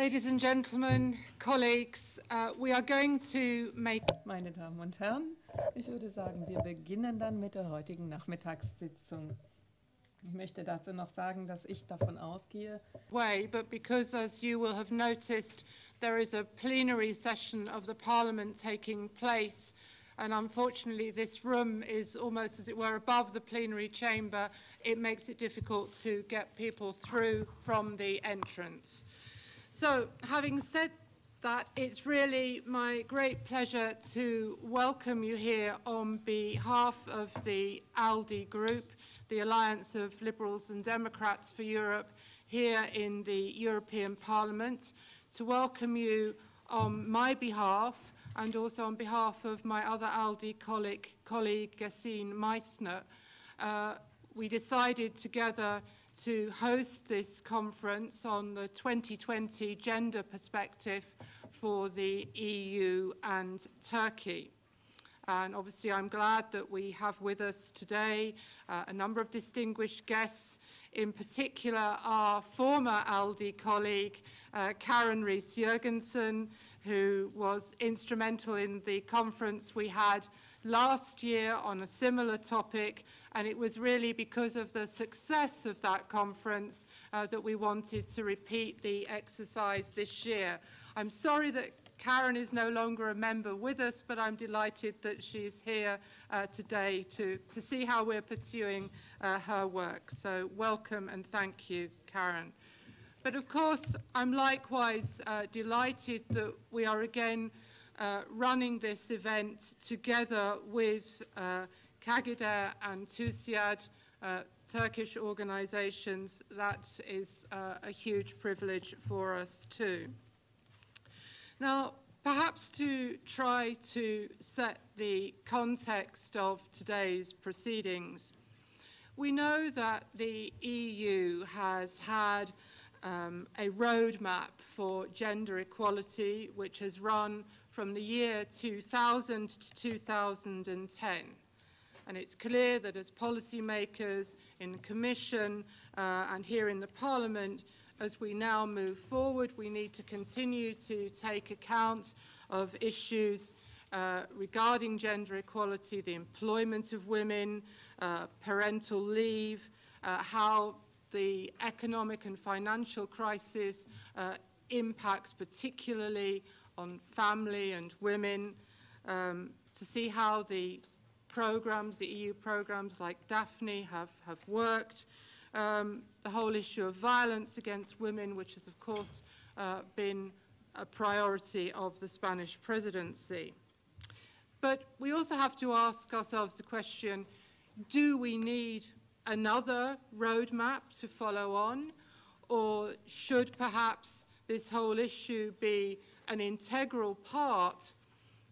Ladies and gentlemen, colleagues, uh, we are going to make Meine Damen und Herren, ich würde sagen, wir beginnen dann mit der heutigen Nachmittagssitzung. Ich möchte dazu noch sagen, dass ich davon ausgehe, way, but because, as you will have noticed, there is a plenary session of the Parliament taking place, and unfortunately this room is almost as it were above the plenary chamber, it makes it difficult to get people through from the entrance. So, having said that, it's really my great pleasure to welcome you here on behalf of the ALDE Group, the Alliance of Liberals and Democrats for Europe, here in the European Parliament, to welcome you on my behalf and also on behalf of my other ALDE colleague, colleague Gesine Meissner. Uh, we decided together to host this conference on the 2020 gender perspective for the EU and Turkey. And obviously, I'm glad that we have with us today uh, a number of distinguished guests, in particular our former ALDE colleague, uh, Karin Riis-Jørgensen, who was instrumental in the conference we had last year on a similar topic, and it was really because of the success of that conference uh, that we wanted to repeat the exercise this year. I'm sorry that Karin is no longer a member with us, but I'm delighted that she's here uh, today to, to see how we're pursuing uh, her work. So welcome and thank you, Karin. But of course, I'm likewise uh, delighted that we are again uh, running this event together with Kagider and TÜSİAD, uh, Turkish organizations. That is uh, a huge privilege for us too. Now, perhaps to try to set the context of today's proceedings, we know that the EU has had um, a roadmap for gender equality which has run from the year 2000 to 2010. And it's clear that as policymakers in the Commission uh, and here in the Parliament, as we now move forward, we need to continue to take account of issues uh, regarding gender equality, the employment of women, uh, parental leave, uh, how the economic and financial crisis uh, impacts particularly on family and women, um, to see how the programs, the EU programs like Daphne have, have worked, um, the whole issue of violence against women, which has, of course, uh, been a priority of the Spanish presidency. But we also have to ask ourselves the question, do we need another roadmap to follow on? Or should perhaps this whole issue be an integral part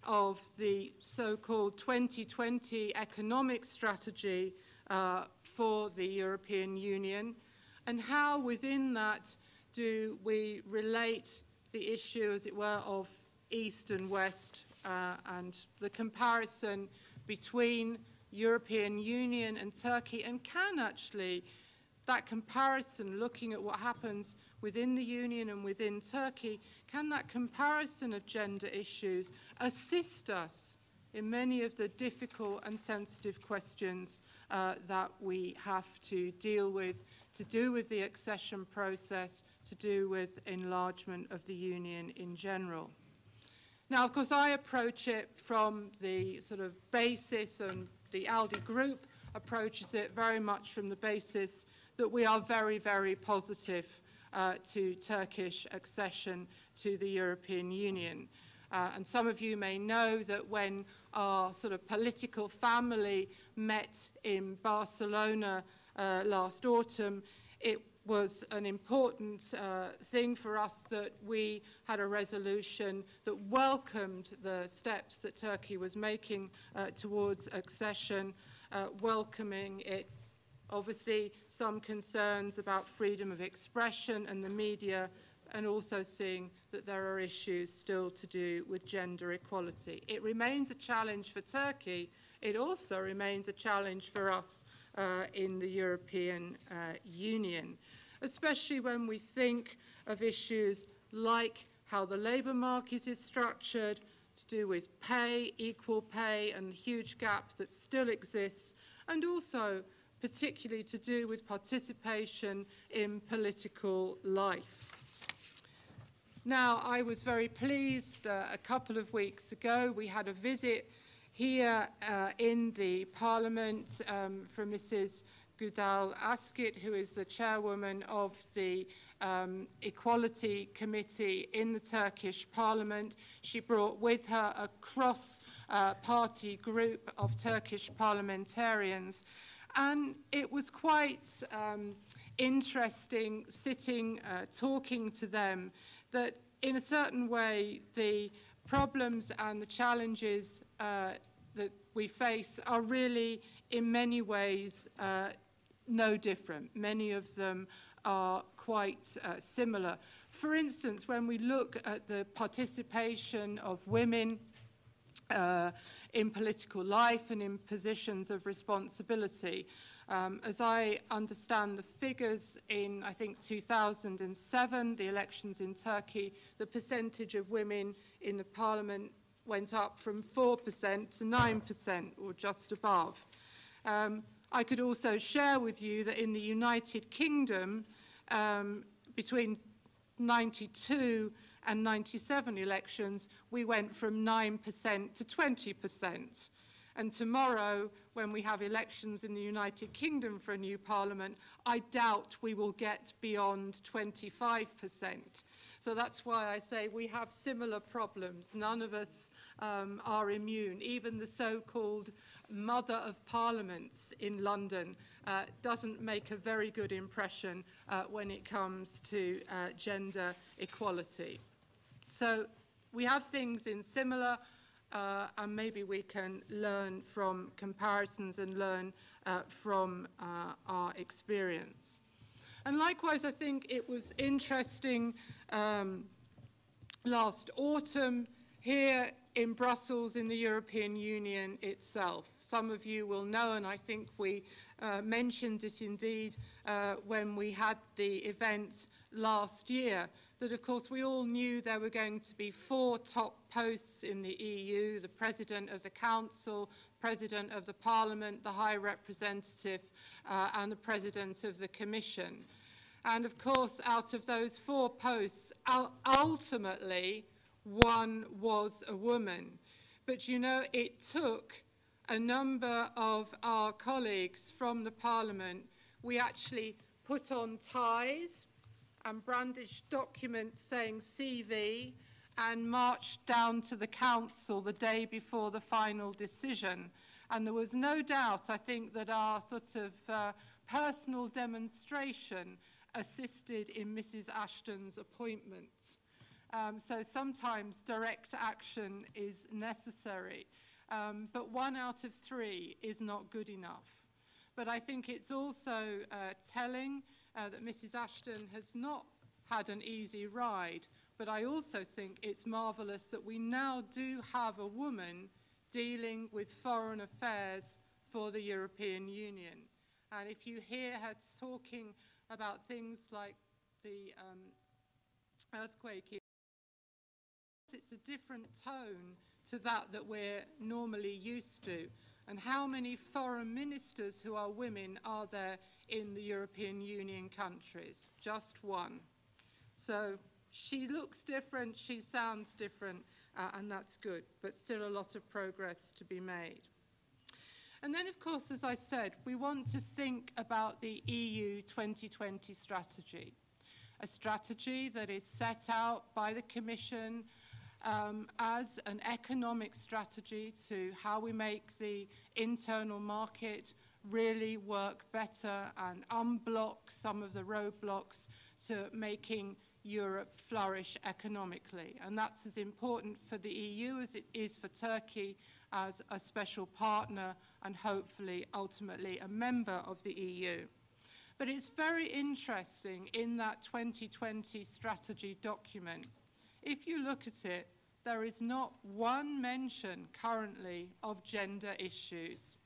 of the so-called 2020 economic strategy uh, for the European Union and how within that do we relate the issue, as it were, of East and West uh, and the comparison between European Union and Turkey and can actually that comparison looking at what happens within the Union and within Turkey, can that comparison of gender issues assist us in many of the difficult and sensitive questions uh, that we have to deal with, to do with the accession process, to do with enlargement of the Union in general. Now, of course, I approach it from the sort of basis, and the ALDE group approaches it very much from the basis that we are very, very positive uh, to Turkish accession to the European Union. Uh, and some of you may know that when our sort of political family met in Barcelona uh, last autumn, it was an important uh, thing for us that we had a resolution that welcomed the steps that Turkey was making uh, towards accession, uh, welcoming it obviously some concerns about freedom of expression and the media, and also seeing that there are issues still to do with gender equality. It remains a challenge for Turkey. It also remains a challenge for us uh, in the European uh, Union, especially when we think of issues like how the labour market is structured, to do with pay, equal pay, and the huge gap that still exists, and also particularly to do with participation in political life. Now, I was very pleased uh, a couple of weeks ago. We had a visit here uh, in the Parliament um, from Mrs. Güldal Akşit, who is the chairwoman of the um, Equality Committee in the Turkish Parliament. She brought with her a cross-party uh, group of Turkish parliamentarians. And it was quite um, interesting sitting, uh, talking to them, that in a certain way, the problems and the challenges uh, that we face are really, in many ways, uh, no different. Many of them are quite uh, similar. For instance, when we look at the participation of women uh, in political life and in positions of responsibility, um, as I understand the figures in, I think, 2007, the elections in Turkey, the percentage of women in the parliament went up from 4% to 9%, or just above. Um, I could also share with you that in the United Kingdom, um, between 92 and 97 elections, we went from 9% to 20%. And tomorrow, when we have elections in the United Kingdom for a new parliament, I doubt we will get beyond 25%. So that's why I say we have similar problems. None of us um, are immune. Even the so-called mother of parliaments in London uh, doesn't make a very good impression uh, when it comes to uh, gender equality. So we have things in similar, uh, and maybe we can learn from comparisons and learn uh, from uh, our experience. And likewise, I think it was interesting um, last autumn here in Brussels in the European Union itself. Some of you will know, and I think we uh, mentioned it indeed uh, when we had the event last year, that of course we all knew there were going to be four top posts in the EU, the President of the Council, President of the Parliament, the High Representative uh, and the President of the Commission. And of course, out of those four posts, ultimately, one was a woman. But you know, it took a number of our colleagues from the Parliament, we actually put on ties and brandished documents saying CV and marched down to the council the day before the final decision. And there was no doubt, I think, that our sort of uh, personal demonstration assisted in Mrs. Ashton's appointment. Um, so sometimes direct action is necessary, um, but one out of three is not good enough. But I think it's also uh, telling uh, that Mrs. Ashton has not had an easy ride, but I also think it's marvellous that we now do have a woman dealing with foreign affairs for the European Union. And if you hear her talking about things like the um, earthquake it's a different tone to that that we're normally used to. And how many foreign ministers who are women are there in the European Union countries? Just one. So she looks different, she sounds different, uh, and that's good, but still a lot of progress to be made. And then, of course, as I said, we want to think about the EU 2020 strategy, a strategy that is set out by the Commission um, as an economic strategy to how we make the internal market really work better and unblock some of the roadblocks to making Europe flourish economically. And that's as important for the EU as it is for Turkey as a special partner and hopefully ultimately a member of the EU. But it's very interesting in that 2020 strategy document if you look at it, there is not one mention currently of gender issues.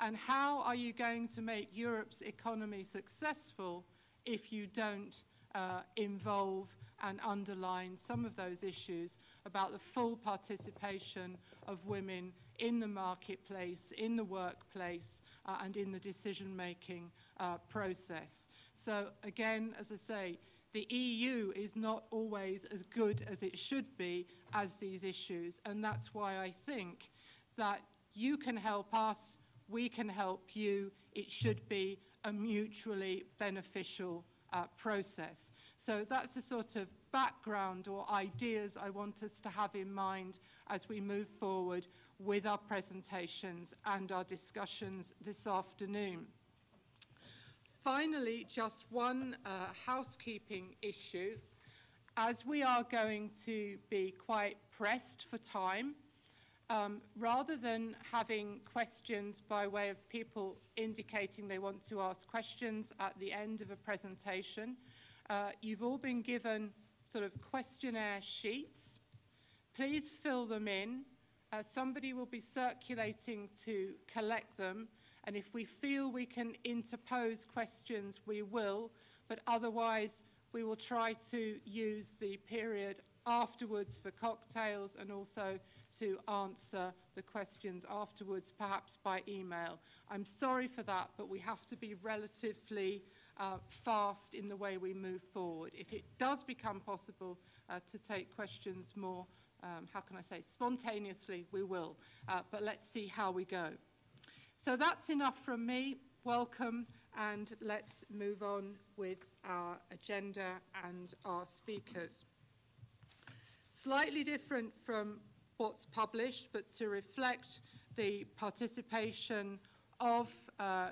And how are you going to make Europe's economy successful if you don't uh, involve and underline some of those issues about the full participation of women in the marketplace, in the workplace, uh, and in the decision-making uh, process. So again, as I say, the EU is not always as good as it should be as these issues, and that's why I think that you can help us, we can help you. It should be a mutually beneficial uh, process. So that's the sort of background or ideas I want us to have in mind as we move forward with our presentations and our discussions this afternoon. Finally, just one uh, housekeeping issue. As we are going to be quite pressed for time, um, rather than having questions by way of people indicating they want to ask questions at the end of a presentation, uh, you've all been given sort of questionnaire sheets. Please fill them in. Uh, somebody will be circulating to collect them, and if we feel we can interpose questions, we will, but otherwise we will try to use the period afterwards for cocktails and also to answer the questions afterwards, perhaps by email. I'm sorry for that, but we have to be relatively uh, fast in the way we move forward. If it does become possible uh, to take questions more, um, how can I say, spontaneously, we will. Uh, but let's see how we go. So that's enough from me. Welcome, and let's move on with our agenda and our speakers. Slightly different from what's published, but to reflect the participation of uh,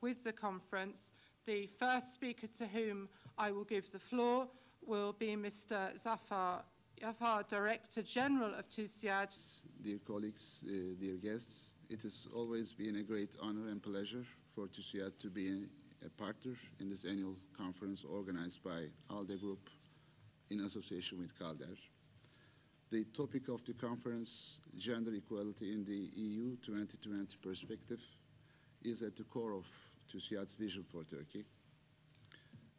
with the conference, the first speaker to whom I will give the floor will be Mr. Zafer, Zafer Director General of TUSIAD. Dear colleagues, uh, dear guests, it has always been a great honor and pleasure for TUSIAD to be a partner in this annual conference organized by ALDE Group in association with Kagider. The topic of the conference, gender equality in the EU 2020 perspective, is at the core of TÜSİAD's vision for Turkey.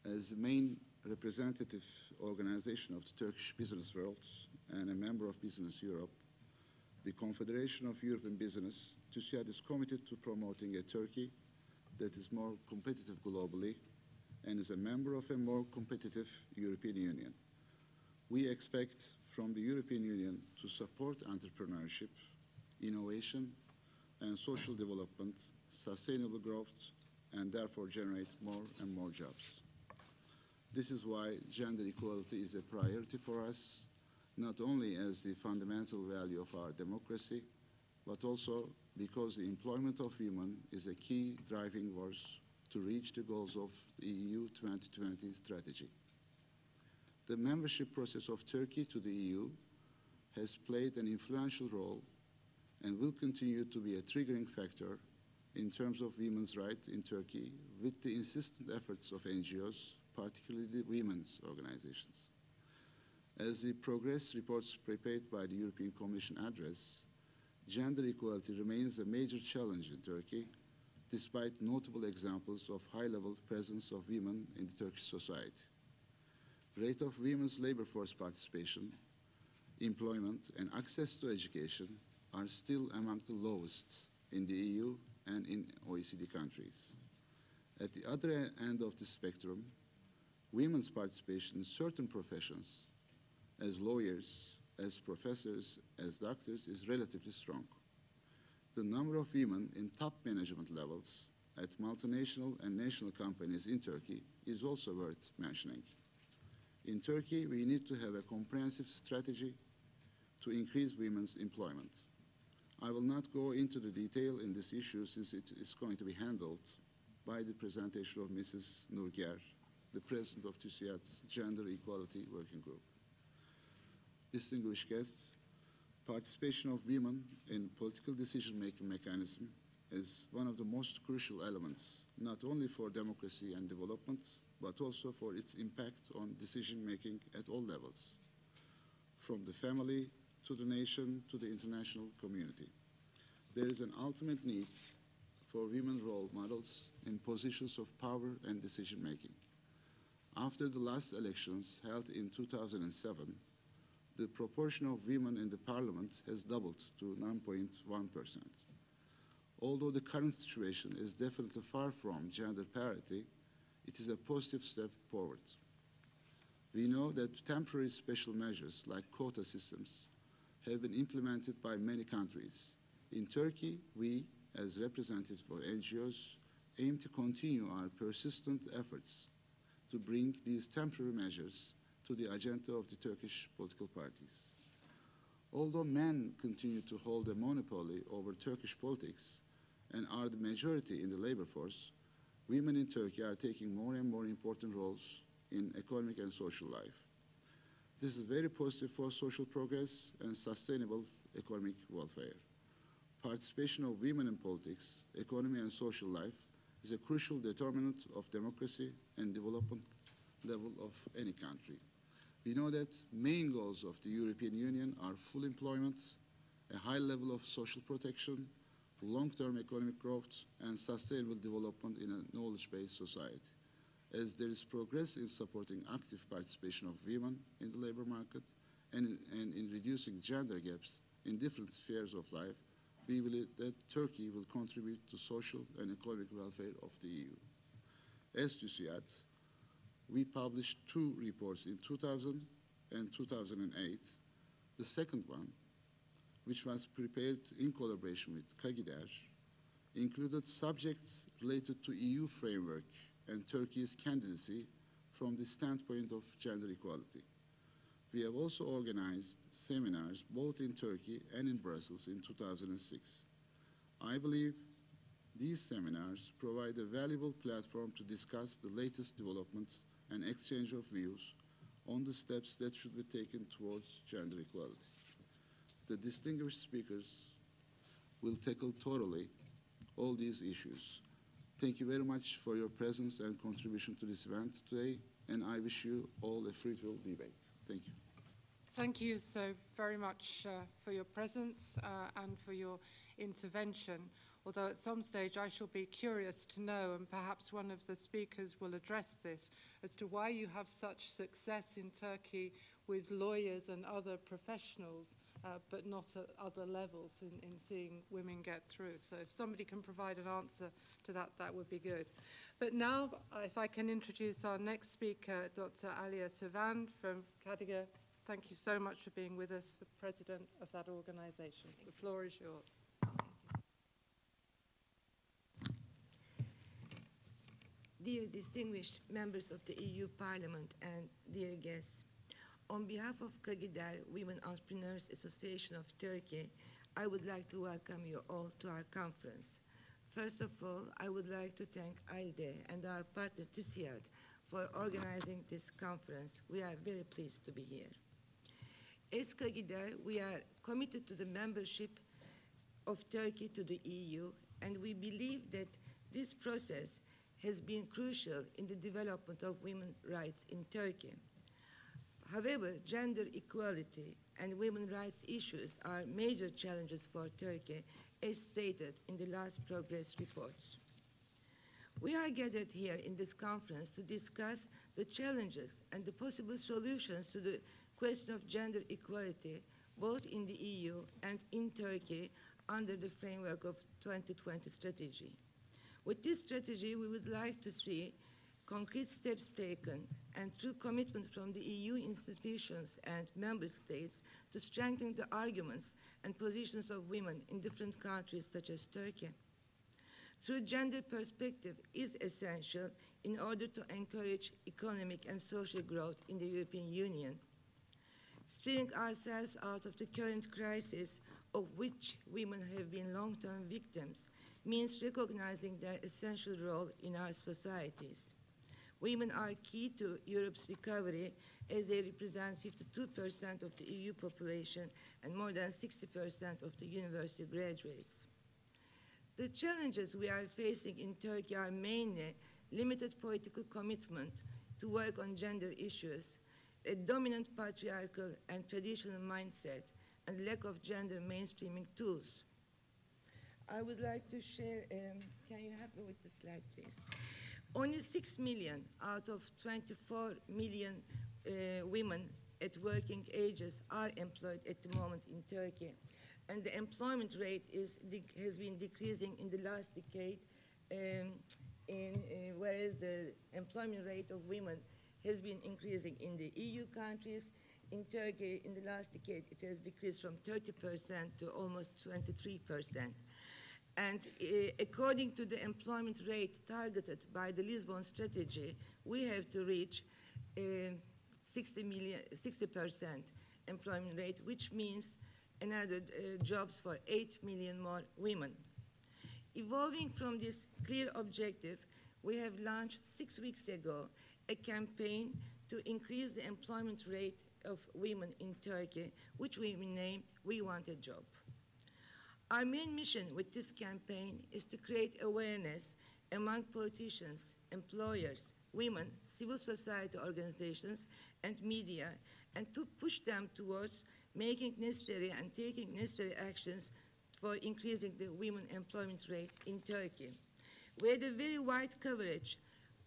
As the main representative organization of the Turkish business world and a member of Business Europe, the Confederation of European Business, TÜSİAD is committed to promoting a Turkey that is more competitive globally and is a member of a more competitive European Union. We expect from the European Union to support entrepreneurship, innovation, and social development, sustainable growth, and therefore generate more and more jobs. This is why gender equality is a priority for us, not only as the fundamental value of our democracy, but also because the employment of women is a key driving force to reach the goals of the EU 2020 strategy. The membership process of Turkey to the EU has played an influential role and will continue to be a triggering factor in terms of women's rights in Turkey with the insistent efforts of NGOs, particularly the women's organizations. As the progress reports prepared by the European Commission address, gender equality remains a major challenge in Turkey, despite notable examples of high-level presence of women in Turkish society rate of women's labor force participation, employment, and access to education are still among the lowest in the EU and in OECD countries. At the other end of the spectrum, women's participation in certain professions, as lawyers, as professors, as doctors, is relatively strong. The number of women in top management levels at multinational and national companies in Turkey is also worth mentioning. In Turkey, we need to have a comprehensive strategy to increase women's employment. I will not go into the detail in this issue since it is going to be handled by the presentation of Mrs. Nur Ger, the president of TÜSİAD's Gender Equality Working Group. Distinguished guests, participation of women in political decision-making mechanism is one of the most crucial elements, not only for democracy and development, but also for its impact on decision-making at all levels, from the family to the nation to the international community. There is an ultimate need for women role models in positions of power and decision-making. After the last elections held in 2007, the proportion of women in the parliament has doubled to 9.1%. Although the current situation is definitely far from gender parity, it is a positive step forward. We know that temporary special measures like quota systems have been implemented by many countries. In Turkey, we, as representatives for NGOs, aim to continue our persistent efforts to bring these temporary measures to the agenda of the Turkish political parties. Although men continue to hold a monopoly over Turkish politics and are the majority in the labor force, women in Turkey are taking more and more important roles in economic and social life. This is very positive for social progress and sustainable economic welfare. Participation of women in politics, economy, and social life is a crucial determinant of democracy and development level of any country. We know that main goals of the European Union are full employment, a high level of social protection, long-term economic growth, and sustainable development in a knowledge-based society. As there is progress in supporting active participation of women in the labor market and, and in reducing gender gaps in different spheres of life, we believe that Turkey will contribute to social and economic welfare of the EU. As you TÜSİAD, we published two reports in 2000 and 2008. The second one, which was prepared in collaboration with Kagider, included subjects related to EU framework and Turkey's candidacy from the standpoint of gender equality. We have also organized seminars both in Turkey and in Brussels in 2006. I believe these seminars provide a valuable platform to discuss the latest developments and exchange of views on the steps that should be taken towards gender equality. The distinguished speakers will tackle thoroughly all these issues. Thank you very much for your presence and contribution to this event today, and I wish you all a fruitful debate. Thank you. Thank you so very much uh, for your presence uh, and for your intervention. Although at some stage I shall be curious to know, and perhaps one of the speakers will address this, as to why you have such success in Turkey with lawyers and other professionals, uh, but not at other levels in, in seeing women get through. So if somebody can provide an answer to that, that would be good. But now, if I can introduce our next speaker, Dr. Alia Savan from Kagider. Thank you so much for being with us, the president of that organization. The floor is yours. Dear distinguished members of the EU Parliament and dear guests, on behalf of Kagider Women Entrepreneurs Association of Turkey, I would like to welcome you all to our conference. First of all, I would like to thank ALDE and our partner TÜSİAD for organizing this conference. We are very pleased to be here. As Kagider, we are committed to the membership of Turkey to the EU, and we believe that this process has been crucial in the development of women's rights in Turkey. However, gender equality and women's rights issues are major challenges for Turkey, as stated in the last progress reports. We are gathered here in this conference to discuss the challenges and the possible solutions to the question of gender equality, both in the EU and in Turkey, under the framework of 2020 strategy. With this strategy, we would like to see concrete steps taken and true commitment from the EU institutions and member states to strengthen the arguments and positions of women in different countries such as Turkey. True gender perspective is essential in order to encourage economic and social growth in the European Union. Steering ourselves out of the current crisis of which women have been long-term victims means recognizing their essential role in our societies. Women are key to Europe's recovery as they represent 52% of the EU population and more than 60% of the university graduates. The challenges we are facing in Turkey are mainly limited political commitment to work on gender issues, a dominant patriarchal and traditional mindset, and lack of gender mainstreaming tools. I would like to share, um, can you help me with the slide, please? Only 6 million out of 24 million uh, women at working ages are employed at the moment in Turkey. And the employment rate is, has been decreasing in the last decade, um, in, uh, whereas the employment rate of women has been increasing in the EU countries. In Turkey, in the last decade, it has decreased from 30% to almost 23%. And uh, according to the employment rate targeted by the Lisbon strategy, we have to reach uh, 60 million, 60% employment rate, which means another uh, jobs for 8 million more women. Evolving from this clear objective, we have launched six weeks ago a campaign to increase the employment rate of women in Turkey, which we named We Want a Job. Our main mission with this campaign is to create awareness among politicians, employers, women, civil society organizations, and media, and to push them towards making necessary and taking necessary actions for increasing the women employment rate in Turkey. We had a very wide coverage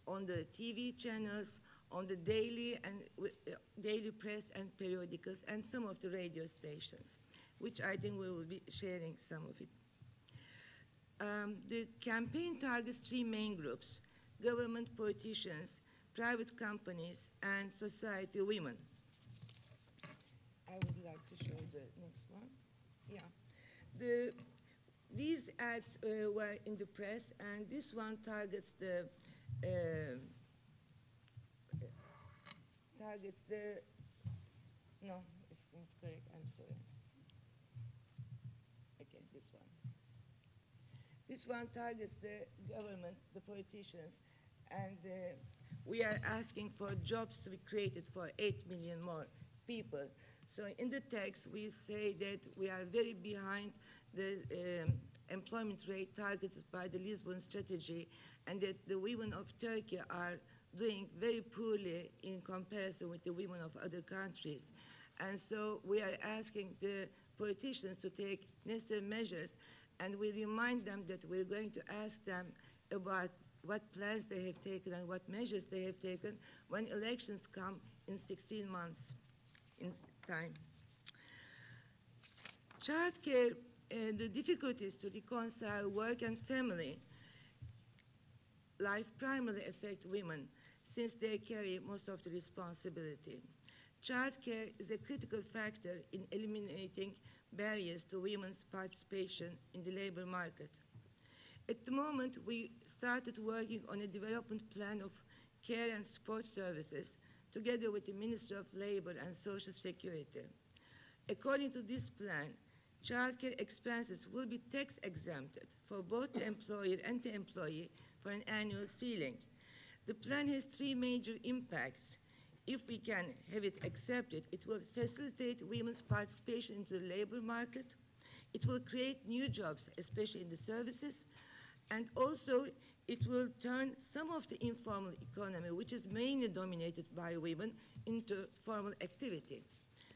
on the TV channels, on the daily and uh, daily press and periodicals, and some of the radio stations, which I think we will be sharing some of it. Um, the campaign targets three main groups: government, politicians, private companies, and society women. I would like to show the next one. Yeah. The, these ads uh, were in the press, and this one targets the uh, targets the. No, it's not correct. I'm sorry. Okay, this one. This one targets the government, the politicians, and uh, we are asking for jobs to be created for 8 million more people. So in the text, we say that we are very behind the um, employment rate targeted by the Lisbon strategy and that the women of Turkey are doing very poorly in comparison with the women of other countries. And so we are asking the politicians to take necessary measures and we remind them that we're going to ask them about what plans they have taken and what measures they have taken when elections come in 16 months in time. Childcare, uh, the difficulties to reconcile work and family life primarily affect women since they carry most of the responsibility. Childcare is a critical factor in eliminating barriers to women's participation in the labor market. At the moment, we started working on a development plan of care and support services together with the Ministry of Labor and Social Security. According to this plan, childcare expenses will be tax exempted for both the employer and the employee for an annual ceiling. The plan has three major impacts. If we can have it accepted, it will facilitate women's participation into the labor market. It will create new jobs, especially in the services, and also it will turn some of the informal economy, which is mainly dominated by women, into formal activity.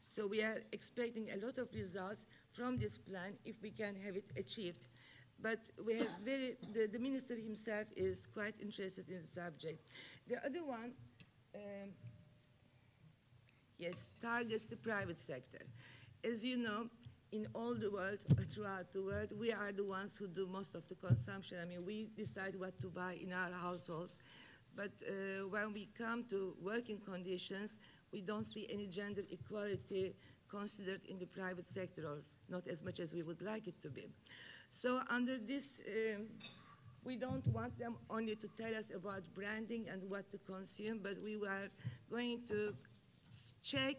So we are expecting a lot of results from this plan if we can have it achieved. But we have very, the, the minister himself is quite interested in the subject. The other one, um, yes, targets the private sector. As you know, in all the world, throughout the world, we are the ones who do most of the consumption. I mean, we decide what to buy in our households. But uh, when we come to working conditions, we don't see any gender equality considered in the private sector, or not as much as we would like it to be. So under this, um, we don't want them only to tell us about branding and what to consume, but we are going to check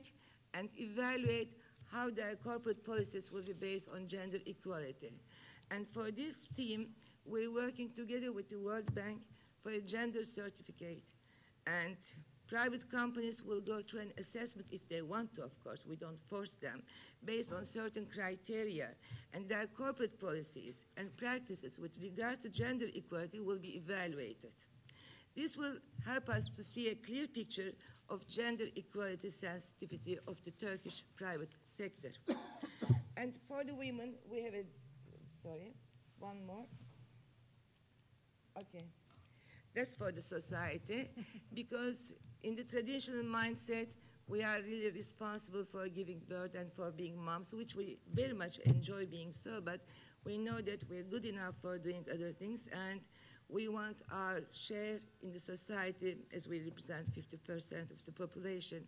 and evaluate how their corporate policies will be based on gender equality. And for this theme, we're working together with the World Bank for a gender certificate. And private companies will go through an assessment if they want to, of course, we don't force them, based on certain criteria. And their corporate policies and practices with regards to gender equality will be evaluated. This will help us to see a clear picture of gender equality sensitivity of the Turkish private sector. and for the women, we have a, sorry, one more. Okay. That's for the society, because in the traditional mindset, we are really responsible for giving birth and for being moms, which we very much enjoy being so, but we know that we're good enough for doing other things, and we want our share in the society as we represent 50% of the population.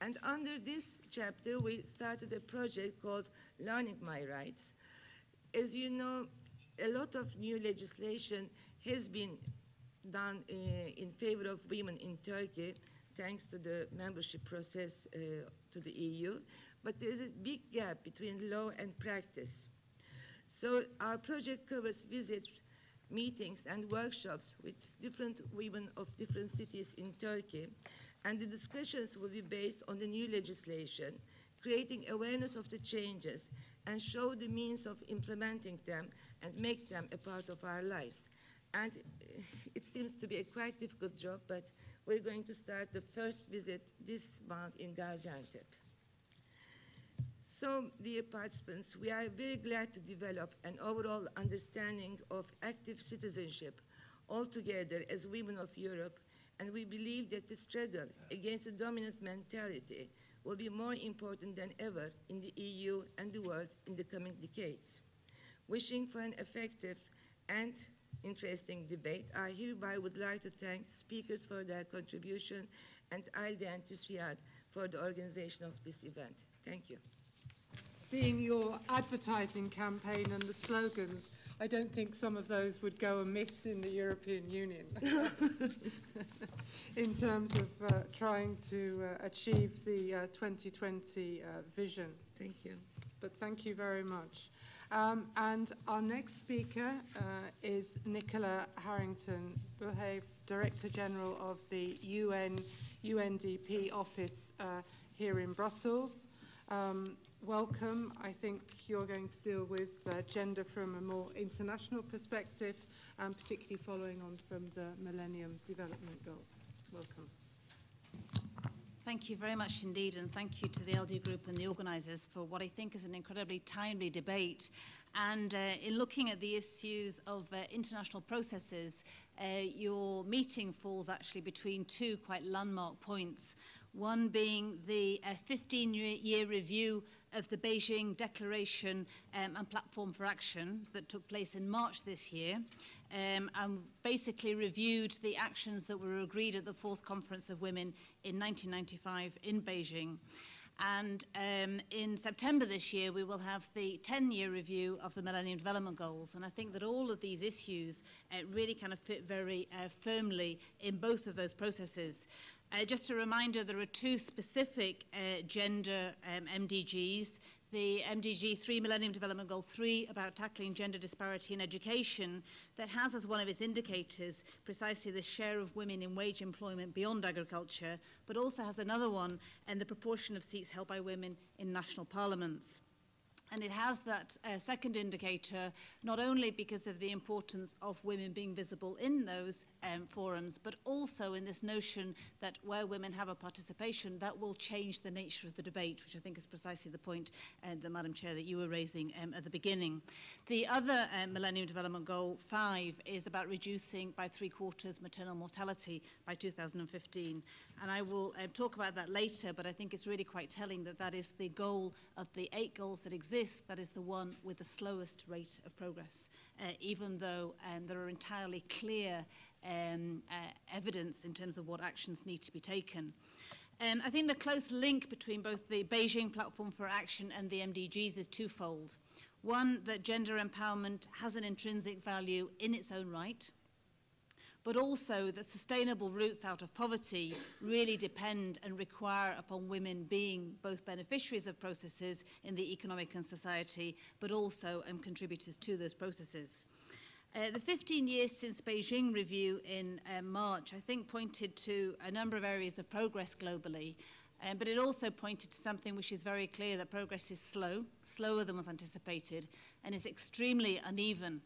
And under this chapter, we started a project called Learning My Rights. As you know, a lot of new legislation has been done uh, in favor of women in Turkey, thanks to the membership process uh, to the EU, but there is a big gap between law and practice. So our project covers visits, meetings, and workshops with different women of different cities in Turkey, and the discussions will be based on the new legislation, creating awareness of the changes, and show the means of implementing them and make them a part of our lives. And it seems to be a quite difficult job, but we're going to start the first visit this month in Gaziantep. So, dear participants, we are very glad to develop an overall understanding of active citizenship altogether as women of Europe, and we believe that the struggle against the dominant mentality will be more important than ever in the EU and the world in the coming decades. Wishing for an effective and interesting debate, I hereby would like to thank speakers for their contribution and Alde and Tusiad for the organization of this event. Thank you. Seeing your advertising campaign and the slogans, I don't think some of those would go amiss in the European Union in terms of uh, trying to uh, achieve the uh, 2020 uh, vision. Thank you. But thank you very much. Um, and our next speaker uh, is Nicola Harrington Buhave, Director General of the UN UNDP office uh, here in Brussels. Um, welcome. I think you're going to deal with uh, gender from a more international perspective, and particularly following on from the Millennium Development Goals. Welcome. Thank you very much indeed, and thank you to the LD Group and the organisers for what I think is an incredibly timely debate. And uh, in looking at the issues of uh, international processes, uh, your meeting falls actually between two quite landmark points. One being the 15-year uh, review of the Beijing Declaration um, and Platform for Action that took place in March this year, um, and basically reviewed the actions that were agreed at the fourth Conference of Women in 1995 in Beijing. And um, in September this year, we will have the 10-year review of the Millennium Development Goals. And I think that all of these issues uh, really kind of fit very uh, firmly in both of those processes. Uh, just a reminder, there are two specific uh, gender um, MDGs the MDG 3 Millennium Development Goal 3 about tackling gender disparity in education that has as one of its indicators precisely the share of women in wage employment beyond agriculture, but also has another one and the proportion of seats held by women in national parliaments. And it has that uh, second indicator not only because of the importance of women being visible in those um, forums, but also in this notion that where women have a participation, that will change the nature of the debate, which I think is precisely the point, uh, Madam Chair, that you were raising um, at the beginning. The other uh, Millennium Development Goal 5 is about reducing by three quarters maternal mortality by 2015. And I will uh, talk about that later, but I think it's really quite telling that that is the goal of the eight goals that exist, that is the one with the slowest rate of progress, uh, even though um, there are entirely clear um, uh, evidence in terms of what actions need to be taken. Um, I think the close link between both the Beijing Platform for Action and the MDGs is twofold. One, that gender empowerment has an intrinsic value in its own right, but also that sustainable routes out of poverty really depend and require upon women being both beneficiaries of processes in the economic and society, but also um, contributors to those processes. Uh, the 15 years since Beijing review in uh, March, I think, pointed to a number of areas of progress globally, um, but it also pointed to something which is very clear that progress is slow, slower than was anticipated, and is extremely uneven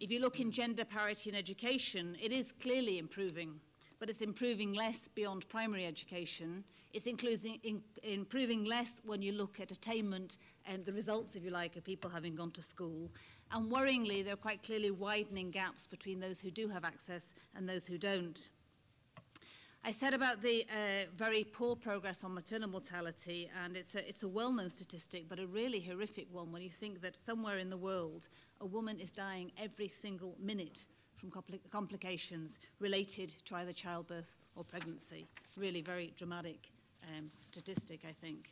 If you look in gender parity in education, it is clearly improving, but it's improving less beyond primary education. It's in, improving less when you look at attainment and the results, if you like, of people having gone to school. And worryingly, there are quite clearly widening gaps between those who do have access and those who don't. I said about the uh, very poor progress on maternal mortality, and it's a, it's a well-known statistic, but a really horrific one when you think that somewhere in the world, a woman is dying every single minute from compli complications related to either childbirth or pregnancy. Really very dramatic um, statistic, I think.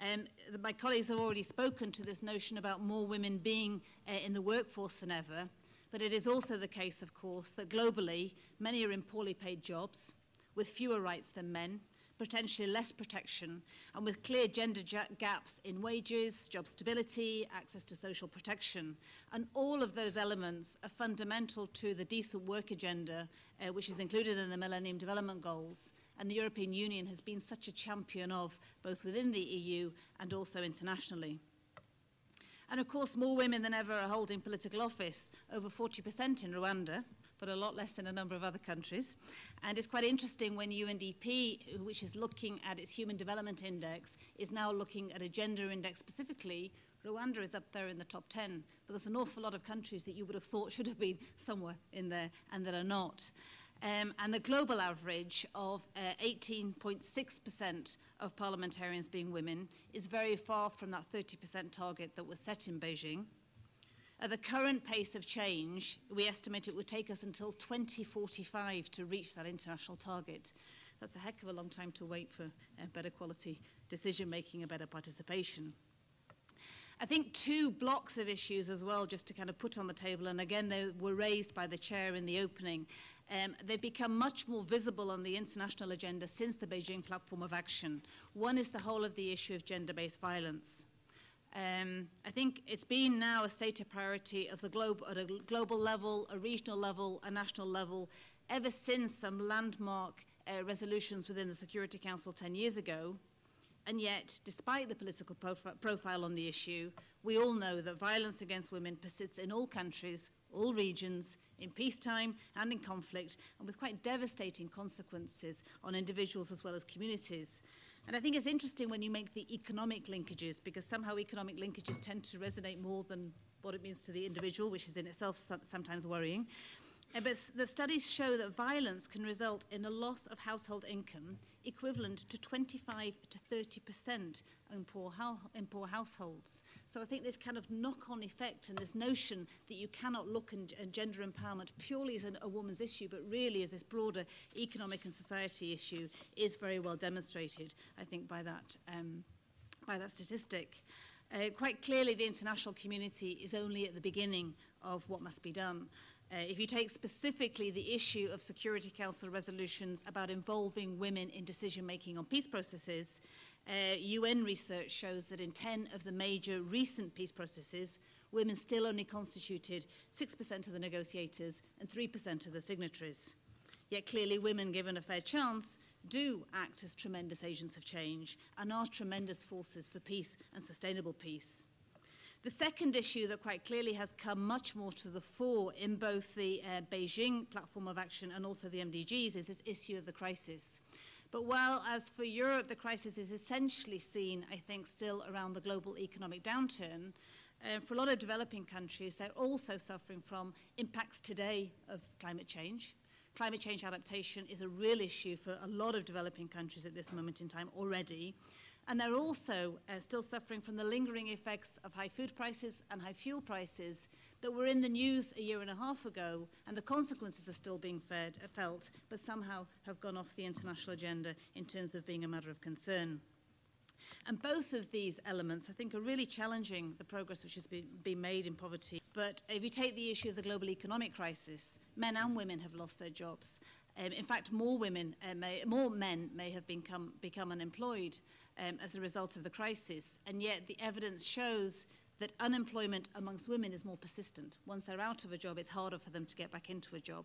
Um, the, my colleagues have already spoken to this notion about more women being uh, in the workforce than ever, but it is also the case, of course, that globally, many are in poorly paid jobs, with fewer rights than men, potentially less protection, and with clear gender gaps in wages, job stability, access to social protection. And all of those elements are fundamental to the decent work agenda, uh, which is included in the Millennium Development Goals, and the European Union has been such a champion of, both within the EU and also internationally. And of course, more women than ever are holding political office, over 40% in Rwanda, but a lot less in a number of other countries. And it's quite interesting when UNDP, which is looking at its Human Development Index, is now looking at a gender index specifically. Rwanda is up there in the top 10, but there's an awful lot of countries that you would have thought should have been somewhere in there and that are not. Um, and the global average of 18.6% uh, of parliamentarians being women is very far from that 30% target that was set in Beijing. At the current pace of change, we estimate it would take us until 2045 to reach that international target. That's a heck of a long time to wait for uh, better quality decision making and better participation. I think two blocks of issues as well, just to kind of put on the table, and again, they were raised by the chair in the opening. Um, they've become much more visible on the international agenda since the Beijing Platform of Action. One is the whole of the issue of gender-based violence. Um, I think it's been now a stated priority of the globe at a global level, a regional level, a national level, ever since some landmark uh, resolutions within the Security Council 10 years ago. And yet, despite the political profi profile on the issue, we all know that violence against women persists in all countries, all regions, in peacetime and in conflict, and with quite devastating consequences on individuals as well as communities. And I think it's interesting when you make the economic linkages, because somehow economic linkages tend to resonate more than what it means to the individual, which is in itself sometimes worrying. Eh, but the studies show that violence can result in a loss of household income equivalent to 25 to 30% in poor, in poor households. So I think this kind of knock-on effect and this notion that you cannot look at gender empowerment purely as an, a woman's issue, but really as this broader economic and society issue is very well demonstrated, I think, by that, um, by that statistic. Uh, quite clearly, the international community is only at the beginning of what must be done. Uh, if you take specifically the issue of Security Council resolutions about involving women in decision making on peace processes, uh, UN research shows that in 10 of the major recent peace processes, women still only constituted 6% of the negotiators and 3% of the signatories. Yet clearly, women, given a fair chance, do act as tremendous agents of change and are tremendous forces for peace and sustainable peace. The second issue that quite clearly has come much more to the fore in both the uh, Beijing platform of action and also the MDGs is this issue of the crisis. But while, as for Europe, the crisis is essentially seen, I think, still around the global economic downturn, uh, for a lot of developing countries, they're also suffering from impacts today of climate change. Climate change adaptation is a real issue for a lot of developing countries at this moment in time already. And they're also uh, still suffering from the lingering effects of high food prices and high fuel prices that were in the news a year and a half ago, and the consequences are still being fed, felt, but somehow have gone off the international agenda in terms of being a matter of concern. And both of these elements, I think, are really challenging the progress which has been, been made in poverty. But if you take the issue of the global economic crisis, men and women have lost their jobs. Um, in fact, more women, uh, may, more men may have become, become unemployed um, as a result of the crisis, and yet the evidence shows that unemployment amongst women is more persistent. Once they're out of a job, it's harder for them to get back into a job.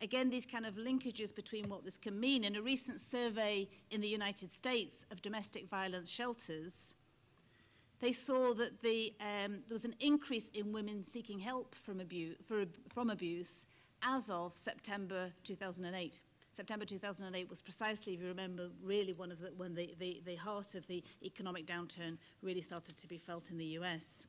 Again, these kind of linkages between what this can mean. In a recent survey in the United States of domestic violence shelters, they saw that the, um, there was an increase in women seeking help from, abu for, from abuse as of September 2008. September 2008 was precisely, if you remember, really one of the, when the, the, the heart of the economic downturn really started to be felt in the US.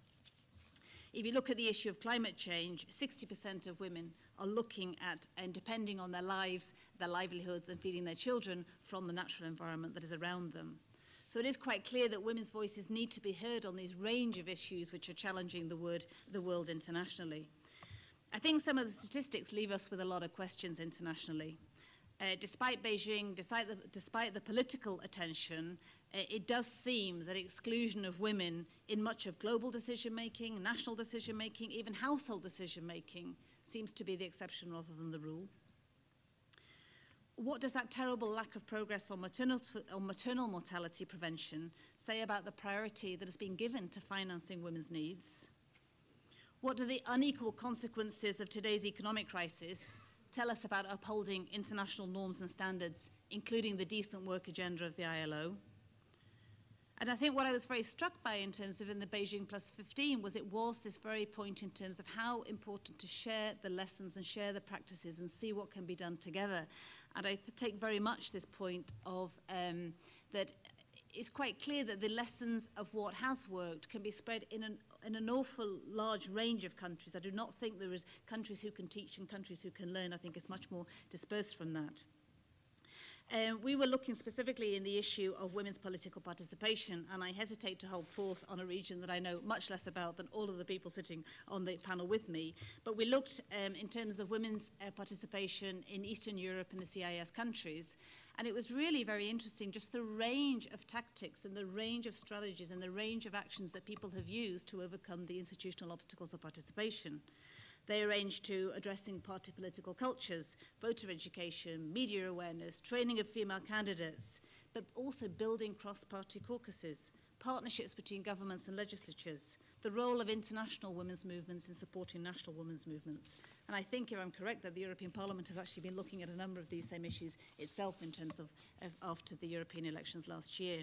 If you look at the issue of climate change, 60% of women are looking at and depending on their lives, their livelihoods, and feeding their children from the natural environment that is around them. So it is quite clear that women's voices need to be heard on these range of issues which are challenging the, word, the world internationally. I think some of the statistics leave us with a lot of questions internationally. Uh, despite Beijing, despite the, despite the political attention, uh, it does seem that exclusion of women in much of global decision making, national decision making, even household decision making seems to be the exception rather than the rule. What does that terrible lack of progress on maternal, on maternal mortality prevention say about the priority that has been given to financing women's needs? What do the unequal consequences of today's economic crisis tell us about upholding international norms and standards, including the decent work agenda of the ILO? And I think what I was very struck by in terms of in the Beijing Plus 15 was it was this very point in terms of how important to share the lessons and share the practices and see what can be done together. And I take very much this point of um, that it's quite clear that the lessons of what has worked can be spread in an, in an awful large range of countries. I do not think there is countries who can teach and countries who can learn. I think it's much more dispersed from that. Um, we were looking specifically in the issue of women's political participation, and I hesitate to hold forth on a region that I know much less about than all of the people sitting on the panel with me. But we looked um, in terms of women's uh, participation in Eastern Europe and the CIS countries, and it was really very interesting just the range of tactics and the range of strategies and the range of actions that people have used to overcome the institutional obstacles of participation. They arranged to addressing party political cultures, voter education, media awareness, training of female candidates, but also building cross-party caucuses, partnerships between governments and legislatures, the role of international women's movements in supporting national women's movements. And I think, if I'm correct, that the European Parliament has actually been looking at a number of these same issues itself in terms of, of after the European elections last year.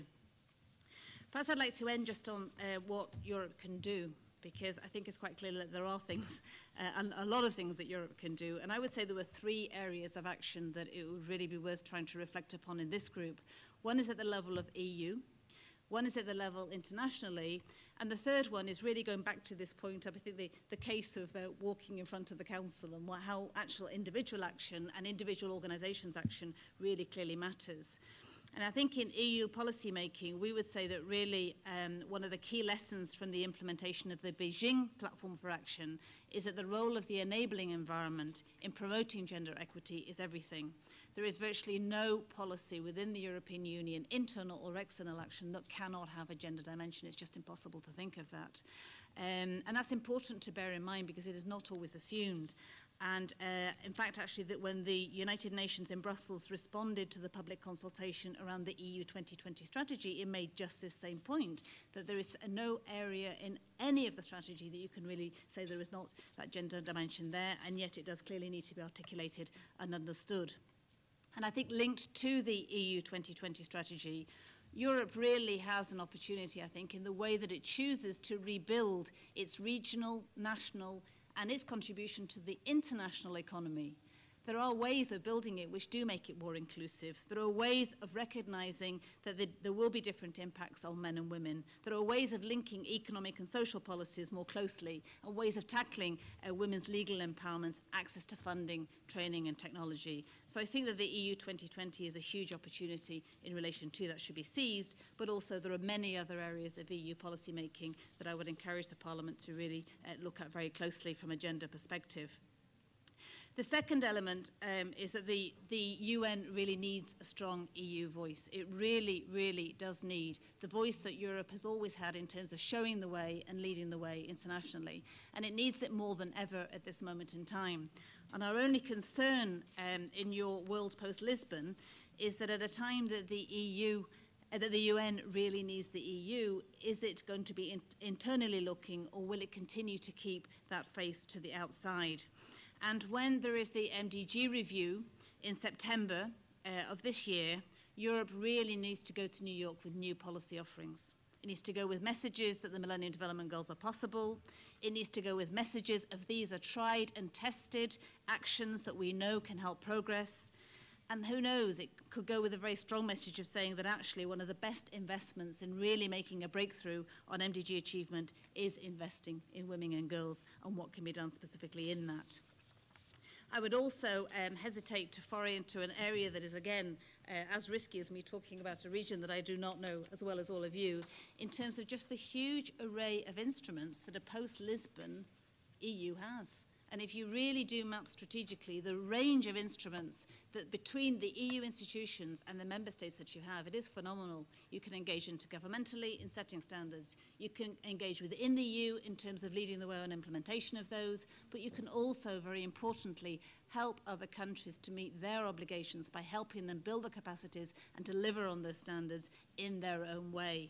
Perhaps I'd like to end just on uh, what Europe can do because I think it's quite clear that there are things, uh, and a lot of things that Europe can do. And I would say there were three areas of action that it would really be worth trying to reflect upon in this group. One is at the level of EU, One is at the level internationally. And the third one is really going back to this point, I think the, the case of uh, walking in front of the council and what, how actual individual action and individual organisations action really clearly matters. Um, And I think in EU policy making, we would say that really um, one of the key lessons from the implementation of the Beijing Platform for Action is that the role of the enabling environment in promoting gender equity is everything. There is virtually no policy within the European Union, internal or external action, that cannot have a gender dimension. It's just impossible to think of that. Um, and that's important to bear in mind because it is not always assumed. And uh, in fact, actually, that when the United Nations in Brussels responded to the public consultation around the EU 2020 strategy, it made just this same point that there is no area in any of the strategy that you can really say there is not that gender dimension there, and yet it does clearly need to be articulated and understood. And I think linked to the EU 2020 strategy, Europe really has an opportunity, I think, in the way that it chooses to rebuild its regional, national, and its contribution to the international economy, there are ways of building it which do make it more inclusive. There are ways of recognizing that the, there will be different impacts on men and women. There are ways of linking economic and social policies more closely, and ways of tackling uh, women's legal empowerment, access to funding, training, and technology. So I think that the EU 2020 is a huge opportunity in relation to that should be seized, but also there are many other areas of EU policy making that I would encourage the Parliament to really uh, look at very closely from a gender perspective. The second element um, is that the, the UN really needs a strong EU voice. It really, really does need the voice that Europe has always had in terms of showing the way and leading the way internationally. And it needs it more than ever at this moment in time. And our only concern um, in your world post-Lisbon is that at a time that the EU uh, that the UN really needs the EU, is it going to be in internally looking or will it continue to keep that face to the outside? And when there is the MDG review in September uh, of this year, Europe really needs to go to New York with new policy offerings. It needs to go with messages that the Millennium Development Goals are possible. It needs to go with messages of these are tried and tested actions that we know can help progress. And who knows, it could go with a very strong message of saying that actually one of the best investments in really making a breakthrough on MDG achievement is investing in women and girls and what can be done specifically in that. I would also um, hesitate to foray into an area that is, again, uh, as risky as me talking about a region that I do not know as well as all of you, in terms of just the huge array of instruments that a post-Lisbon EU has. And if you really do map strategically the range of instruments that between the EU institutions and the member states that you have, it is phenomenal. You can engage intergovernmentally in setting standards. You can engage within the EU in terms of leading the way on implementation of those, but you can also, very importantly, help other countries to meet their obligations by helping them build the capacities and deliver on those standards in their own way.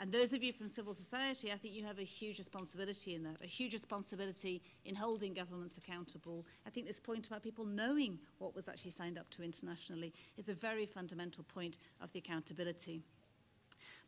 And those of you from civil society, I think you have a huge responsibility in that, a huge responsibility in holding governments accountable. I think this point about people knowing what was actually signed up to internationally is a very fundamental point of the accountability.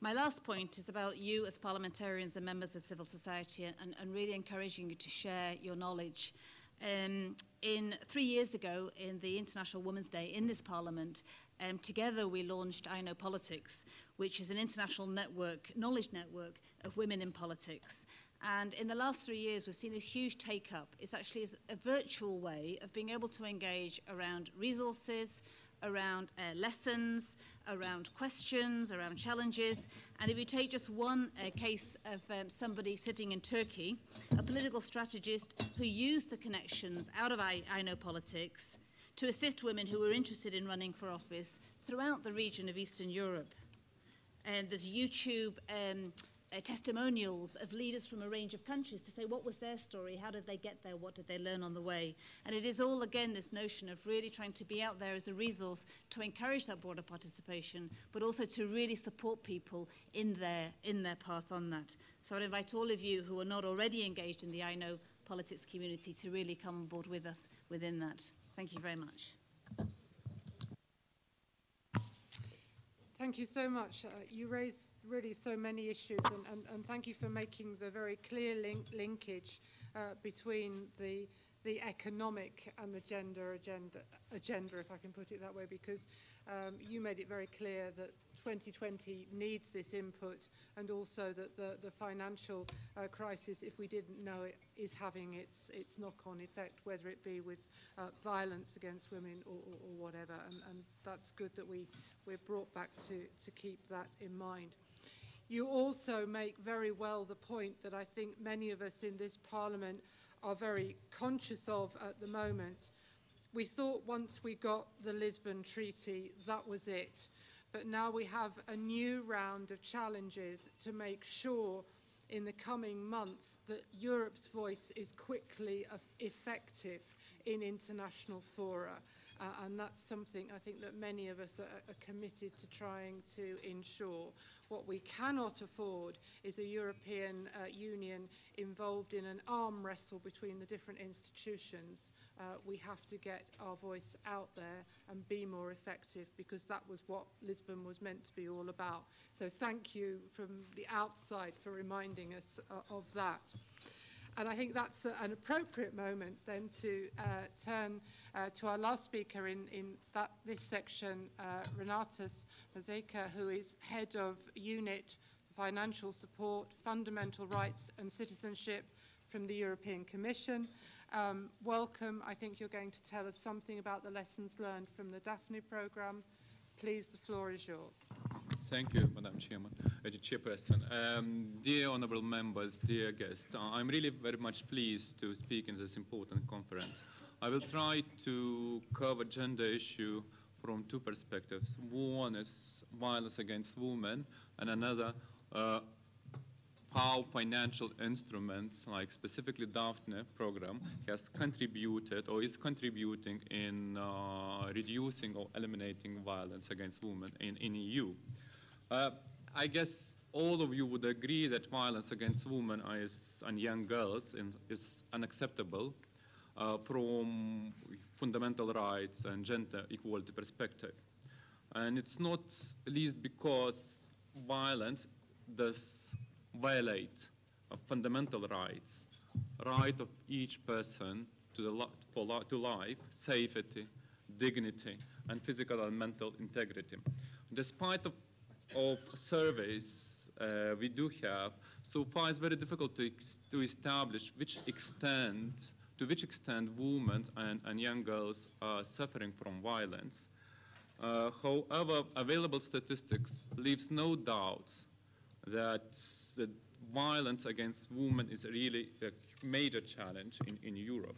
My last point is about you as parliamentarians and members of civil society and, and really encouraging you to share your knowledge. Um, in three years ago, in the International Women's Day in this parliament, um, together we launched I Know Politics, which is an international network, knowledge network of women in politics. And in the last three years, we've seen this huge take up. It's actually a virtual way of being able to engage around resources, around uh, lessons, around questions, around challenges. And if you take just one uh, case of um, somebody sitting in Turkey, a political strategist who used the connections out of I, I Know Politics to assist women who were interested in running for office throughout the region of Eastern Europe. And there's YouTube um, uh, testimonials of leaders from a range of countries to say what was their story, how did they get there, what did they learn on the way. And it is all, again, this notion of really trying to be out there as a resource to encourage that broader participation, but also to really support people in their, in their path on that. So I'd invite all of you who are not already engaged in the I Know politics community to really come on board with us within that. Thank you very much. Thank you so much. Uh, you raised really so many issues, and, and, and thank you for making the very clear link, linkage uh, between the the economic and the gender agenda, agenda, if I can put it that way, because um, you made it very clear that 2020 needs this input and also that the, the financial uh, crisis, if we didn't know it, is having its, its knock-on effect, whether it be with uh, violence against women or, or, or whatever. And, and that's good that we, we're brought back to, to keep that in mind. You also make very well the point that I think many of us in this Parliament are very conscious of at the moment. We thought once we got the Lisbon Treaty, that was it. But now we have a new round of challenges to make sure in the coming months that Europe's voice is quickly effective in international fora. Uh, and that's something I think that many of us are, are committed to trying to ensure. What we cannot afford is a European uh, Union involved in an arm wrestle between the different institutions. Uh, we have to get our voice out there and be more effective because that was what Lisbon was meant to be all about. So thank you from the outside for reminding us uh, of that. And I think that's a, an appropriate moment then to uh, turn uh, to our last speaker in, in that, this section, uh, Renatas Mažeika, who is head of unit financial support, fundamental rights and citizenship from the European Commission. Um, welcome. I think you're going to tell us something about the lessons learned from the Daphne programme. Please, the floor is yours. Thank you, Madam Chairman, uh, Chairperson. Um, dear honourable members, dear guests, I'm really very much pleased to speak in this important conference. I will try to cover gender issue from two perspectives. One is violence against women, and another uh, how financial instruments, like specifically Daphne program, has contributed or is contributing in uh, reducing or eliminating violence against women in, in EU. Uh, I guess all of you would agree that violence against women is, and young girls is, unacceptable uh, from fundamental rights and gender equality perspective. And it's not least because violence does violate fundamental rights, right of each person to, to life, safety, dignity, and physical and mental integrity. Despite of, of surveys uh, we do have, so far it's very difficult to, to establish which extent, to which extent women and, and young girls are suffering from violence. Uh, however, available statistics leaves no doubt that the violence against women is really a major challenge in, in Europe.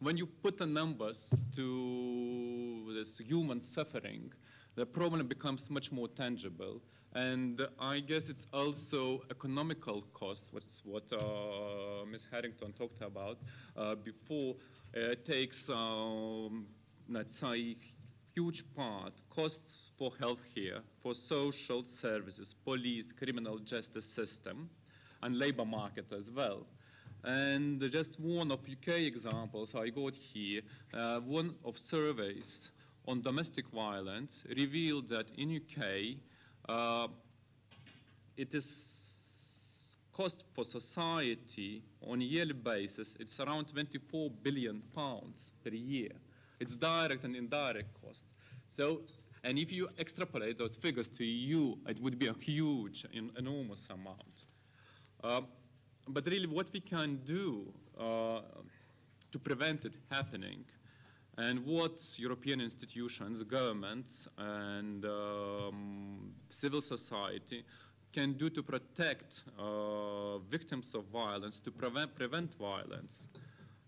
When you put the numbers to this human suffering, the problem becomes much more tangible. And I guess it's also economical cost, what's what uh, Ms. Harrington talked about uh, before. Uh, it takes, um, let's say, huge part costs for healthcare, for social services, police, criminal justice system, and labor market as well. And just one of UK examples I got here, uh, one of surveys on domestic violence revealed that in UK, uh, it is cost for society on a yearly basis, it's around 24 billion pounds per year. It's direct and indirect cost. So, and if you extrapolate those figures to EU, it would be a huge, enormous amount. Uh, but really, what we can do uh, to prevent it happening, and what European institutions, governments, and um, civil society can do to protect uh, victims of violence, to prevent, prevent violence,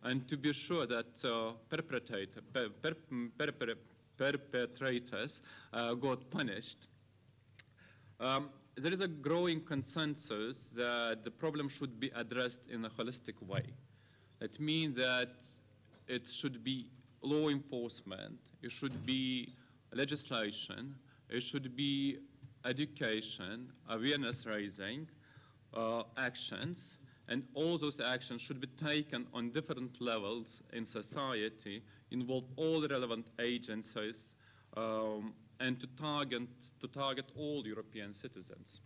and to be sure that uh, perpetrator, per, per, per, perpetrators uh, got punished. Um, there is a growing consensus that the problem should be addressed in a holistic way. It means that it should be law enforcement, it should be legislation, it should be education, awareness raising, uh, actions, and all those actions should be taken on different levels in society, involve all the relevant agencies, um, and to target, to target all European citizens.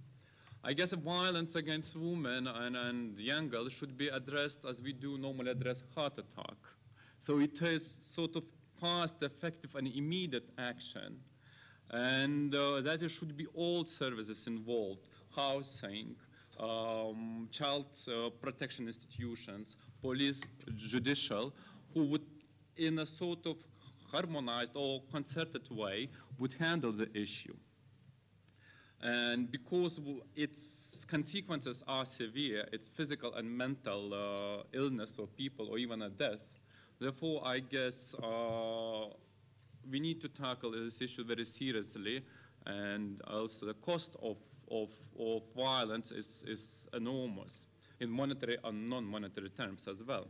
I guess violence against women and, and young girls should be addressed as we do normally address heart attack. So it is sort of fast, effective, and immediate action. And uh, that should be all services involved, housing, um, child uh, protection institutions, police, judicial, who would, in a sort of harmonized or concerted way, would handle the issue. And because its consequences are severe, it's physical and mental uh, illness of people or even a death, therefore I guess uh, we need to tackle this issue very seriously and also the cost of, of, of violence is, is enormous in monetary and non-monetary terms as well.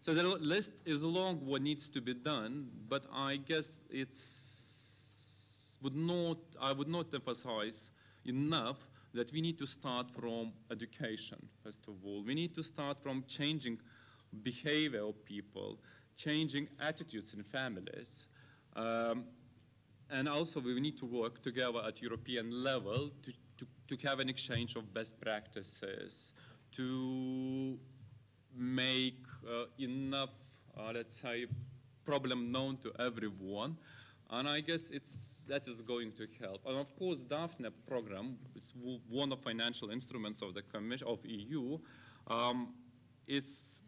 So the list is long what needs to be done, but I guess it's would not I would not emphasize enough that we need to start from education first of all. We need to start from changing behavior of people, changing attitudes in families. Um, and also we need to work together at European level to, to, to have an exchange of best practices, to make uh, enough, uh, let's say, problem known to everyone. And I guess it's, that is going to help. And of course, Daphne program, it's one of financial instruments of the Commission, of EU, um, is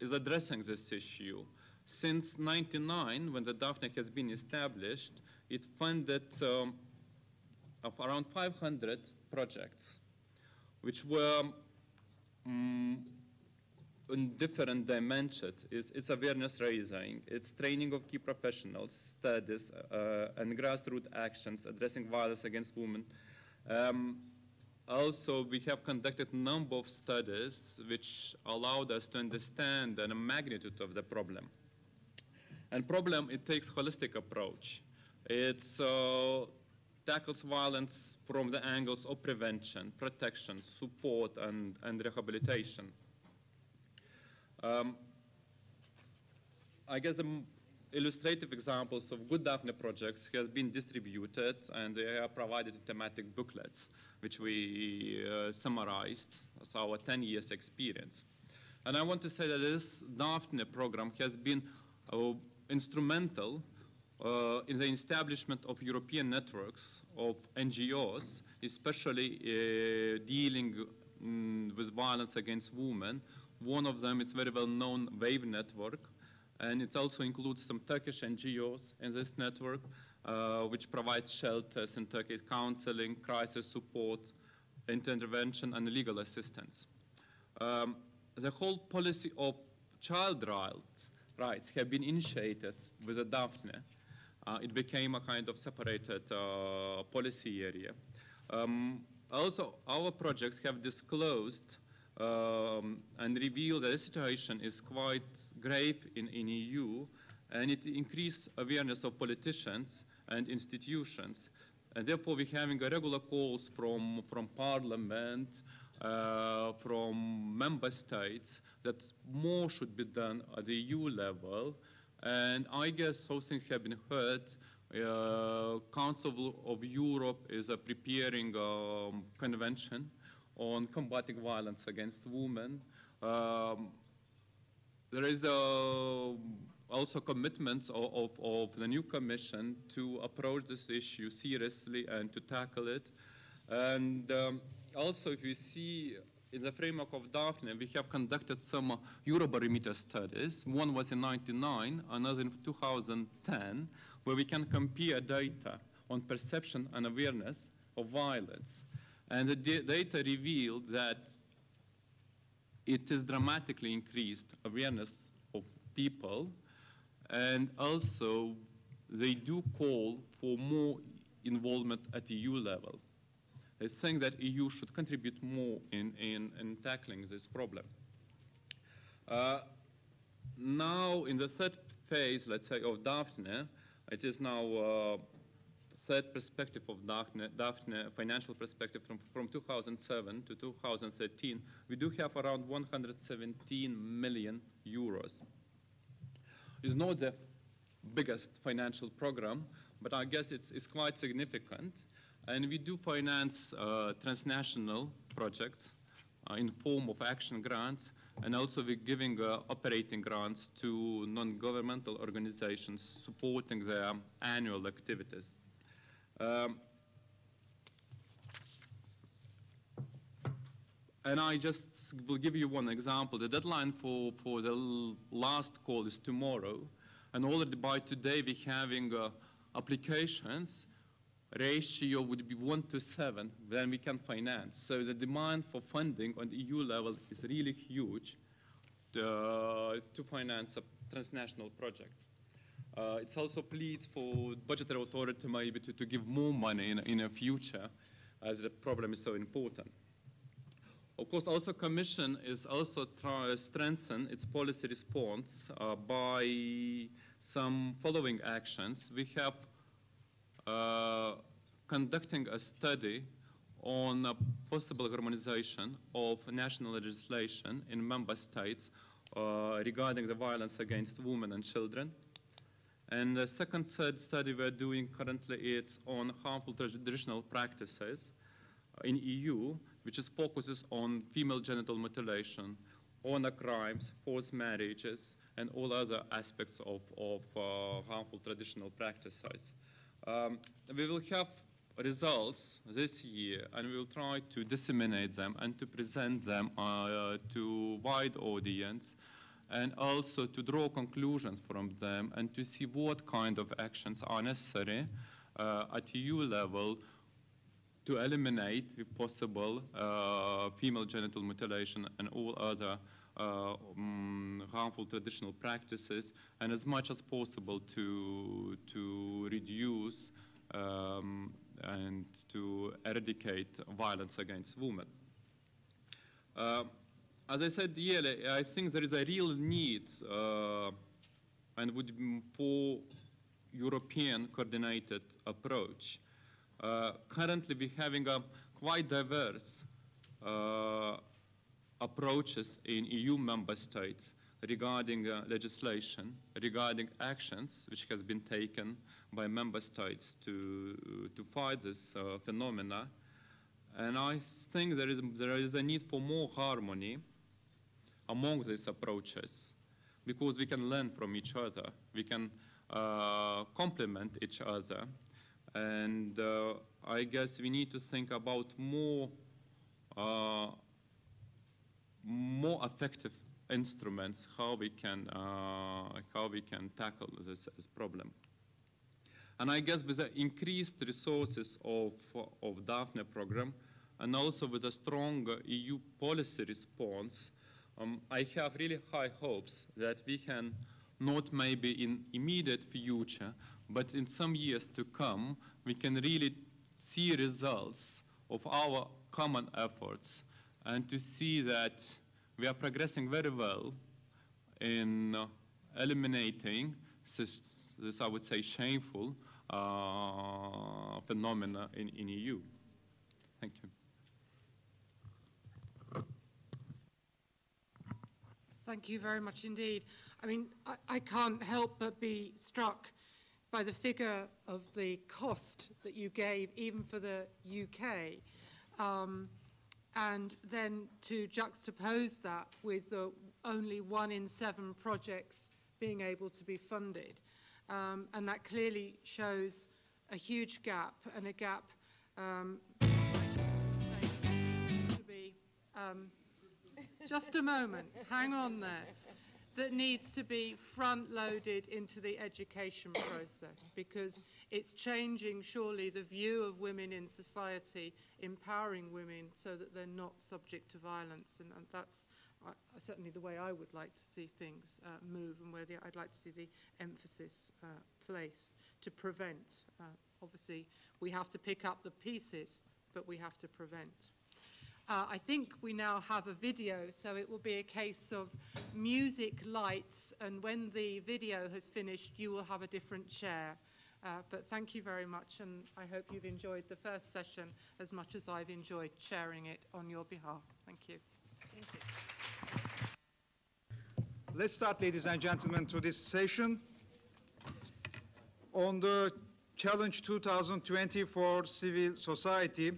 addressing this issue. Since 99, when the Daphne has been established, it funded um, of around 500 projects, which were um, in different dimensions. It's, it's, awareness raising, it's training of key professionals, studies, uh, and grassroots actions addressing violence against women. Um, also, we have conducted a number of studies which allowed us to understand the magnitude of the problem. And problem, it takes holistic approach. It uh, tackles violence from the angles of prevention, protection, support, and, and rehabilitation. Um, I guess the illustrative examples of good Daphne projects has been distributed and they are provided in thematic booklets, which we uh, summarized as our 10 years experience. And I want to say that this Daphne program has been uh, instrumental uh, in the establishment of European networks of NGOs, especially uh, dealing mm, with violence against women. One of them is very well known WAVE network, and it also includes some Turkish NGOs in this network, uh, which provide shelters in Turkey, counseling, crisis support, intervention, and legal assistance. Um, the whole policy of child rights, rights have been initiated with the Daphne. Uh, it became a kind of separated uh, policy area. Um, also, our projects have disclosed um, and revealed that the situation is quite grave in, in EU, and it increased awareness of politicians and institutions. And therefore, we're having regular calls from, from Parliament, uh, from member states that more should be done at the EU level. And I guess those things have been heard. Uh, Council of Europe is uh, preparing a um, convention on combating violence against women. Um, there is a also commitments of, of, of, the new commission to approach this issue seriously and to tackle it. And um, also, if you see in the framework of Daphne, we have conducted some Eurobarometer studies. One was in 99, another in 2010, where we can compare data on perception and awareness of violence. And the data revealed that it is dramatically increased awareness of people, and also they do call for more involvement at EU level. I think that EU should contribute more in, in, in tackling this problem. Uh, now, in the third phase, let's say, of Daphne, it is now uh, third perspective of Daphne, Daphne, financial perspective from, from 2007 to 2013, we do have around 117 million euros. It's not the biggest financial program, but I guess it's, it's quite significant. And we do finance uh, transnational projects uh, in form of action grants, and also we're giving uh, operating grants to non-governmental organizations supporting their annual activities. Um, and I just will give you one example. The deadline for, for the last call is tomorrow, and already by today we're having uh, applications ratio would be 1 to 7, then we can finance. So the demand for funding on the EU level is really huge to, to finance transnational projects. Uh, it's also pleads for budgetary authority maybe to, to give more money in, in the future as the problem is so important. Of course, also Commission is also trying to strengthen its policy response uh, by some following actions. We have conducting a study on a possible harmonization of national legislation in member states uh, regarding the violence against women and children. And the second study we're doing currently is on harmful traditional practices in EU, which is focuses on female genital mutilation, honor crimes, forced marriages, and all other aspects of, of uh, harmful traditional practices. Um, we will have results this year and we will try to disseminate them and to present them uh, to wide audience and also to draw conclusions from them and to see what kind of actions are necessary uh, at EU level to eliminate, if possible, uh, female genital mutilation and all other um, harmful traditional practices, and as much as possible to, to reduce um, and to eradicate violence against women. Uh, as I said earlier, I think there is a real need uh, and would for European coordinated approach. Uh, currently, we're having a quite diverse uh, approaches in EU member states regarding uh, legislation, regarding actions which has been taken by member states to, to fight this uh, phenomena. And I think there is, there is a need for more harmony among these approaches because we can learn from each other. We can uh, complement each other. And uh, I guess we need to think about more, uh, more effective instruments how we can, uh, how we can tackle this, this problem. And I guess with the increased resources of, of Daphne program, and also with a strong EU policy response, um, I have really high hopes that we can not maybe in immediate future, but in some years to come, we can really see results of our common efforts and to see that we are progressing very well in uh, eliminating this, this, I would say, shameful uh, phenomena in, in EU. Thank you. Thank you very much indeed. I mean, I, I can't help but be struck by the figure of the cost that you gave, even for the UK, um, and then to juxtapose that with the only one in seven projects being able to be funded. Um, and that clearly shows a huge gap and a gap um, to be um, just a moment, hang on there, that needs to be front loaded into the education process because it's changing surely the view of women in society, empowering women so that they're not subject to violence. And, and that's uh, certainly the way I would like to see things uh, move and where the, I'd like to see the emphasis uh, placed to prevent. Uh, obviously, we have to pick up the pieces, but we have to prevent. Uh, I think we now have a video, so it will be a case of music, lights, and when the video has finished, you will have a different chair. Uh, but thank you very much, and I hope you've enjoyed the first session as much as I've enjoyed chairing it on your behalf. Thank you. Thank you. Let's start, ladies and gentlemen, to this session on the Challenge 2020 for Civil Society.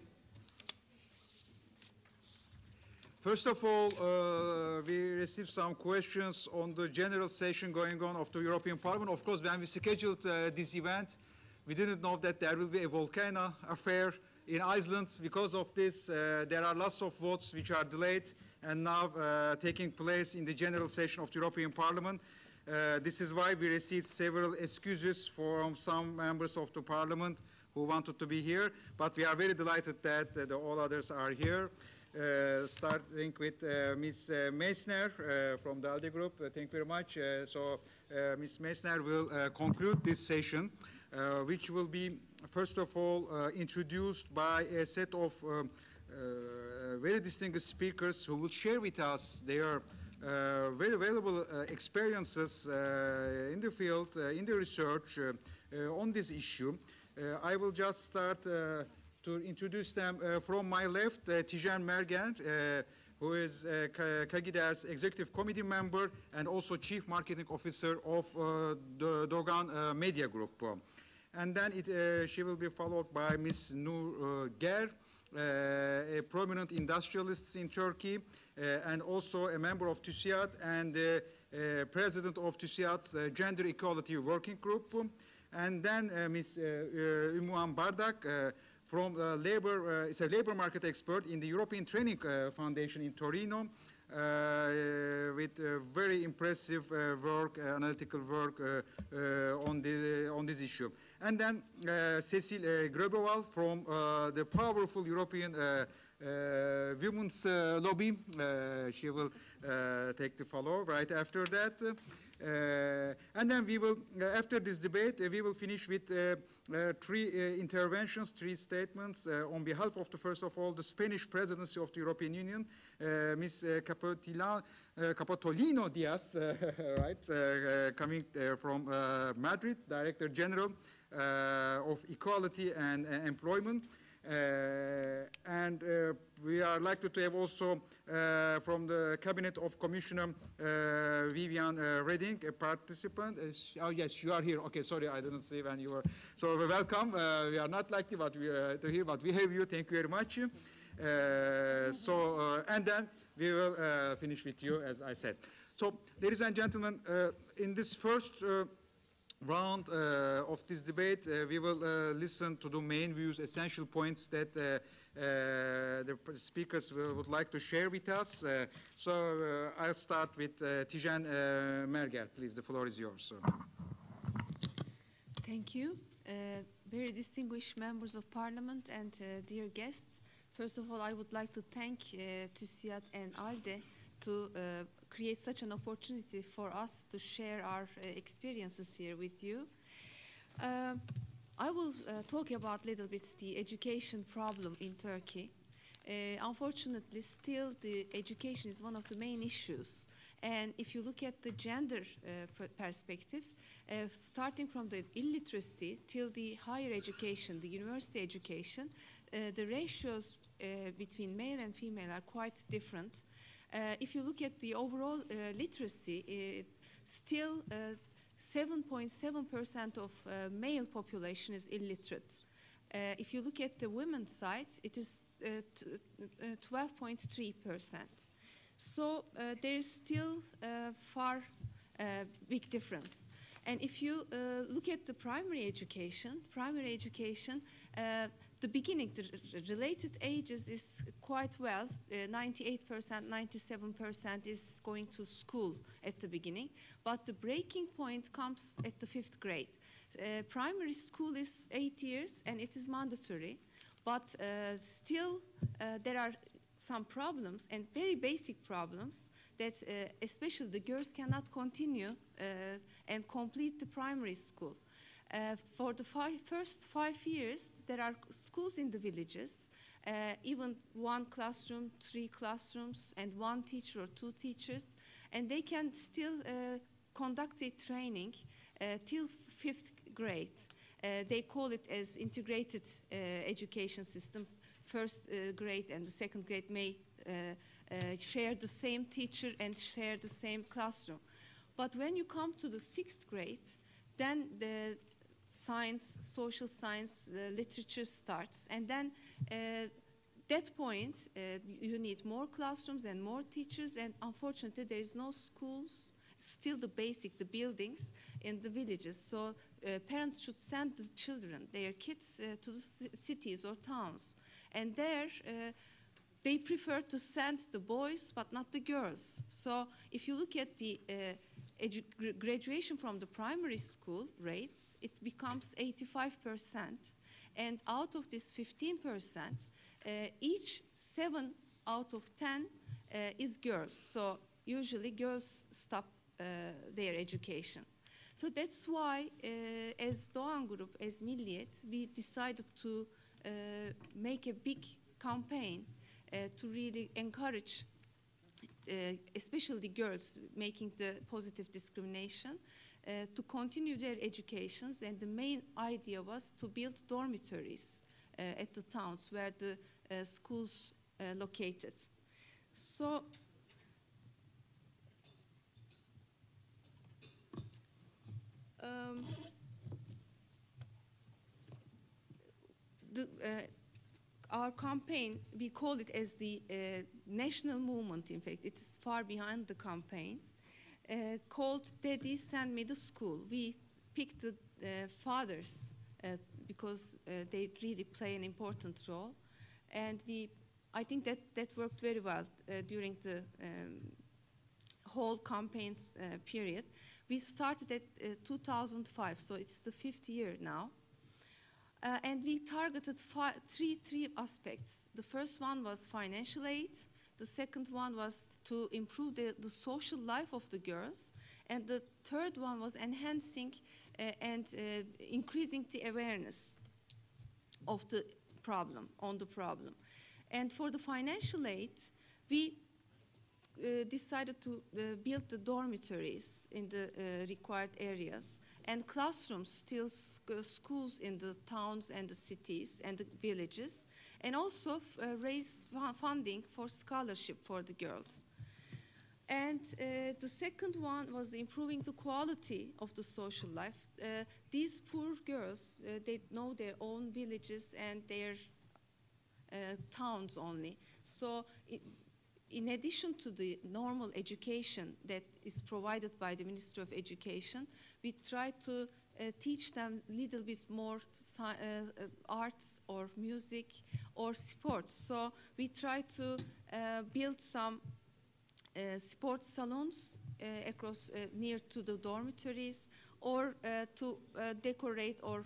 First of all, uh, we received some questions on the general session going on of the European Parliament. Of course, when we scheduled uh, this event, we didn't know that there will be a volcano affair in Iceland. Because of this, uh, there are lots of votes which are delayed and now uh, taking place in the general session of the European Parliament. Uh, this is why we received several excuses from some members of the Parliament who wanted to be here, but we are very delighted that uh, all others are here. Uh, starting with uh, Ms. Uh, Meissner uh, from the ALDE group. Uh, thank you very much. Uh, so Ms. Meissner will conclude this session, which will be, first of all, introduced by a set of um, very distinguished speakers who will share with us their very valuable experiences in the field, in the research on this issue. I will just start to introduce them uh, from my left, uh, Tijen Mergen, uh, who is uh, Kagider's executive committee member and also chief marketing officer of uh, the Dogan uh, Media Group. And then it, uh, she will be followed by Ms. Nur Ger, a prominent industrialist in Turkey and also a member of TÜSİAD and president of TÜSİAD's Gender Equality Working Group. And then Ms. Uh, Ümmühan Bardak, from uh, labor, uh, it's a labor market expert in the European Training uh, Foundation in Torino. Uh, with uh, very impressive uh, work, uh, analytical work uh, on, the, on this issue. And then Cécile Greboval from the powerful European Women's Lobby. she will take the follow right after that. Uh, and then we will, uh, after this debate, uh, we will finish with uh, uh, three uh, interventions, three statements on behalf of the, first of all, the Spanish presidency of the European Union, Ms. Capitolina Diaz, right, coming from Madrid, Director General of Equality and Employment. Uh, and uh, we are likely to have also uh, from the cabinet of Commissioner uh, Viviane uh, Reding, a participant. Uh, oh, yes, you are here. Okay, sorry, I didn't see when you were. So welcome. we are not likely but we, to hear, but we have you. Thank you very much. so, and then we will finish with you, as I said. So, ladies and gentlemen, in this first round uh, of this debate, uh, we will uh, listen to the main views, essential points that uh, uh, the speakers will, would like to share with us. Uh, so I'll start with Tijen Mergen. Please, the floor is yours. So. Thank you. Very distinguished members of parliament and dear guests. First of all, I would like to thank uh, and ALDE to uh, create such an opportunity for us to share our uh, experiences here with you. Uh, I will uh, talk about a little bit the education problem in Turkey. Unfortunately, still the education is one of the main issues. And if you look at the gender uh, perspective, uh, starting from the illiteracy till the higher education, the university education, uh, the ratios between male and female are quite different. Uh, if you look at the overall uh, literacy, still uh, 7.7% of uh, male population is illiterate. If you look at the women's side, it is uh, t- uh, 12.3%. So there is still far uh, big difference. And if you uh, look at the primary education, primary education, uh, the beginning, the related ages is quite well. Uh, 98%, 97% is going to school at the beginning. But the breaking point comes at the fifth grade. Uh, primary school is eight years and it is mandatory. But uh, still, uh, there are some problems and very basic problems that uh, especially the girls cannot continue uh, and complete the primary school. Uh, for the five, first five years, there are schools in the villages, uh, even one classroom, three classrooms, and one teacher or two teachers, and they can still uh, conduct a training uh, till fifth grade. Uh, they call it as integrated education system. First grade and the second grade may share the same teacher and share the same classroom. But when you come to the sixth grade, then the science, social science, uh, literature starts, and then uh, that point uh, you need more classrooms and more teachers, and unfortunately there is no schools. Still, the basic, the buildings in the villages. So uh, parents should send the children, their kids, uh, to the ci- cities or towns, and there. Uh, they prefer to send the boys but not the girls. So if you look at the graduation from the primary school rates, it becomes 85%. And out of this 15%, uh, each seven out of 10 uh, is girls. So usually girls stop uh, their education. So that's why, uh, as Doğan Group, as Milliyet, we decided to uh, make a big campaign uh, to really encourage, uh, especially girls making the positive discrimination, uh, to continue their educations. And the main idea was to build dormitories uh, at the towns where the schools located. So um, the, uh, our campaign, we call it as the uh, national movement, in fact. It's far behind the campaign, uh, called Daddy Send Me to School. We picked the uh, fathers uh, because uh, they really play an important role. And we, I think that, that worked very well uh, during the um, whole campaign's period. We started at uh, 2005, so it's the fifth year now. Uh, and we targeted three, three aspects. The first one was financial aid. The second one was to improve the, the social life of the girls. And the third one was enhancing uh, and uh, increasing the awareness of the problem, on the problem. And for the financial aid, we uh, decided to uh, build the dormitories in the uh, required areas and classrooms, still uh, schools in the towns and the cities and the villages, and also uh, raise fu- funding for scholarship for the girls. And uh, the second one was improving the quality of the social life. Uh, these poor girls, uh, they know their own villages and their uh, towns only. So it, in addition to the normal education that is provided by the Ministry of Education, we try to uh, teach them a little bit more uh, uh, arts or music or sports. So we try to uh, build some uh, sports salons uh, across near to the dormitories or to decorate or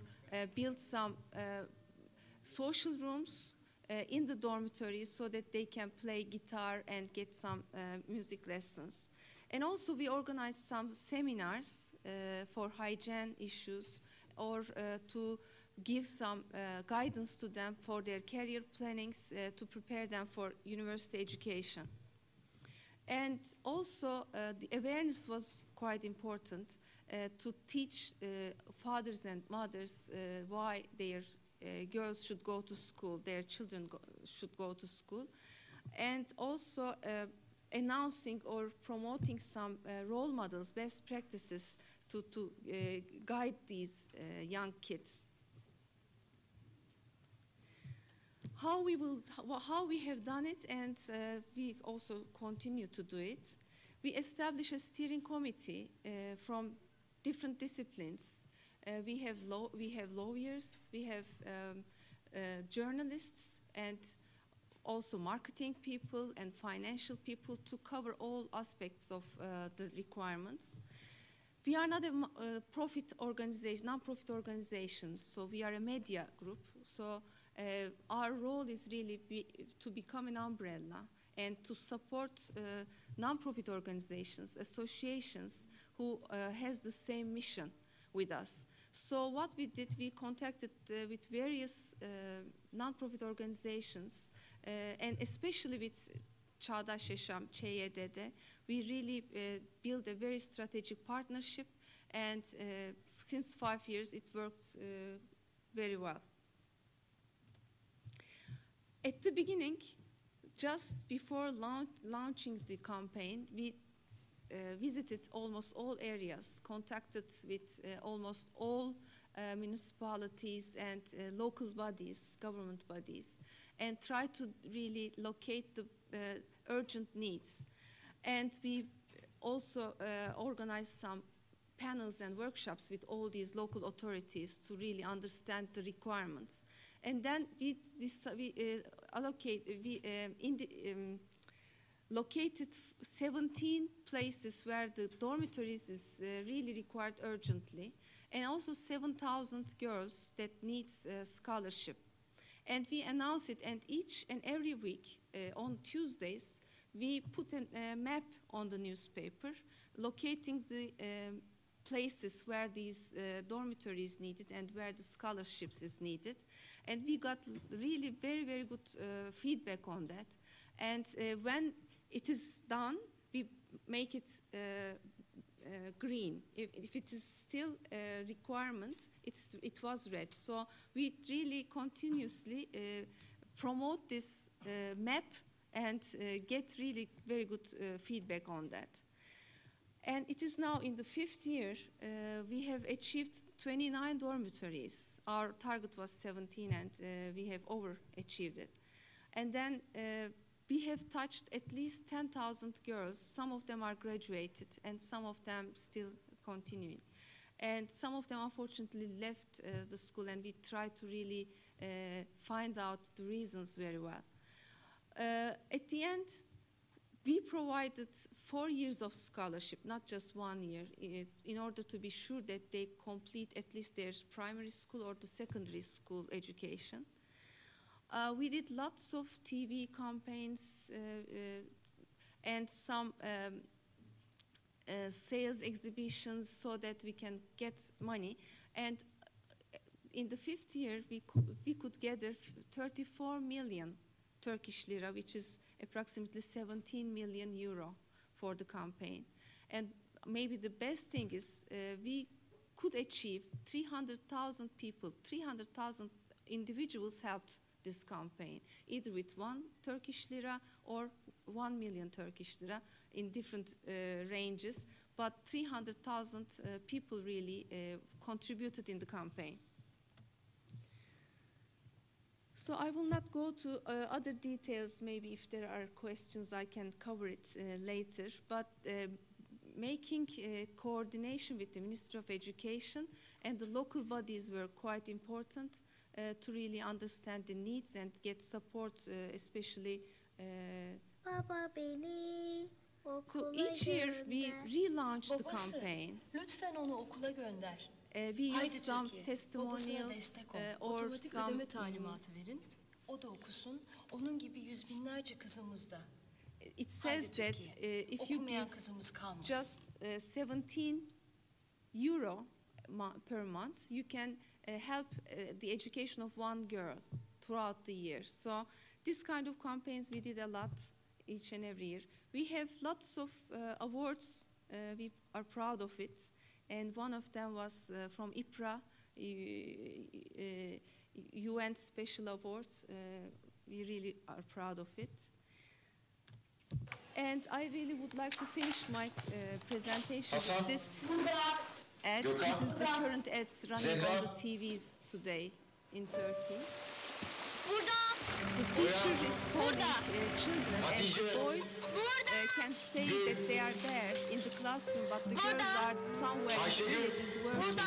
build some social rooms in the dormitories so that they can play guitar and get some uh, music lessons. And also we organize some seminars uh, for hygiene issues or uh, to give some uh, guidance to them for their career plannings uh, to prepare them for university education. And also, uh, the awareness was quite important uh, to teach uh, fathers and mothers uh, why their uh, girls should go to school, their children go, should go to school, and also uh, announcing or promoting some uh, role models, best practices to, to uh, guide these uh, young kids. how we will how we have done it and uh, we also continue to do it. We establish a steering committee uh, from different disciplines uh, we have we have lawyers we have um, uh, journalists and also marketing people and financial people to cover all aspects of uh, the requirements we are not a uh, profit organization non-profit organization so we are a media group so uh, our role is really be, to become an umbrella and to support uh, non-profit organizations, associations who has the same mission with us. So what we did, we contacted uh, with various uh, non-profit organizations uh, and especially with Çağdaş Yaşam, ÇYD'de, we really uh, built a very strategic partnership and uh, since five years it worked uh, very well. At the beginning, just before launch, launching the campaign, we visited almost all areas, contacted with uh, almost all uh, municipalities and uh, local bodies, government bodies, and tried to really locate the uh, urgent needs. And we also uh, organized some panels and workshops with all these local authorities to really understand the requirements. And then we, we uh, allocate, we um, um, located 17 places where the dormitories is uh, really required urgently, and also 7,000 girls that needs uh, scholarship. And we announce it, and each and every week uh, on Tuesdays, we put a map on the newspaper locating the um, places where these uh, dormitories needed and where the scholarships is needed. And we got really very, very good uh, feedback on that. And uh, when it is done, we make it uh, uh, green. If, if it is still a requirement, it's, it was red. So we really continuously uh, promote this uh, map and uh, get really very good feedback on that. And it is now in the fifth year, uh, we have achieved 29 dormitories. Our target was 17, and uh, we have overachieved it. And then uh, we have touched at least 10,000 girls. Some of them are graduated, and some of them still continuing. And some of them unfortunately left uh, the school, and we try to really uh, find out the reasons very well. Uh, at the end, we provided four years of scholarship, not just one year, in order to be sure that they complete at least their primary school or the secondary school education. Uh, we did lots of TV campaigns uh, uh, and some um, uh, sales exhibitions so that we can get money. And in the fifth year, we, cou- we could gather 34 million Turkish lira, which is approximately 17 million euro for the campaign. And maybe the best thing is uh, we could achieve 300,000 people, 300,000 individuals helped this campaign, either with one Turkish lira or 1 million Turkish lira in different uh, ranges, but 300,000 uh, people really uh, contributed in the campaign. So I will not go to uh, other details. Maybe if there are questions, I can cover it uh, later. But uh, making uh, coordination with the Ministry of Education and the local bodies were quite important uh, to really understand the needs and get support, uh, especially. Uh, Baba beni so each year we relaunched the Babası, campaign. lütfen onu okula gönder. Uh, we Haydi used some Türkiye, testimonials uh, or Otomatik some ödeme talimatı verin. O da okusun. Onun gibi yüz binlerce kızımız da. It Haydi says that Türkiye. uh, if you give kızımız kalmasın. just uh, 17 euro per month, you can uh, help uh, the education of one girl throughout the year. So this kind of campaigns we did a lot each and every year. We have lots of uh, awards. Uh, we are proud of it, and one of them was uh, from IPRA, uh, uh, UN Special Award. Uh, we really are proud of it. And I really would like to finish my uh, presentation with Hasan. this ad. This is the current ads running on the TVs today in Turkey. The teacher is calling uh, children and Hatice. the boys uh, can say that they are there in the classroom, but the girls are somewhere in the villages working.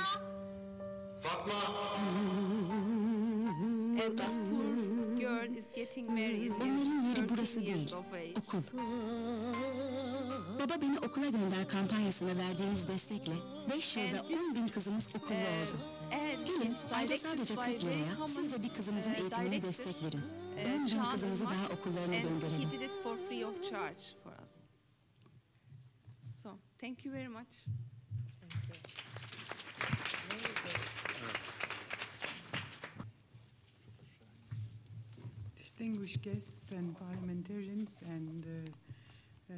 Fatma, And this poor Onların at yeri 13 burası years değil, of age. okul. Baba Beni Okula Gönder kampanyasına verdiğiniz destekle 5 yılda And this, 10 bin kızımız okullu oldu. And Gelin it's ayda directed sadece by 40 very liraya common, siz de bir kızımızın uh, eğitimine director, destek verin. uh, 10 bin Çağan kızımızı Irmak, daha okullarına and he gönderelim. did it for free of charge for us. So, thank you very much. Distinguished guests and parliamentarians, and uh, uh,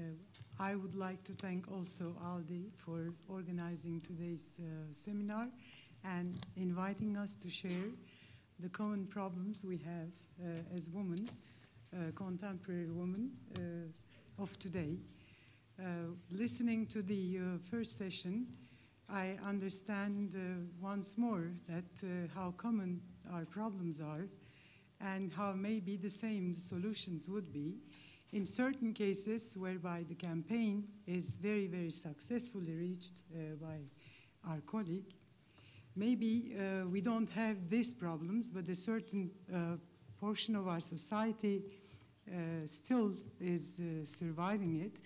I would like to thank also ALDE for organizing today's uh, seminar and inviting us to share the common problems we have uh, as women, uh, contemporary women uh, of today. Listening to the first session, I understand once more that how common our problems are and how maybe the same solutions would be in certain cases whereby the campaign is very, very successfully reached uh, by our colleague. Maybe uh, we don't have these problems, but a certain uh, portion of our society uh, still is uh, surviving it.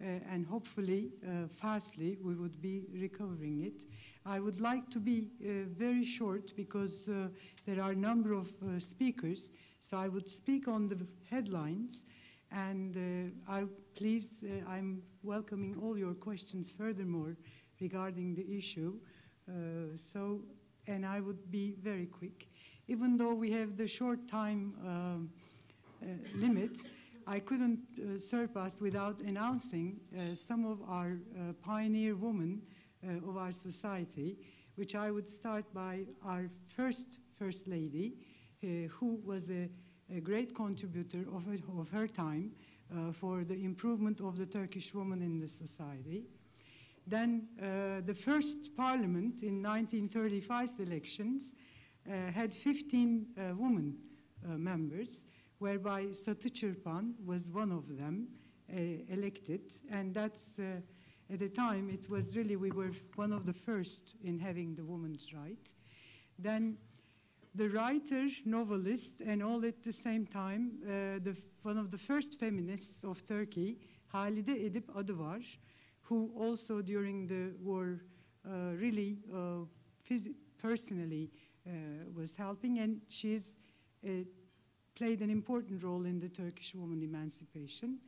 Uh, and hopefully, fastly, we would be recovering it. I would like to be uh, very short because uh, there are a number of uh, speakers, so I would speak on the headlines. And uh, I, please, uh, I'm welcoming all your questions furthermore regarding the issue. Uh, so, and I would be very quick. Even though we have the short time limit, I couldn't surpass without announcing some of our pioneer women of our society, which I would start by our first First Lady, uh, who was a, a great contributor of her, of her time uh, for the improvement of the Turkish woman in the society. Then uh, the first parliament in 1935's elections uh, had 15 uh, women uh, members, whereby Satı Çırpan was one of them uh, elected, and that's uh, at the time it was really we were one of the first in having the woman's right. Then the writer, novelist, and all at the same time, uh, the, one of the first feminists of Turkey, Halide Edip Adıvar, who also during the war uh, really uh, personally uh, was helping, and she's uh, played an important role in the Turkish woman emancipation.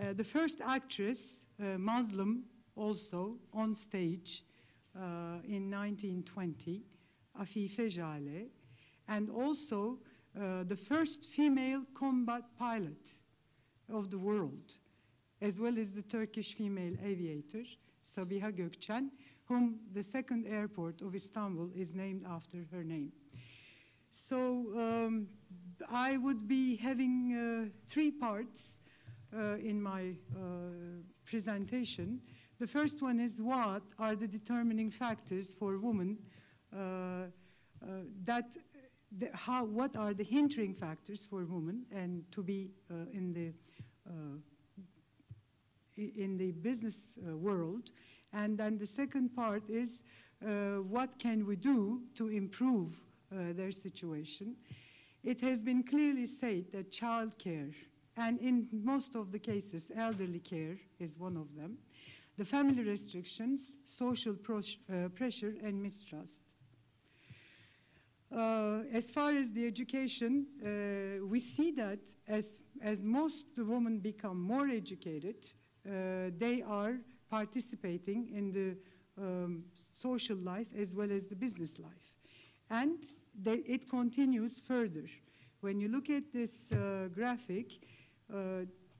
Uh, the first actress, uh, Muslim, also on stage uh, in 1920, Afife Jale, and also uh, the first female combat pilot of the world, as well as the Turkish female aviator, Sabiha Gökçen, whom the second airport of Istanbul is named after her name. So um, I would be having uh, three parts in my uh, presentation. The first one is what are the determining factors for women uh, uh, that the, how, what are the hindering factors for women and to be uh, in the uh, in the business uh, world. And then the second part is uh, what can we do to improve uh, their situation? It has been clearly said that childcare, and in most of the cases, elderly care is one of them, the family restrictions, social uh, pressure, and mistrust. Uh, as far as the education, uh, we see that as, as most women become more educated, uh, they are participating in the um, social life as well as the business life. And they, it continues further. When you look at this uh, graphic,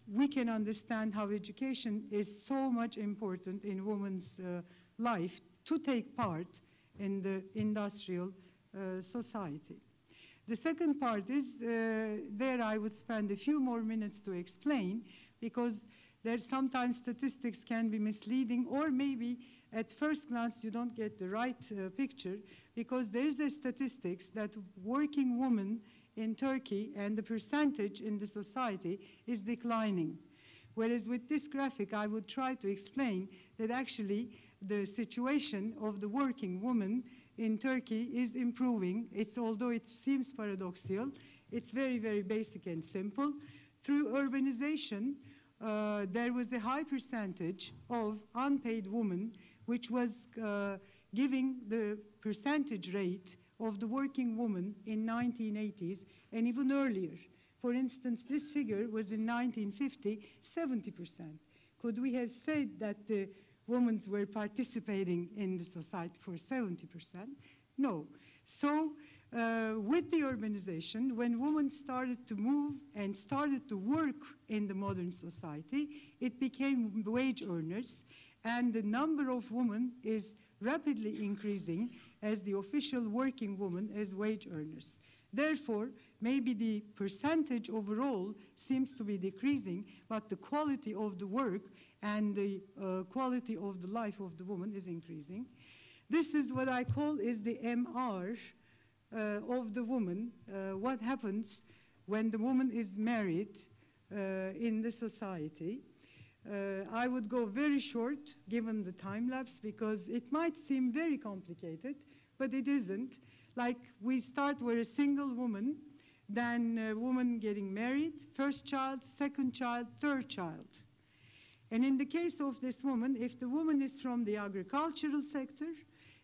we can understand how education is so much important in women's uh, life to take part in the industrial uh, society. The second part is uh, there I would spend a few more minutes to explain because there sometimes statistics can be misleading or maybe at first glance you don't get the right uh, picture because there's a statistics that working women in Turkey and the percentage in the society is declining. Whereas with this graphic, I would try to explain that actually the situation of the working woman in Turkey is improving. It's although it seems paradoxical, it's very, very basic and simple. Through urbanization, uh, there was a high percentage of unpaid women, which was uh, giving the percentage rate of the working woman in 1980s and even earlier. For instance, this figure was in 1950, 70%. Could we have said that the women were participating in the society for 70%? No. So, uh, with the urbanization, when women started to move and started to work in the modern society, it became wage earners, and the number of women is rapidly increasing as the official working woman as wage earners. Therefore, maybe the percentage overall seems to be decreasing, but the quality of the work and the uh, quality of the life of the woman is increasing. This is what I call is the MR uh, of the woman. Uh, what happens when the woman is married uh, in the society? Uh, I would go very short given the time lapse because it might seem very complicated, but it isn't. Like we start with a single woman, then a woman getting married, first child, second child, third child. And in the case of this woman, if the woman is from the agricultural sector,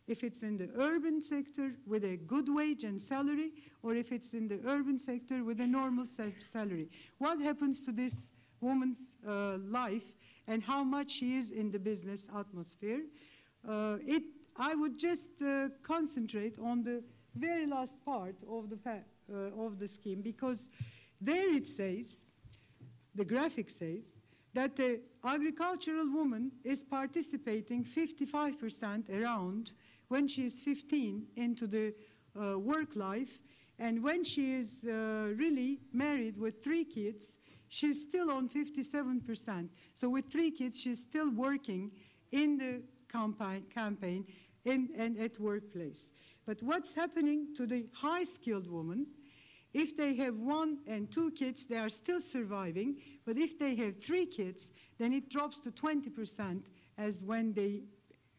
if it's in the urban sector with a good wage and salary, or if it's in the urban sector with a normal salary, what happens to this woman's uh, life and how much she is in the business atmosphere? Uh, it, I would just uh, concentrate on the very last part of the, uh, of the scheme because there it says, the graphic says, that the agricultural woman is participating 55% around when she is 15 into the uh, work life. And when she is uh, really married with three kids, she's still on 57%. So with three kids, she's still working in the campaign, campaign in, and at workplace. But what's happening to the high-skilled woman if they have one and two kids, they are still surviving. But if they have three kids, then it drops to 20% as when they,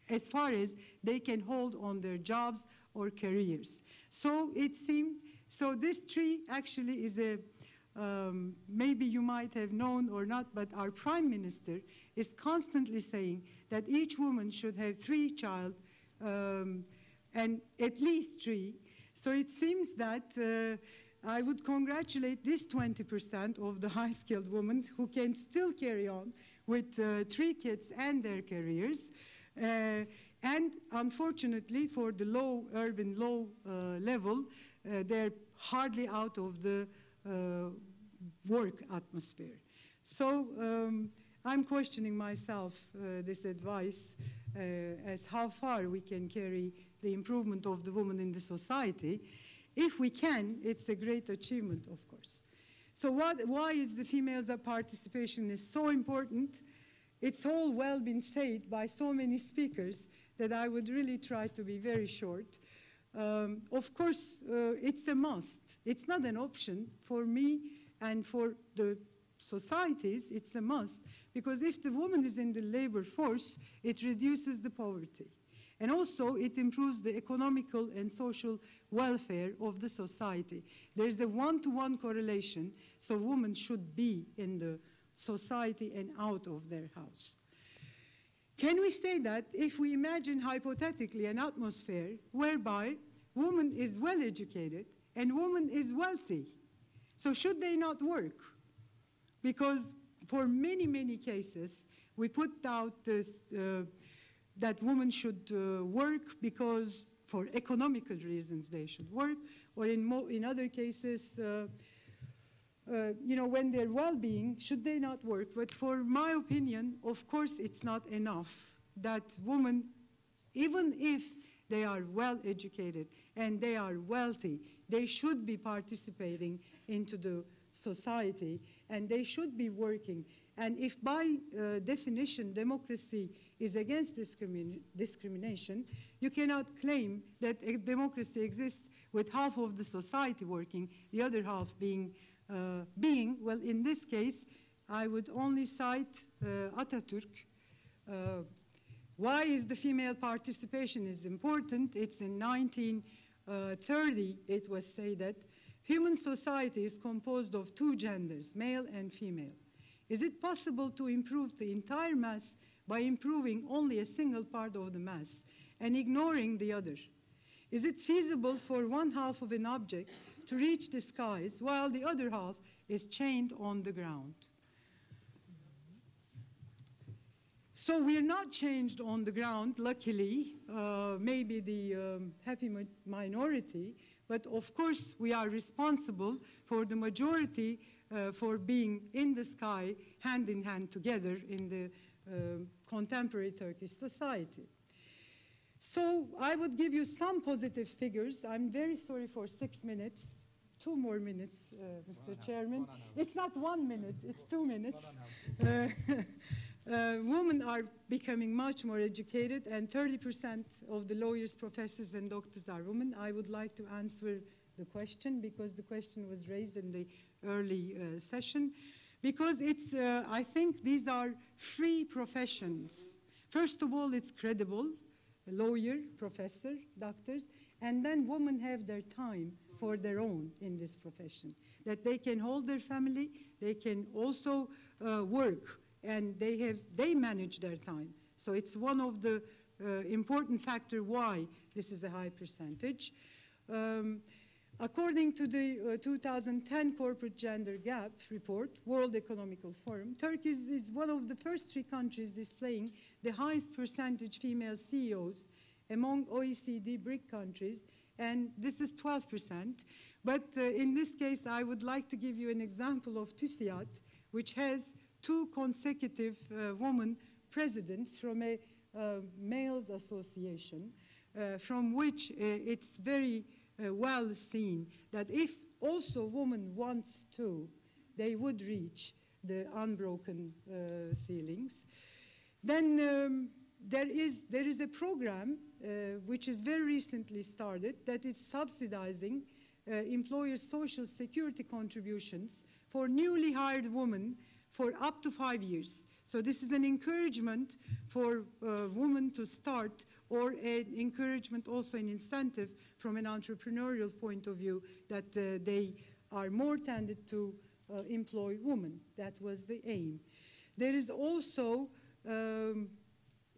as far as they can hold on their jobs or careers. So it seemed, so this tree actually is a, um, maybe you might have known or not, but our prime minister is constantly saying that each woman should have three child um, and at least three. So it seems that uh, I would congratulate this 20% of the high skilled women who can still carry on with uh, three kids and their careers. Uh, and unfortunately, for the low urban, low uh, level, uh, they're hardly out of the uh, work atmosphere. So um, I'm questioning myself this advice as how far we can carry the improvement of the woman in the society. If we can, it's a great achievement, of course. So what, why is the females' participation is so important? It's all well been said by so many speakers that I would really try to be very short. Um, of course, uh, it's a must. It's not an option for me and for the societies. It's a must because if the woman is in the labor force, it reduces the poverty. And also, it improves the economical and social welfare of the society. There's a one-to-one correlation, so women should be in the society and out of their house. Can we say that if we imagine hypothetically an atmosphere whereby woman is well educated and woman is wealthy, so should they not work? Because for many, many cases, we put out this, uh, that women should uh, work because for economical reasons they should work, or in, in other cases, uh, uh, you know, when their well-being, should they not work? But for my opinion, of course, it's not enough that women, even if they are well educated and they are wealthy, they should be participating into the society and they should be working. And if by uh, definition democracy is against discrimin- discrimination, you cannot claim that a democracy exists with half of the society working, the other half being uh, being, well, in this case, I would only cite uh, Atatürk. Uh, why is the female participation is important? It's in 1930, it was said that human society is composed of two genders, male and female. Is it possible to improve the entire mass by improving only a single part of the mass and ignoring the other? Is it feasible for one half of an object to reach the skies while the other half is chained on the ground. So we're not chained on the ground, luckily, uh, maybe the um, happy mi minority, but of course we are responsible for the majority uh, for being in the sky, hand in hand together in the uh, contemporary Turkish society. So I would give you some positive figures. I'm very sorry for six minutes. Two more minutes, uh, Mr. Chairman. It's not one minute, it's two minutes. Uh, women are becoming much more educated, and 30% of the lawyers, professors, and doctors are women. I would like to answer the question because the question was raised in the early uh, session. Because it's, uh, I think these are free professions. First of all, it's credible lawyer, professor, doctors, and then women have their time for their own in this profession. That they can hold their family, they can also uh, work, and they have they manage their time. So it's one of the uh, important factor why this is a high percentage. Um, According to the uh, 2010 Corporate Gender Gap report, World Economical Forum, Turkey is, is, one of the first three countries displaying the highest percentage female CEOs among OECD BRIC countries, and this is 12%. But uh, in this case, I would like to give you an example of TÜSİAD, which has two consecutive uh, women presidents from a uh, males association, uh, from which uh, it's very uh, well seen that if also woman wants to, they would reach the unbroken ceilings. Then um, there, is, there is a program uh, which is very recently started that is subsidizing uh, employers' social security contributions for newly hired women for up to five years. So this is an encouragement for women to start or an encouragement, also an incentive from an entrepreneurial point of view that uh, they are more tended to uh, employ women. That was the aim. There is also um,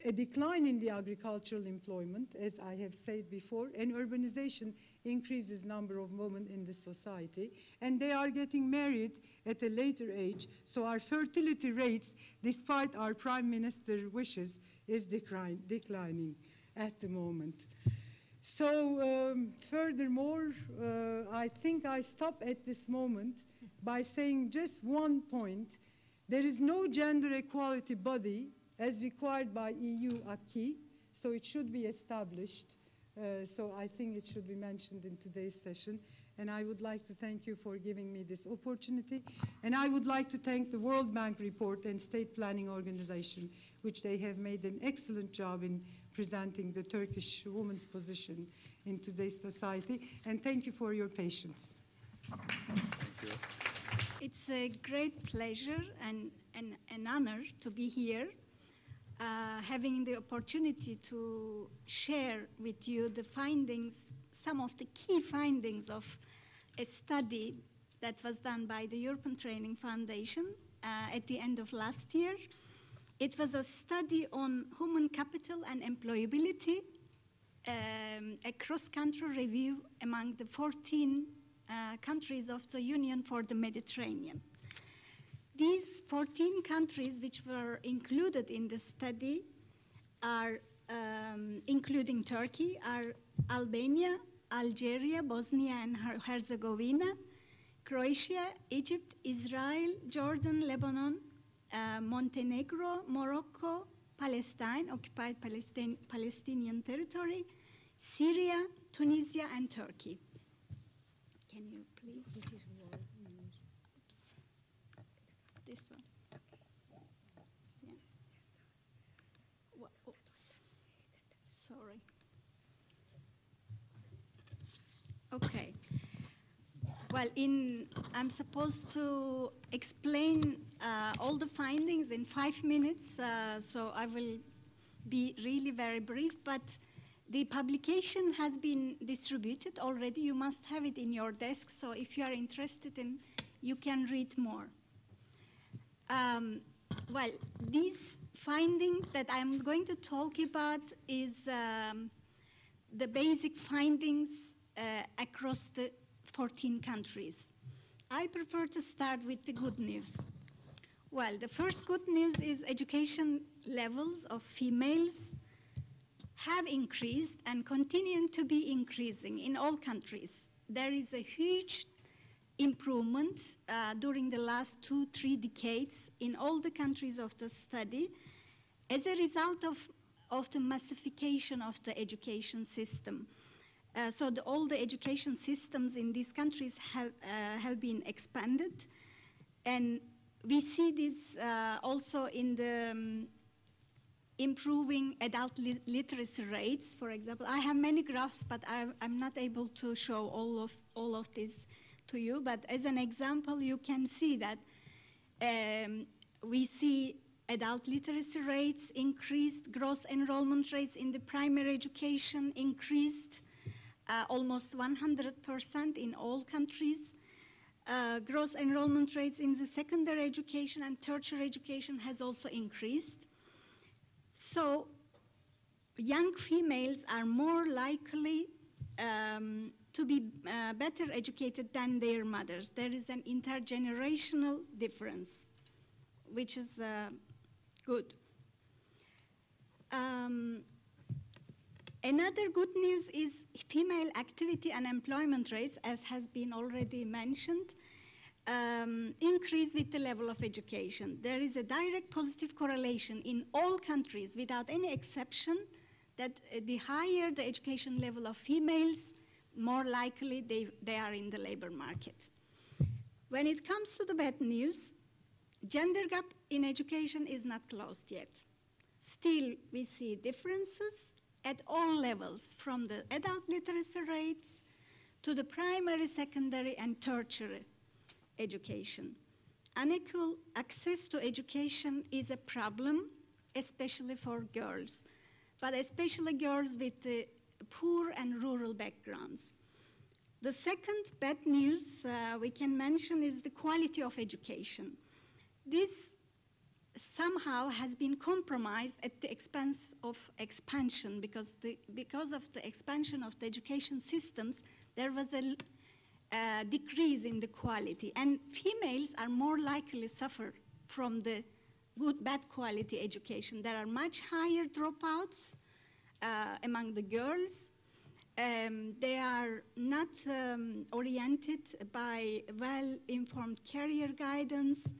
a decline in the agricultural employment, as I have said before, and urbanization increases number of women in the society, and they are getting married at a later age, so our fertility rates, despite our prime minister wishes, is decline, declining at the moment. So um, furthermore, uh, I think I stop at this moment by saying just one point. There is no gender equality body as required by EU acquis, so it should be established. Uh, so I think it should be mentioned in today's session. And I would like to thank you for giving me this opportunity. And I would like to thank the World Bank report and State Planning Organization, which they have made an excellent job in presenting the Turkish woman's position in today's society. And thank you for your patience. You. It's a great pleasure and an, an honor to be here, uh, having the opportunity to share with you the findings, some of the key findings of a study that was done by the European Training Foundation uh, at the end of last year. It was a study on human capital and employability, um, a cross-country review among the 14 uh, countries of the Union for the Mediterranean. These 14 countries which were included in the study are, um, including Turkey, are Albania, Algeria, Bosnia and Herzegovina, Croatia, Egypt, Israel, Jordan, Lebanon, uh, Montenegro, Morocco, Palestine, occupied Palestine, Palestinian territory, Syria, Tunisia, and Turkey. Can you please? Oops. This one. Yeah. Wha- Oops. Sorry. Okay. Well, in I'm supposed to explain uh, all the findings in five minutes, uh, so I will be really very brief. But the publication has been distributed already. You must have it in your desk. So if you are interested in, you can read more. Um, well, these findings that I'm going to talk about is um, the basic findings across the 14 countries. I prefer to start with the good news. Well, the first good news is education levels of females have increased and continuing to be increasing in all countries. There is a huge improvement uh, during the last two, three decades in all the countries of the study as a result of, of the massification of the education system. Uh, so the, all the education systems in these countries have, uh, have been expanded. And we see this uh, also in the um, improving adult li literacy rates, for example. I have many graphs, but I, am not able to show all of, all of this to you. But as an example, you can see that um, we see adult literacy rates increased, gross enrollment rates in the primary education increased, uh, almost 100% in all countries. Uh, gross enrollment rates in the secondary education and tertiary education has also increased. So young females are more likely um, to be uh, better educated than their mothers. There is an intergenerational difference, which is uh, good. Um, another good news is female activity and employment rates, as has been already mentioned, um, increase with the level of education. There is a direct positive correlation in all countries, without any exception, that uh, the higher the education level of females, more likely they, they are in the labor market. When it comes to the bad news, gender gap in education is not closed yet. Still, we see differences at all levels, from the adult literacy rates to the primary, secondary, and tertiary education. Unequal access to education is a problem, especially for girls, but especially girls with uh, poor and rural backgrounds. The second bad news uh, we can mention is the quality of education. This somehow has been compromised at the expense of expansion because, the, because of the expansion of the education systems, there was a uh, decrease in the quality. And females are more likely to suffer from the good, bad quality education. There are much higher dropouts uh, among the girls. Um, they are not um, oriented by well-informed career guidance.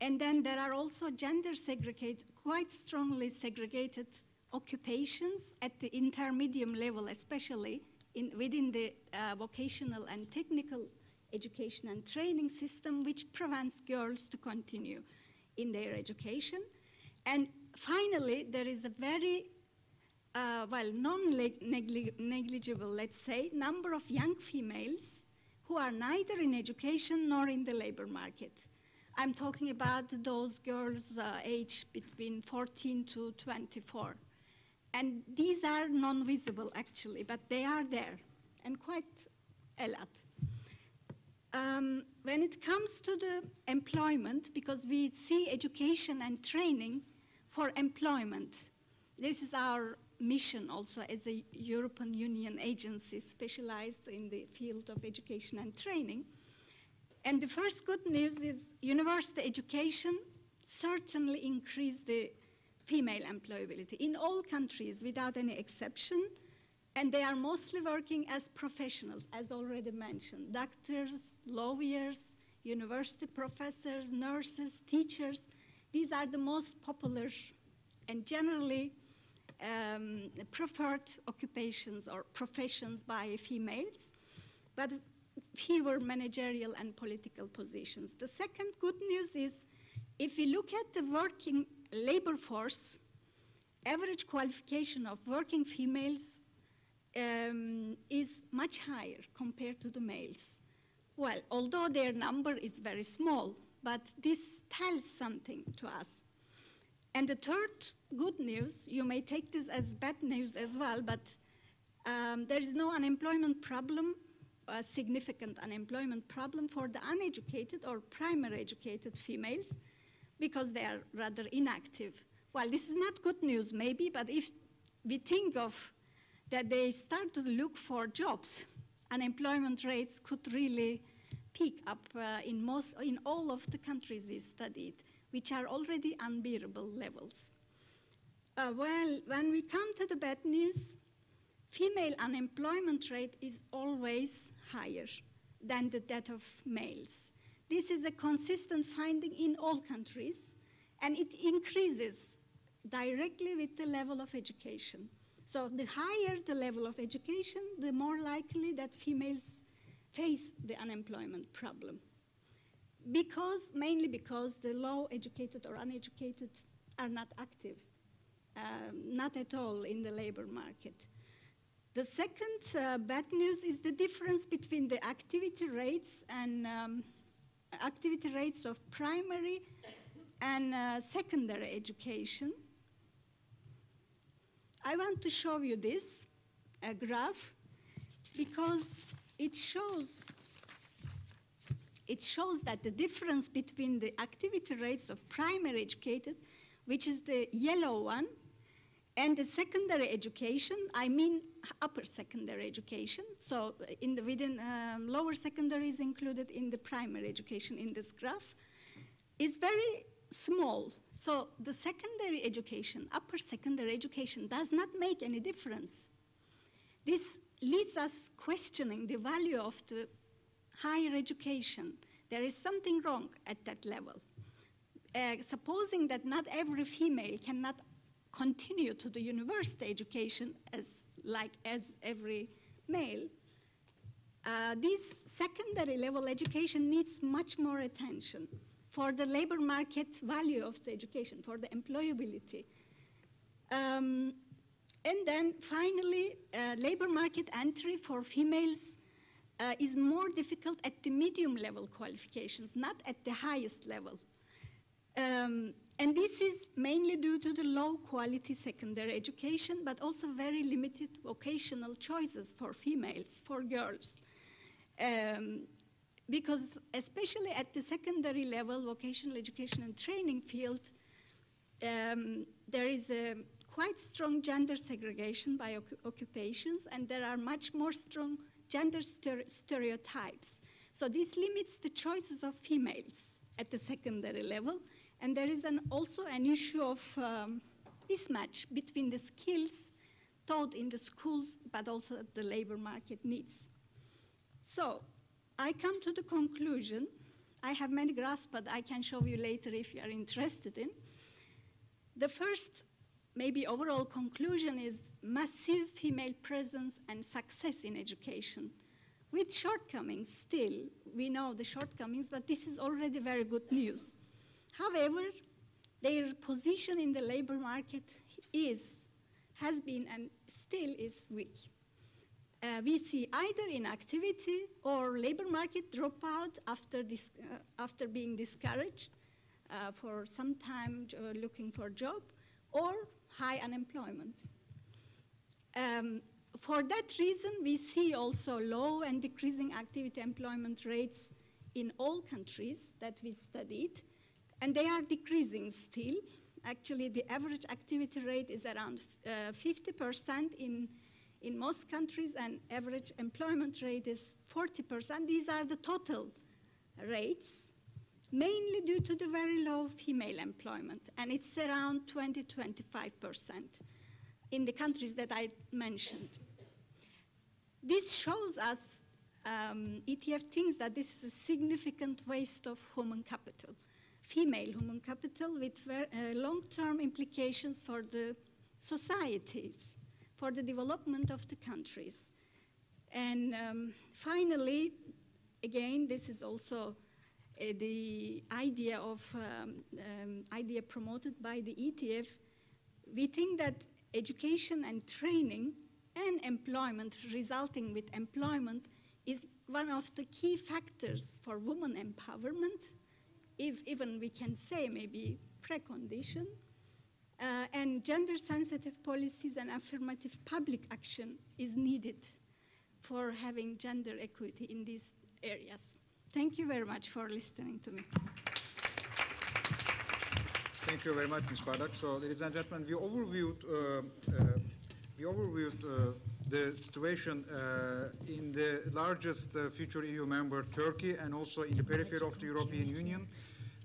And then there are also gender segregated, quite strongly segregated occupations at the intermediate level, especially in, within the uh, vocational and technical education and training system, which prevents girls to continue in their education. And finally, there is a very uh, well, non-negligible, let's say, number of young females who are neither in education nor in the labor market. I'm talking about those girls uh, aged between 14 to 24. And these are non-visible, actually, but they are there, and quite a lot. Um, when it comes to the employment, because we see education and training for employment, this is our mission also as a European Union agency specialized in the field of education and training. And the first good news is university education certainly increased the female employability in all countries without any exception. And they are mostly working as professionals, as already mentioned doctors, lawyers, university professors, nurses, teachers. These are the most popular and generally um, preferred occupations or professions by females, but fewer managerial and political positions. The second good news is if we look at the working labor force, average qualification of working females um, is much higher compared to the males. Well, although their number is very small, but this tells something to us. And the third good news, you may take this as bad news as well, but um, there is no unemployment problem, a significant unemployment problem for the uneducated or primary educated females because they are rather inactive. Well, this is not good news, maybe, but if we think of that they start to look for jobs, unemployment rates could really peak up uh, in most, in all of the countries we studied, which are already unbearable levels. Uh, well, when we come to the bad news, female unemployment rate is always higher than the that of males. This is a consistent finding in all countries, and it increases directly with the level of education. So the higher the level of education, the more likely that females face the unemployment problem. Because, mainly because the low educated or uneducated are not active, um, not at all in the labor market. The second uh, bad news is the difference between the activity rates and um, activity rates of primary and uh, secondary education. I want to show you this graph because it shows it shows that the difference between the activity rates of primary educated, which is the yellow one, and the secondary education, I mean upper secondary education. So uh, in the, within um, lower secondary is included in the primary education in this graph, is very small. So the secondary education, upper secondary education does not make any difference. This leads us questioning the value of the higher education. There is something wrong at that level. Uh, supposing that not every female cannot continue to the university education as like as every male, uh, this secondary level education needs much more attention for the labor market value of the education, for the employability. Um, and then finally, uh, labor market entry for females uh, is more difficult at the medium level qualifications, not at the highest level. Um, and this is mainly due to the low quality secondary education, but also very limited vocational choices for females, for girls. Um, because especially at the secondary level, vocational education and training field, um, there is a quite strong gender segregation by occupations, and there are much more strong gender stereotypes. So this limits the choices of females at the secondary level, and there is an, also an issue of um, mismatch between the skills taught in the schools, but also the labor market needs. So I come to the conclusion. I have many graphs, but I can show you later if you are interested in. The first, maybe overall conclusion is massive female presence and success in education. With shortcomings still, we know the shortcomings, but this is already very good news. However, their position in the labor market is, has been and still is weak. Uh, we see either inactivity or labor market dropout after, dis- uh, after being discouraged uh, for some time uh, looking for a job or high unemployment. Um, for that reason, we see also low and decreasing activity employment rates in all countries that we studied, and they are decreasing still. Actually, the average activity rate is around uh, 50% in, in most countries, and average employment rate is 40%. These are the total rates, mainly due to the very low female employment, and it's around 20 25% in the countries that I mentioned. This shows us, um, ETF thinks that this is a significant waste of human capital, female human capital with uh, long-term implications for the societies, for the development of the countries. And um, finally, again, this is also uh, the idea of um, um, idea promoted by the ETF. We think that education and training and employment resulting with employment is one of the key factors for women empowerment, if even we can say maybe precondition. Uh, and gender sensitive policies and affirmative public action is needed for having gender equity in these areas. Thank you very much for listening to me. Thank you very much, Ms. Bardak. So, ladies and gentlemen, we overviewed, uh, uh, we overviewed uh, the situation uh, in the largest uh, future EU member, Turkey, and also in the periphery of the European Union,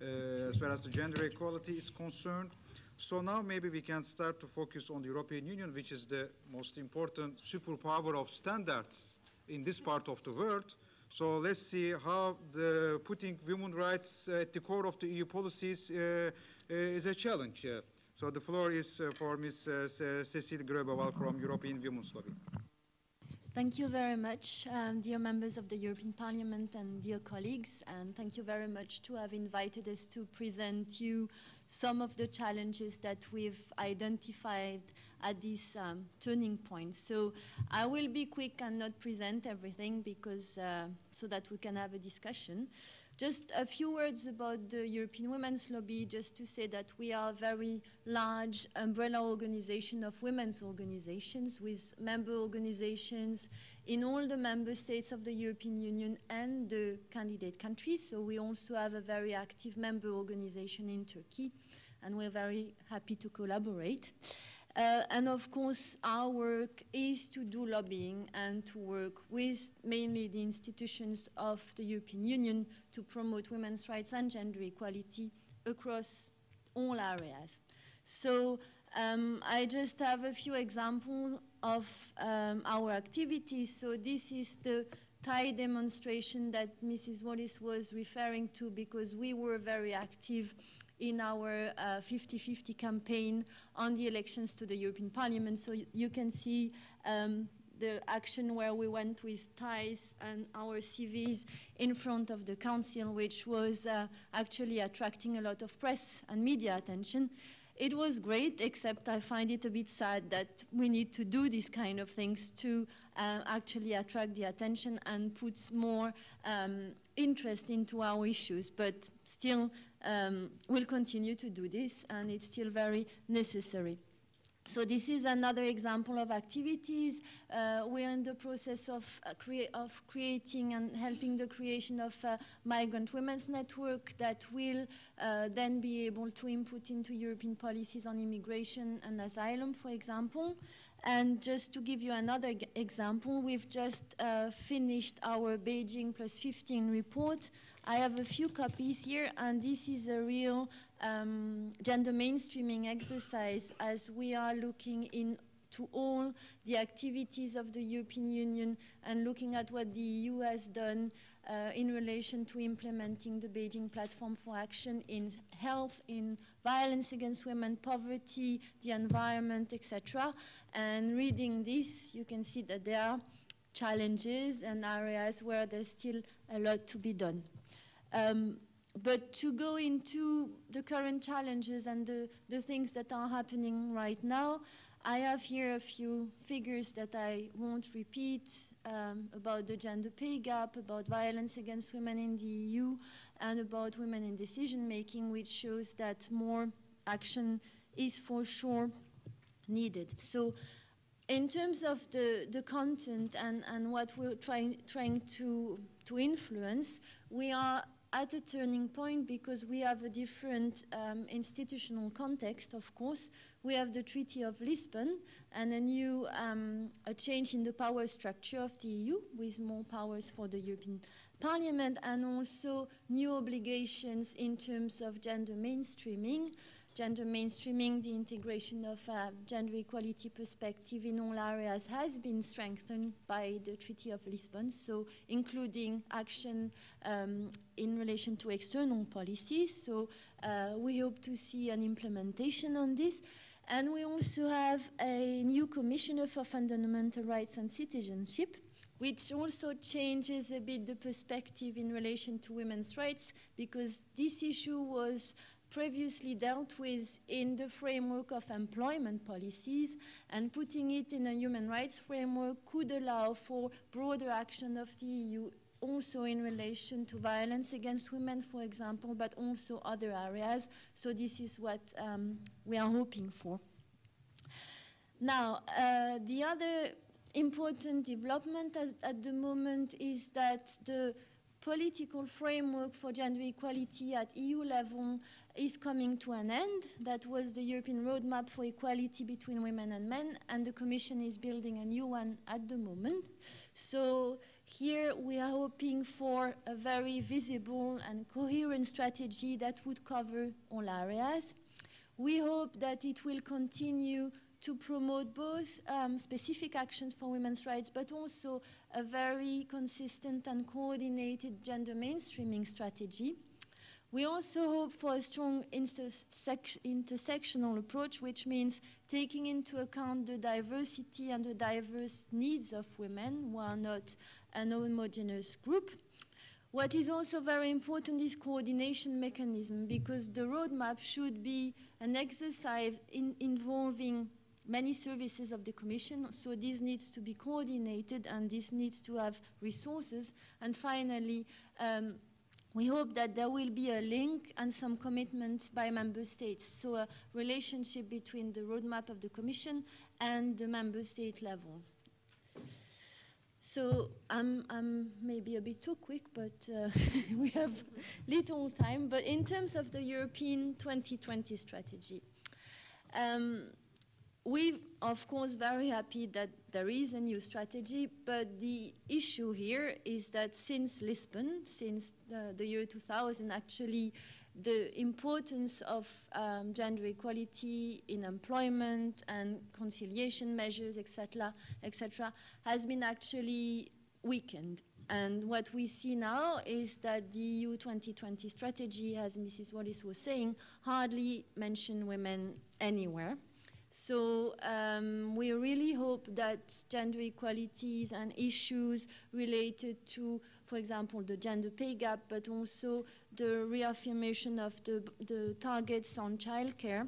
as far as the gender equality is concerned. So now maybe we can start to focus on the European Union, which is the most important superpower of standards in this part of the world. So let's see how the putting women rights at the core of the EU policies uh, uh, is a challenge. Uh, so the floor is uh, for Ms. Uh, Cecile Gréboval from European Women's Lobby. Thank you very much, um, dear members of the European Parliament and dear colleagues, and thank you very much to have invited us to present you some of the challenges that we've identified at this um, turning point. So I will be quick and not present everything because uh, so that we can have a discussion. Just a few words about the European Women's Lobby, just to say that we are a very large umbrella organization of women's organizations with member organizations in all the member states of the European Union and the candidate countries. So we also have a very active member organization in Turkey, and we're very happy to collaborate. Uh, and of course, our work is to do lobbying and to work with mainly the institutions of the European Union to promote women's rights and gender equality across all areas. So um, I just have a few examples of um, our activities. So this is the tie demonstration that Mrs. Wallis was referring to because we were very active in our 50-50 uh, campaign on the elections to the European Parliament. So you can see um, the action where we went with ties and our CVs in front of the council, which was uh, actually attracting a lot of press and media attention. It was great, except I find it a bit sad that we need to do these kind of things to uh, actually attract the attention and put more um, interest into our issues. But still, um, we'll continue to do this, and it's still very necessary. So this is another example of activities. Uh, we're in the process of, uh, crea of, creating and helping the creation of a migrant women's network that will uh, then be able to input into European policies on immigration and asylum, for example. And just to give you another example, we've just uh, finished our Beijing plus 15 report. I have a few copies here, and this is a real um, gender mainstreaming exercise as we are looking into all the activities of the European Union and looking at what the EU has done uh, in relation to implementing the Beijing Platform for Action in health, in violence against women, poverty, the environment, etc. And reading this, you can see that there are challenges and areas where there's still a lot to be done. Um, but to go into the current challenges and the, the things that are happening right now, I have here a few figures that I won't repeat um, about the gender pay gap, about violence against women in the EU, and about women in decision making, which shows that more action is for sure needed. So, in terms of the, the content and, and what we're trying, trying to, to influence, we are at a turning point because we have a different um, institutional context, of course. We have the Treaty of Lisbon and a new um, a change in the power structure of the EU with more powers for the European Parliament and also new obligations in terms of gender mainstreaming gender mainstreaming, the integration of uh, gender equality perspective in all areas has been strengthened by the Treaty of Lisbon, so including action um, in relation to external policies. So uh, we hope to see an implementation on this. And we also have a new Commissioner for Fundamental Rights and Citizenship, which also changes a bit the perspective in relation to women's rights, because this issue was previously dealt with in the framework of employment policies, and putting it in a human rights framework could allow for broader action of the EU also in relation to violence against women, for example, but also other areas. So this is what um, we are hoping for. Now, uh, the other important development as, at the moment is that the political framework for gender equality at EU level is coming to an end. That was the European Roadmap for Equality between Women and Men, and the Commission is building a new one at the moment. So here we are hoping for a very visible and coherent strategy that would cover all areas. We hope that it will continue to promote both um, specific actions for women's rights, but also a very consistent and coordinated gender mainstreaming strategy. We also hope for a strong intersectional approach, which means taking into account the diversity and the diverse needs of women who are not an homogeneous group. What is also very important is coordination mechanism because the roadmap should be an exercise in involving many services of the Commission, so this needs to be coordinated and this needs to have resources. And finally, um, we hope that there will be a link and some commitment by member states, so a relationship between the roadmap of the Commission and the member state level. So I'm, I'm, maybe a bit too quick, but uh, we have little time. But in terms of the European 2020 strategy, um, we of course very happy that there is a new strategy but the issue here is that since lisbon since the, the year 2000 actually the importance of um, gender equality in employment and conciliation measures etc etc has been actually weakened and what we see now is that the EU 2020 strategy, as Mrs. Wallis was saying, hardly mention women anywhere. So um, we really hope that gender equalities and issues related to, for example, the gender pay gap, but also the reaffirmation of the, the targets on childcare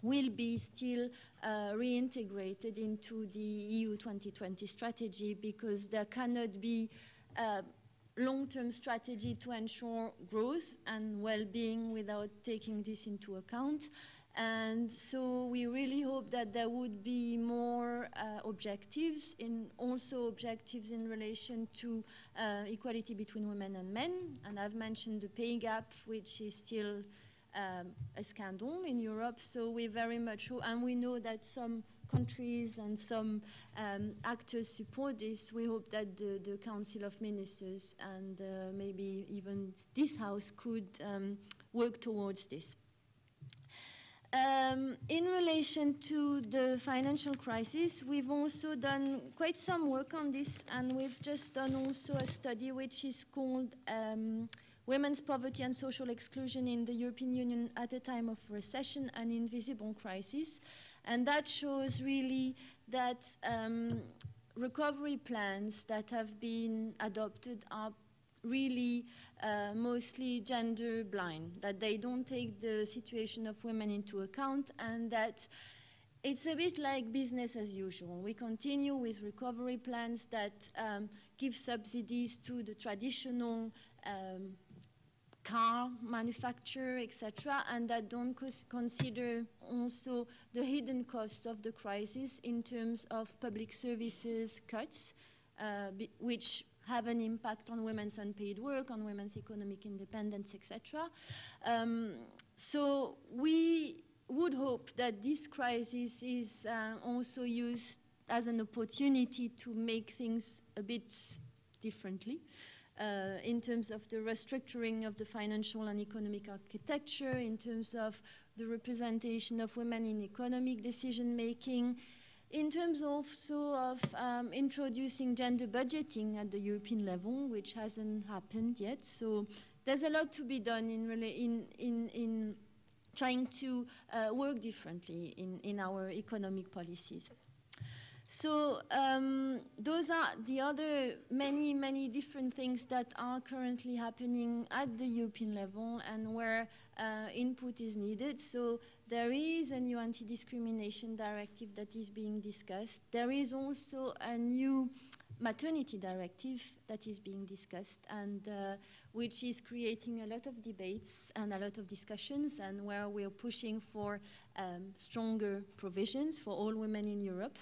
will be still uh, reintegrated into the EU 2020 strategy because there cannot be a long-term strategy to ensure growth and well-being without taking this into account. And so we really hope that there would be more uh, objectives, also objectives in relation to uh, equality between women and men. And I've mentioned the pay gap, which is still um, a scandal in Europe. So we very much and we know that some countries and some um, actors support this. We hope that the, the Council of Ministers and uh, maybe even this House could um, work towards this. Um, in relation to the financial crisis, we've also done quite some work on this, and we've just done also a study which is called um, Women's Poverty and Social Exclusion in the European Union at a Time of Recession and Invisible Crisis. And that shows really that um, recovery plans that have been adopted are really uh, mostly gender blind, that they don't take the situation of women into account, and that it's a bit like business as usual. We continue with recovery plans that um, give subsidies to the traditional um, car manufacturer, etc., and that don't consider also the hidden costs of the crisis in terms of public services cuts, uh, which have an impact on women's unpaid work, on women's economic independence, etc. Um, so we would hope that this crisis is uh, also used as an opportunity to make things a bit differently. Uh, in terms of the restructuring of the financial and economic architecture, in terms of the representation of women in economic decision making, in terms also of um, introducing gender budgeting at the European level, which hasn't happened yet. So there's a lot to be done in, in, in, in trying to uh, work differently in, in our economic policies. So um, those are the other many, many different things that are currently happening at the European level and where uh, input is needed. So there is a new anti-discrimination directive that is being discussed. There is also a new maternity directive that is being discussed and uh, which is creating a lot of debates and a lot of discussions and where we're pushing for um, stronger provisions for all women in Europe.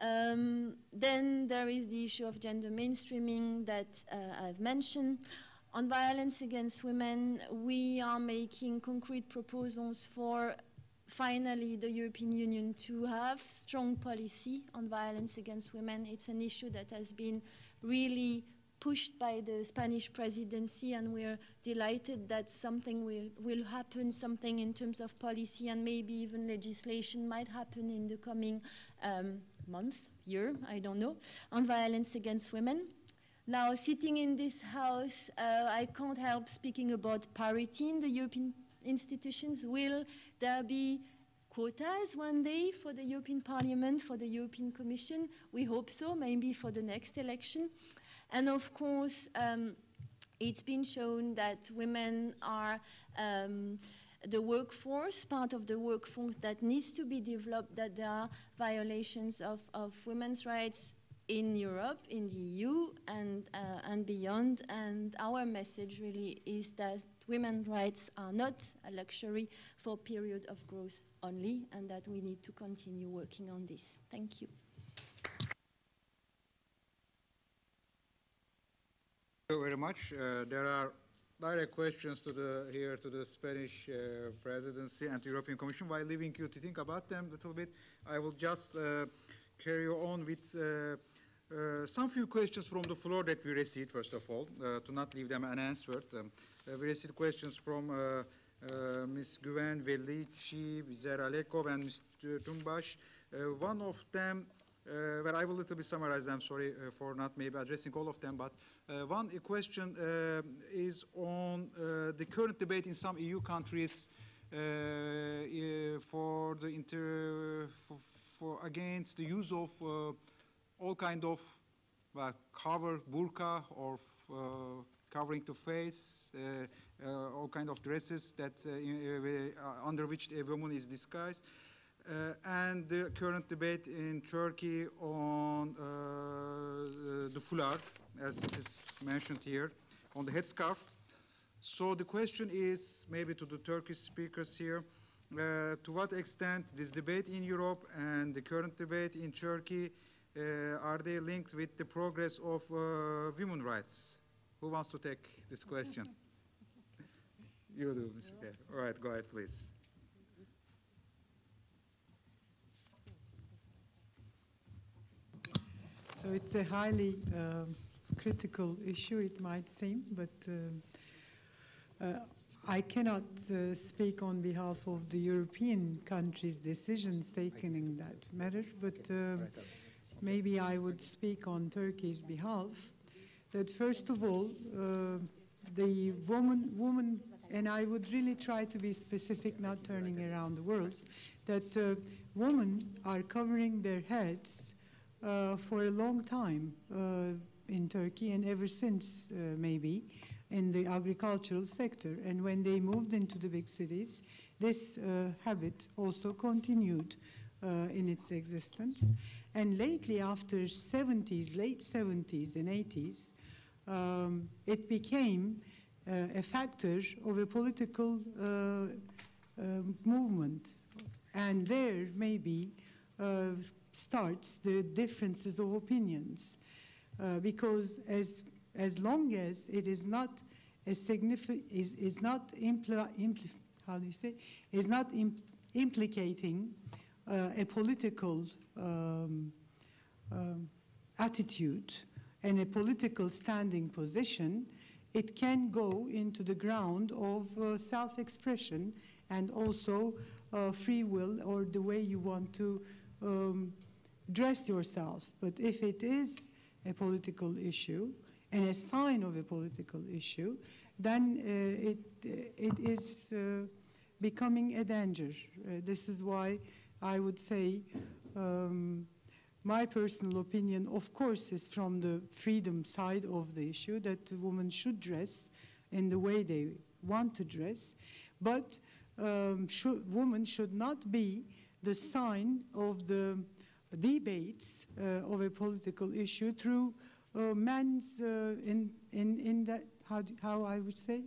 Um, then there is the issue of gender mainstreaming that uh, I've mentioned. On violence against women, we are making concrete proposals for finally the European Union to have strong policy on violence against women. It's an issue that has been really pushed by the Spanish presidency, and we're delighted that something will, will, happen, something in terms of policy and maybe even legislation might happen in the coming um, month, year, I don't know, on violence against women. Now, sitting in this house, uh, I can't help speaking about parity in the European institutions. Will there be quotas one day for the European Parliament, for the European Commission? We hope so, maybe for the next election. And of course, um, it's been shown that women are um, the workforce, part of the workforce that needs to be developed, that there are violations of, of women's rights in Europe, in the EU, and, uh, and beyond. And our message really is that women's rights are not a luxury for period of growth only, and that we need to continue working on this. Thank you. Thank you very much. Uh, there are direct questions to the here to the Spanish uh, presidency and European Commission. While leaving you to think about them a little bit, I will just uh, carry on with uh, uh some few questions from the floor that we received. First of all, uh, to not leave them unanswered, um, uh, we received questions from. Ms. Güven Velici, Vizer Alekov, and Mr. Tumbash. one of them uh, well, I will little bit summarize them. Sorry uh, for not maybe addressing all of them, but uh, one question uh, is on uh, the current debate in some EU countries uh, for the inter for, for, against the use of all kind of well, cover burqa or covering the face, all kind of dresses that under which a woman is disguised. Uh, and the current debate in Turkey on uh, the foulard, as it is mentioned here, on the headscarf. So the question is, maybe to the Turkish speakers here, uh, to what extent this debate in Europe and the current debate in Turkey uh, are they linked with the progress of uh, women rights? Who wants to take this question? you do, Mr. Okay. All right, go ahead, please. So it's a highly uh, critical issue, it might seem, but uh, uh, I cannot uh, speak on behalf of the European countries' decisions taken in that matter, but uh, maybe I would speak on Turkey's behalf. That first of all, uh, the woman, woman, and I would really try to be specific, not turning around the world, that women are covering their heads uh, for a long time uh, in Turkey and ever since, uh, maybe, in the agricultural sector. And when they moved into the big cities, this uh, habit also continued uh, in its existence. And lately, after 70s, late 70s and 80s, um, it became uh, a factor of a political uh, um, movement. And there, maybe, uh, starts the differences of opinions. Uh, because as, as long as it is not a significant, is, is not impl- impl- how do you say, is not im- implicating uh, a political um, um, attitude and a political standing position, it can go into the ground of uh, self expression and also uh, free will or the way you want to um, dress yourself. But if it is a political issue and a sign of a political issue, then uh, it, it is uh, becoming a danger. Uh, this is why I would say um, my personal opinion, of course, is from the freedom side of the issue that women should dress in the way they want to dress, but um, should, women should not be the sign of the debates uh, of a political issue through uh, men's uh, in, in, in that how, do, how I would say?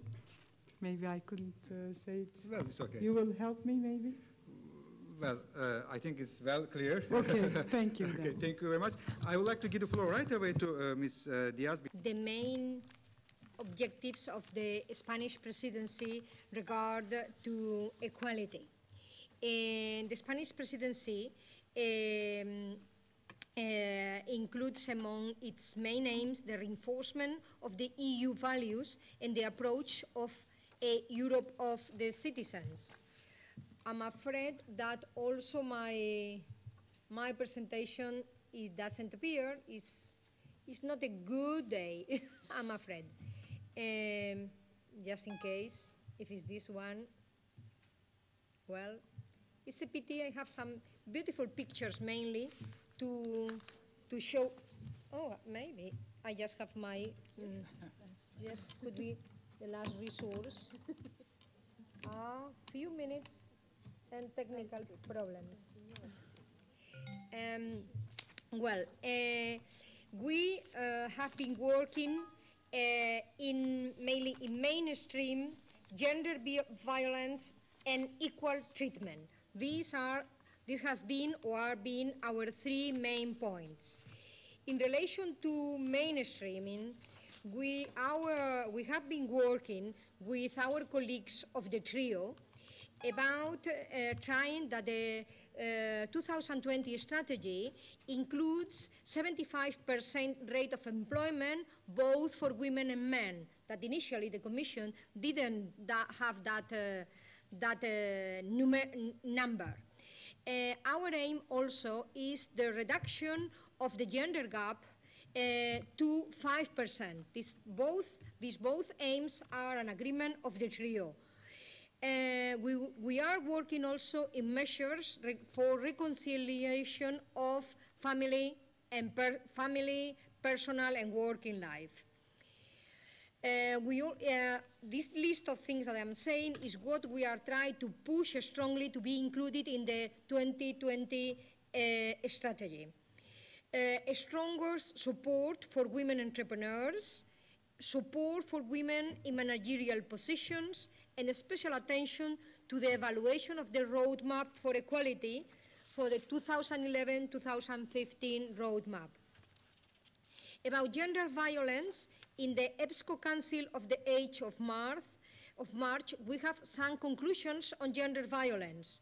Maybe I couldn't uh, say it. Well it's okay. You will help me maybe well uh, I think it's well clear okay thank you okay, thank you very much I would like to give the floor right away to uh, Ms. Diaz the main objectives of the Spanish presidency regard to equality and the Spanish presidency um, uh, includes among its main aims the reinforcement of the EU values and the approach of a Europe of the citizens. I'm afraid that also my, my presentation it doesn't appear is it's not a good day, I'm afraid. Um, just in case, if it's this one, well, it's a pity I have some beautiful pictures mainly to, to show, oh, maybe I just have my, mm, just could be the last resource. A few minutes and technical problems. Um, well, uh, we uh, have been working uh, in mainly in mainstream gender violence and equal treatment. These are, this has been or are being our three main points. In relation to mainstreaming, we, our, we have been working with our colleagues of the trio about uh, trying that the uh, 2020 strategy includes 75% rate of employment both for women and men. That initially the Commission didn't have that uh, that uh, number. Uh, our aim also is the reduction of the gender gap uh, to 5%. This both, these both aims are an agreement of the trio. Uh, we, we, are working also in measures re for reconciliation of family and per family, personal and working life. Uh, we, uh, this list of things that I'm saying is what we are trying to push strongly to be included in the 2020 uh, strategy. Uh, a stronger support for women entrepreneurs, support for women in managerial positions, and special attention to the evaluation of the roadmap for equality for the 2011-2015 roadmap. About gender violence, in the EPSCO Council of the 8th of March, of March, we have some conclusions on gender violence.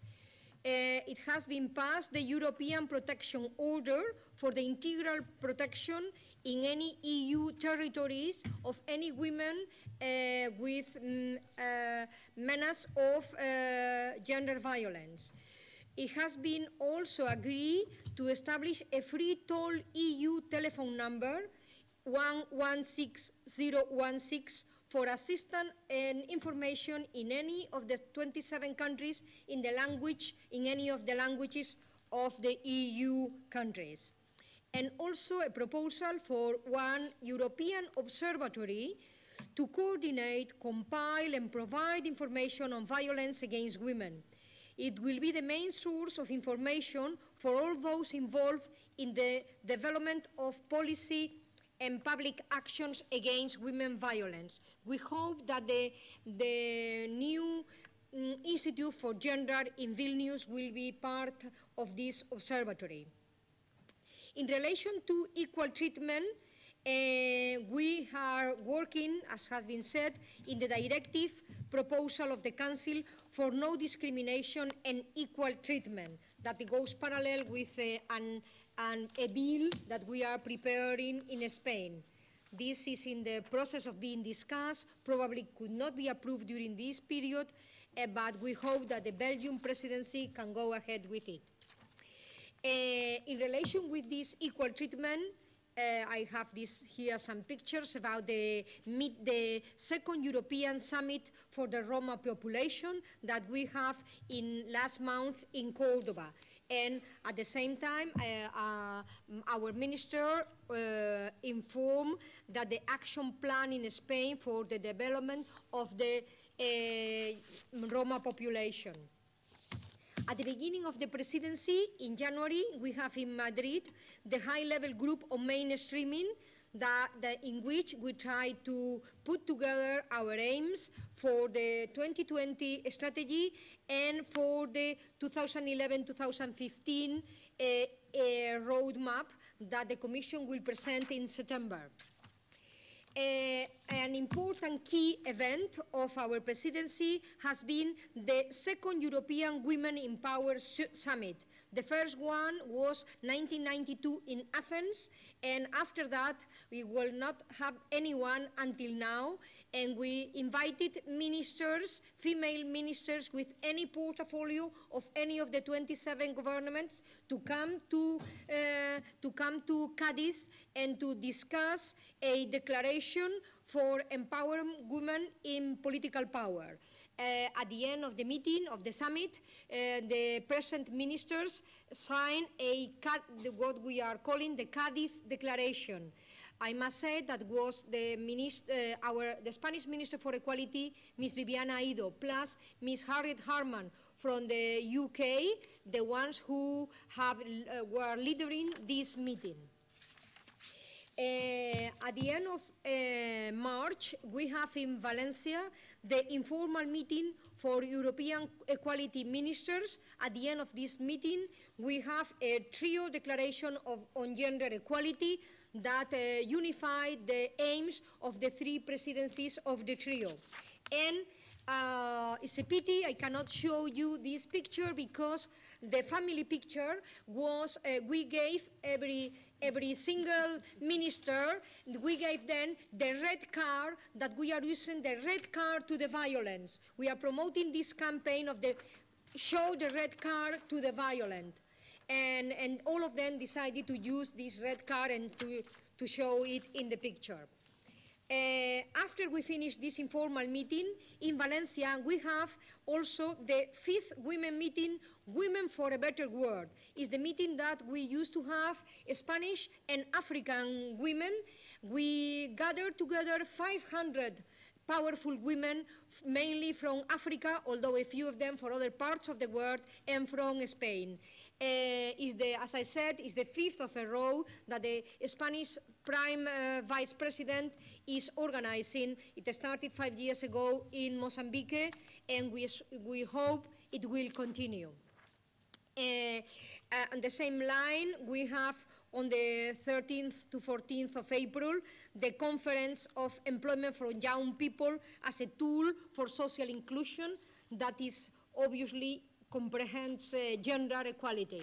Uh, it has been passed the European Protection Order for the integral protection in any EU territories of any women uh, with um, uh, menace of uh, gender violence. It has been also agreed to establish a free toll EU telephone number 116016 for assistance and information in any of the 27 countries in the language, in any of the languages of the EU countries. And also a proposal for one European observatory to coordinate, compile, and provide information on violence against women. It will be the main source of information for all those involved in the development of policy and public actions against women violence. We hope that the, the new mm, Institute for Gender in Vilnius will be part of this observatory. In relation to equal treatment, uh, we are working, as has been said, in the directive proposal of the Council for no discrimination and equal treatment that goes parallel with uh, an, an, a bill that we are preparing in Spain. This is in the process of being discussed, probably could not be approved during this period, uh, but we hope that the Belgian presidency can go ahead with it. Uh, in relation with this equal treatment, uh, I have this here some pictures about the, meet, the second European summit for the Roma population that we have in last month in Cordoba. And at the same time, uh, uh, our minister uh, informed that the action plan in Spain for the development of the Roma population. At the beginning of the presidency, in January, we have in Madrid the high-level group on mainstreaming that, that, in which we try to put together our aims for the 2020 strategy and for the 2011-2015 uh, uh, roadmap that the Commission will present in September. Uh, an important key event of our presidency has been the second European Women in Power Summit. The first one was 1992 in Athens, and after that, we will not have anyone until now, and we invited ministers, female ministers with any portfolio of any of the 27 governments to come to, uh, to come to Cadiz and to discuss a declaration for empowering women in political power. Uh, at the end of the meeting, of the summit, uh, the present ministers signed a, what we are calling the Cadiz Declaration. I must say that was the, minister, uh, our, the Spanish Minister for Equality, Ms. Bibiana Aído, plus Ms. Harriet Harman from the UK, the ones who have, uh, were leading this meeting. Uh, at the end of uh, March, we have in Valencia the informal meeting for European Equality Ministers. At the end of this meeting, we have a trio declaration of, on gender equality that uh, unified the aims of the three presidencies of the trio. And uh, it's a pity I cannot show you this picture because the family picture was, uh, we gave every every single minister, we gave them the red card that we are using the red card to the violence. We are promoting this campaign of the show the red card to the violent. And, and all of them decided to use this red card and to, to show it in the picture. Uh, after we finish this informal meeting in Valencia, we have also the fifth women meeting, Women for a Better World. Is the meeting that we used to have Spanish and African women. We gathered together 500 powerful women, mainly from Africa, although a few of them from other parts of the world, and from Spain. Uh, is the, as I said, is the fifth of a row that the Spanish Prime uh, Vice President is organizing. It started five years ago in Mozambique, and we, we hope it will continue. Uh, uh, on the same line, we have on the 13th to 14th of April the Conference of Employment for Young People as a tool for social inclusion that is obviously comprehends uh, gender equality.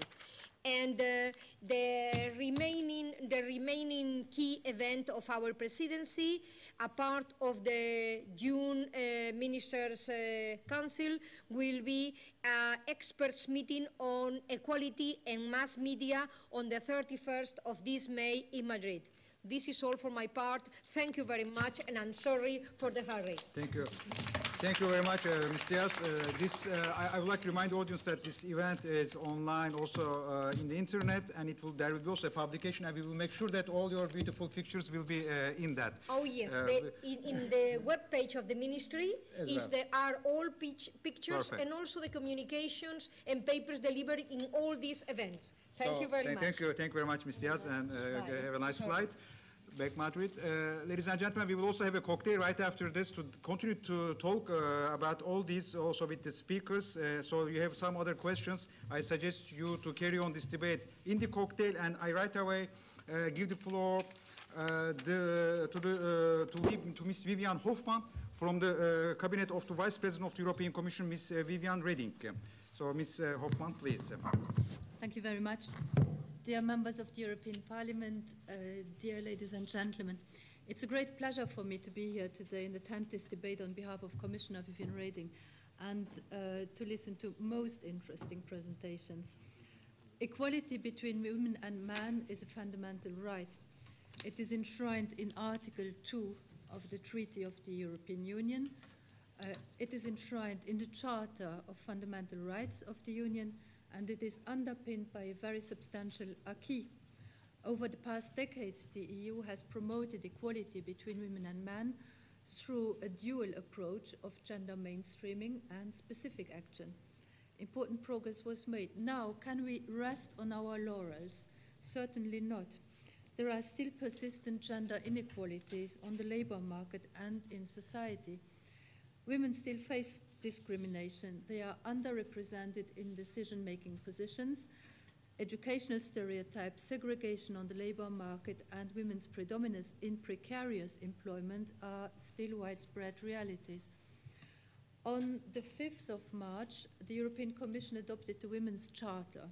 And uh, the, remaining, the remaining key event of our presidency, a part of the June uh, Ministers' uh, Council, will be an experts meeting on equality and mass media on the 31st of this May in Madrid. This is all for my part. Thank you very much, and I'm sorry for the hurry. Thank you. Thank you very much, uh, Mr. Diaz. Uh, this, uh, I, I would like to remind the audience that this event is online also uh, in the internet, and it will, there will be also a publication, and we will make sure that all your beautiful pictures will be uh, in that. Oh, yes, Uh, the, in, in the web page of the ministry is well. there are all pictures Perfect. and also the communications and papers delivered in all these events. Thank So, you very much. Thank you, thank you very much, Ms. Diaz, and uh, have a nice Sorry. flight back Madrid. Uh, ladies and gentlemen, we will also have a cocktail right after this to continue to talk uh, about all these also with the speakers. Uh, so you have some other questions. I suggest you to carry on this debate in the cocktail, and I right away uh, give the floor uh, the, to, the, uh, to, to Ms. Vivian Hoffman from the cabinet of the Vice President of the European Commission, Ms. Viviane Reding. So, Ms. Hoffman, please. Thank you very much. Dear members of the European Parliament, uh, dear ladies and gentlemen, it's a great pleasure for me to be here today and attend this debate on behalf of Commissioner Viviane Reding and uh, to listen to most interesting presentations. Equality between women and men is a fundamental right. It is enshrined in Article 2 of the Treaty of the European Union. Uh, it is enshrined in the Charter of Fundamental Rights of the Union and it is underpinned by a very substantial acquis. Over the past decades, the EU has promoted equality between women and men through a dual approach of gender mainstreaming and specific action. Important progress was made. Now, can we rest on our laurels? Certainly not. There are still persistent gender inequalities on the labor market and in society. Women still face discrimination. They are underrepresented in decision making positions. Educational stereotypes, segregation on the labor market, and women's predominance in precarious employment are still widespread realities. On the 5th of March, the European Commission adopted the Women's Charter.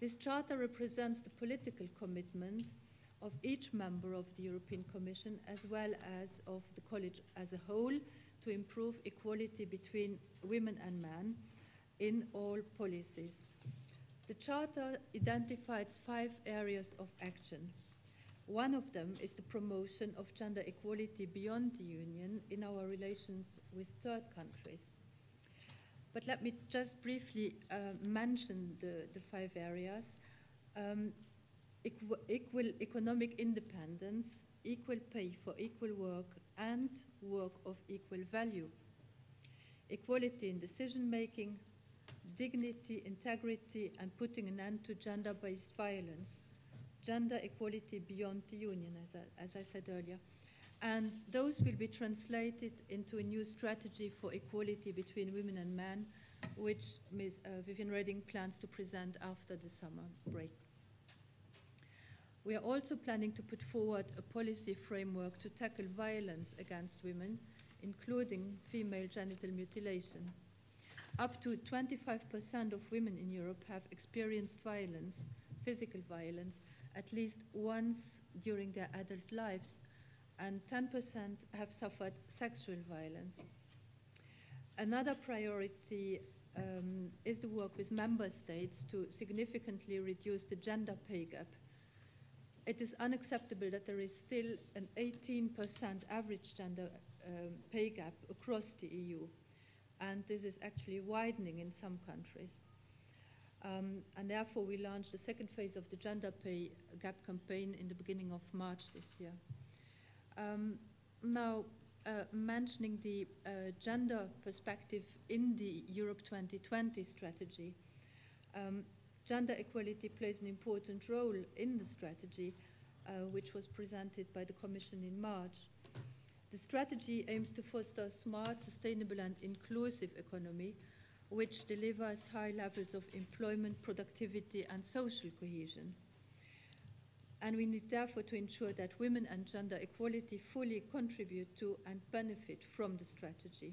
This charter represents the political commitment of each member of the European Commission as well as of the College as a whole to improve equality between women and men in all policies. The Charter identifies five areas of action. One of them is the promotion of gender equality beyond the Union in our relations with third countries. But let me just briefly uh, mention the, the five areas. Um, equ- equal economic independence, equal pay for equal work, and work of equal value. Equality in decision making, dignity, integrity, and putting an end to gender based violence. Gender equality beyond the Union, as I, as I said earlier. And those will be translated into a new strategy for equality between women and men, which Ms. Uh, Viviane Reding plans to present after the summer break. We are also planning to put forward a policy framework to tackle violence against women, including female genital mutilation. Up to 25% of women in Europe have experienced violence, physical violence, at least once during their adult lives, and 10% have suffered sexual violence. Another priority um, is the work with member states to significantly reduce the gender pay gap. It is unacceptable that there is still an 18% average gender um, pay gap across the EU, and this is actually widening in some countries. Um, and therefore, we launched the second phase of the gender pay gap campaign in the beginning of March this year. Um, now, uh, mentioning the uh, gender perspective in the Europe 2020 strategy, um, gender equality plays an important role in the strategy, uh, which was presented by the Commission in March. The strategy aims to foster a smart, sustainable, and inclusive economy which delivers high levels of employment, productivity, and social cohesion. And we need therefore to ensure that women and gender equality fully contribute to and benefit from the strategy.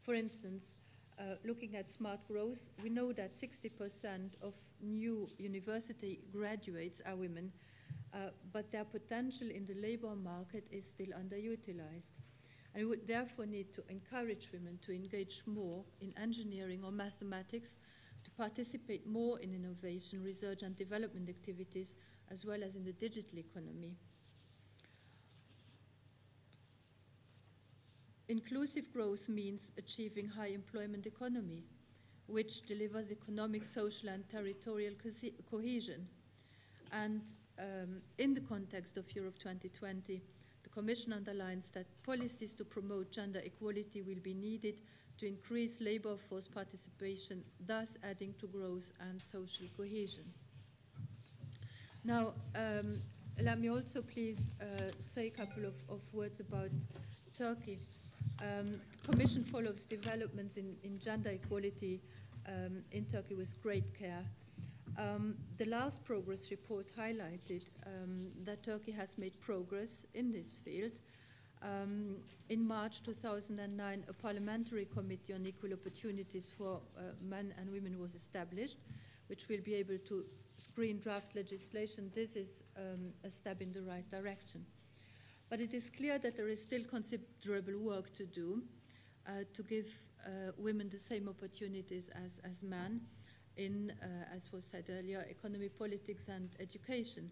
For instance, uh, looking at smart growth, we know that 60% of new university graduates are women, uh, but their potential in the labor market is still underutilized. And we would therefore need to encourage women to engage more in engineering or mathematics, to participate more in innovation, research, and development activities, as well as in the digital economy. Inclusive growth means achieving high employment economy, which delivers economic, social, and territorial cohesion. And um, in the context of Europe 2020, the Commission underlines that policies to promote gender equality will be needed to increase labor force participation, thus adding to growth and social cohesion. Now, um, let me also please uh, say a couple of, of, words about Turkey. Um, Commission follows developments in, in gender equality um, in Turkey with great care. Um, the last progress report highlighted um, that Turkey has made progress in this field. Um, in March 2009, a parliamentary committee on equal opportunities for uh, men and women was established, which will be able to screen draft legislation. This is um, a step in the right direction. But it is clear that there is still considerable work to do uh, to give uh, women the same opportunities as, as men in, uh, as was said earlier, economy, politics, and education.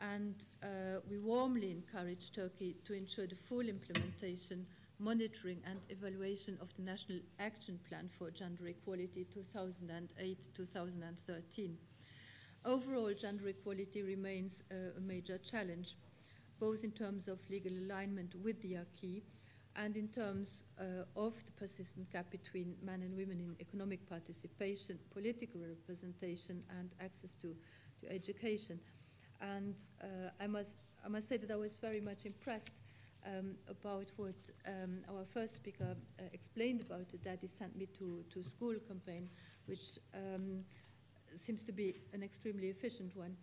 And uh, we warmly encourage Turkey to ensure the full implementation, monitoring, and evaluation of the National Action Plan for Gender Equality 2008 2013. Overall, gender equality remains uh, a major challenge, both in terms of legal alignment with the acquis and in terms uh, of the persistent gap between men and women in economic participation, political representation, and access to, to education. And uh, I, must, I must say that I was very much impressed um, about what um, our first speaker uh, explained about the Daddy Sent Me to, to School campaign, which um, seems to be an extremely efficient one.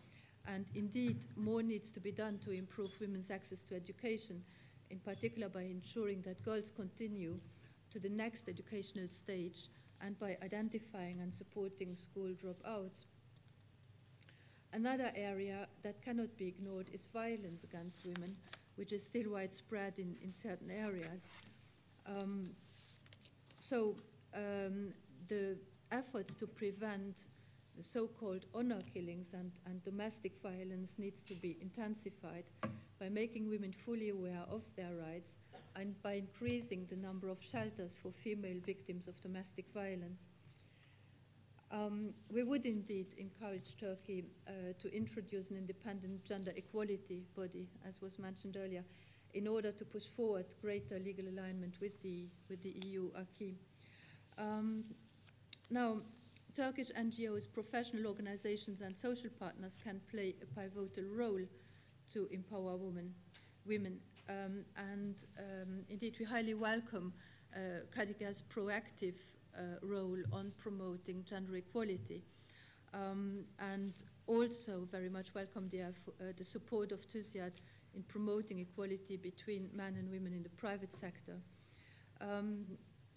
And indeed, more needs to be done to improve women's access to education in particular by ensuring that girls continue to the next educational stage and by identifying and supporting school dropouts. Another area that cannot be ignored is violence against women, which is still widespread in, in certain areas. Um, so um, the efforts to prevent the so-called honor killings and, and domestic violence needs to be intensified by making women fully aware of their rights and by increasing the number of shelters for female victims of domestic violence. Um, we would indeed encourage Turkey uh, to introduce an independent gender equality body, as was mentioned earlier, in order to push forward greater legal alignment with the, with the EU acquis. Um, now, Turkish NGOs, professional organizations, and social partners can play a pivotal role to empower women. women. Um, and um, indeed, we highly welcome uh, Kagider's proactive uh, role on promoting gender equality. Um, and also very much welcome the, uh, the support of TUSIAD in promoting equality between men and women in the private sector. Um,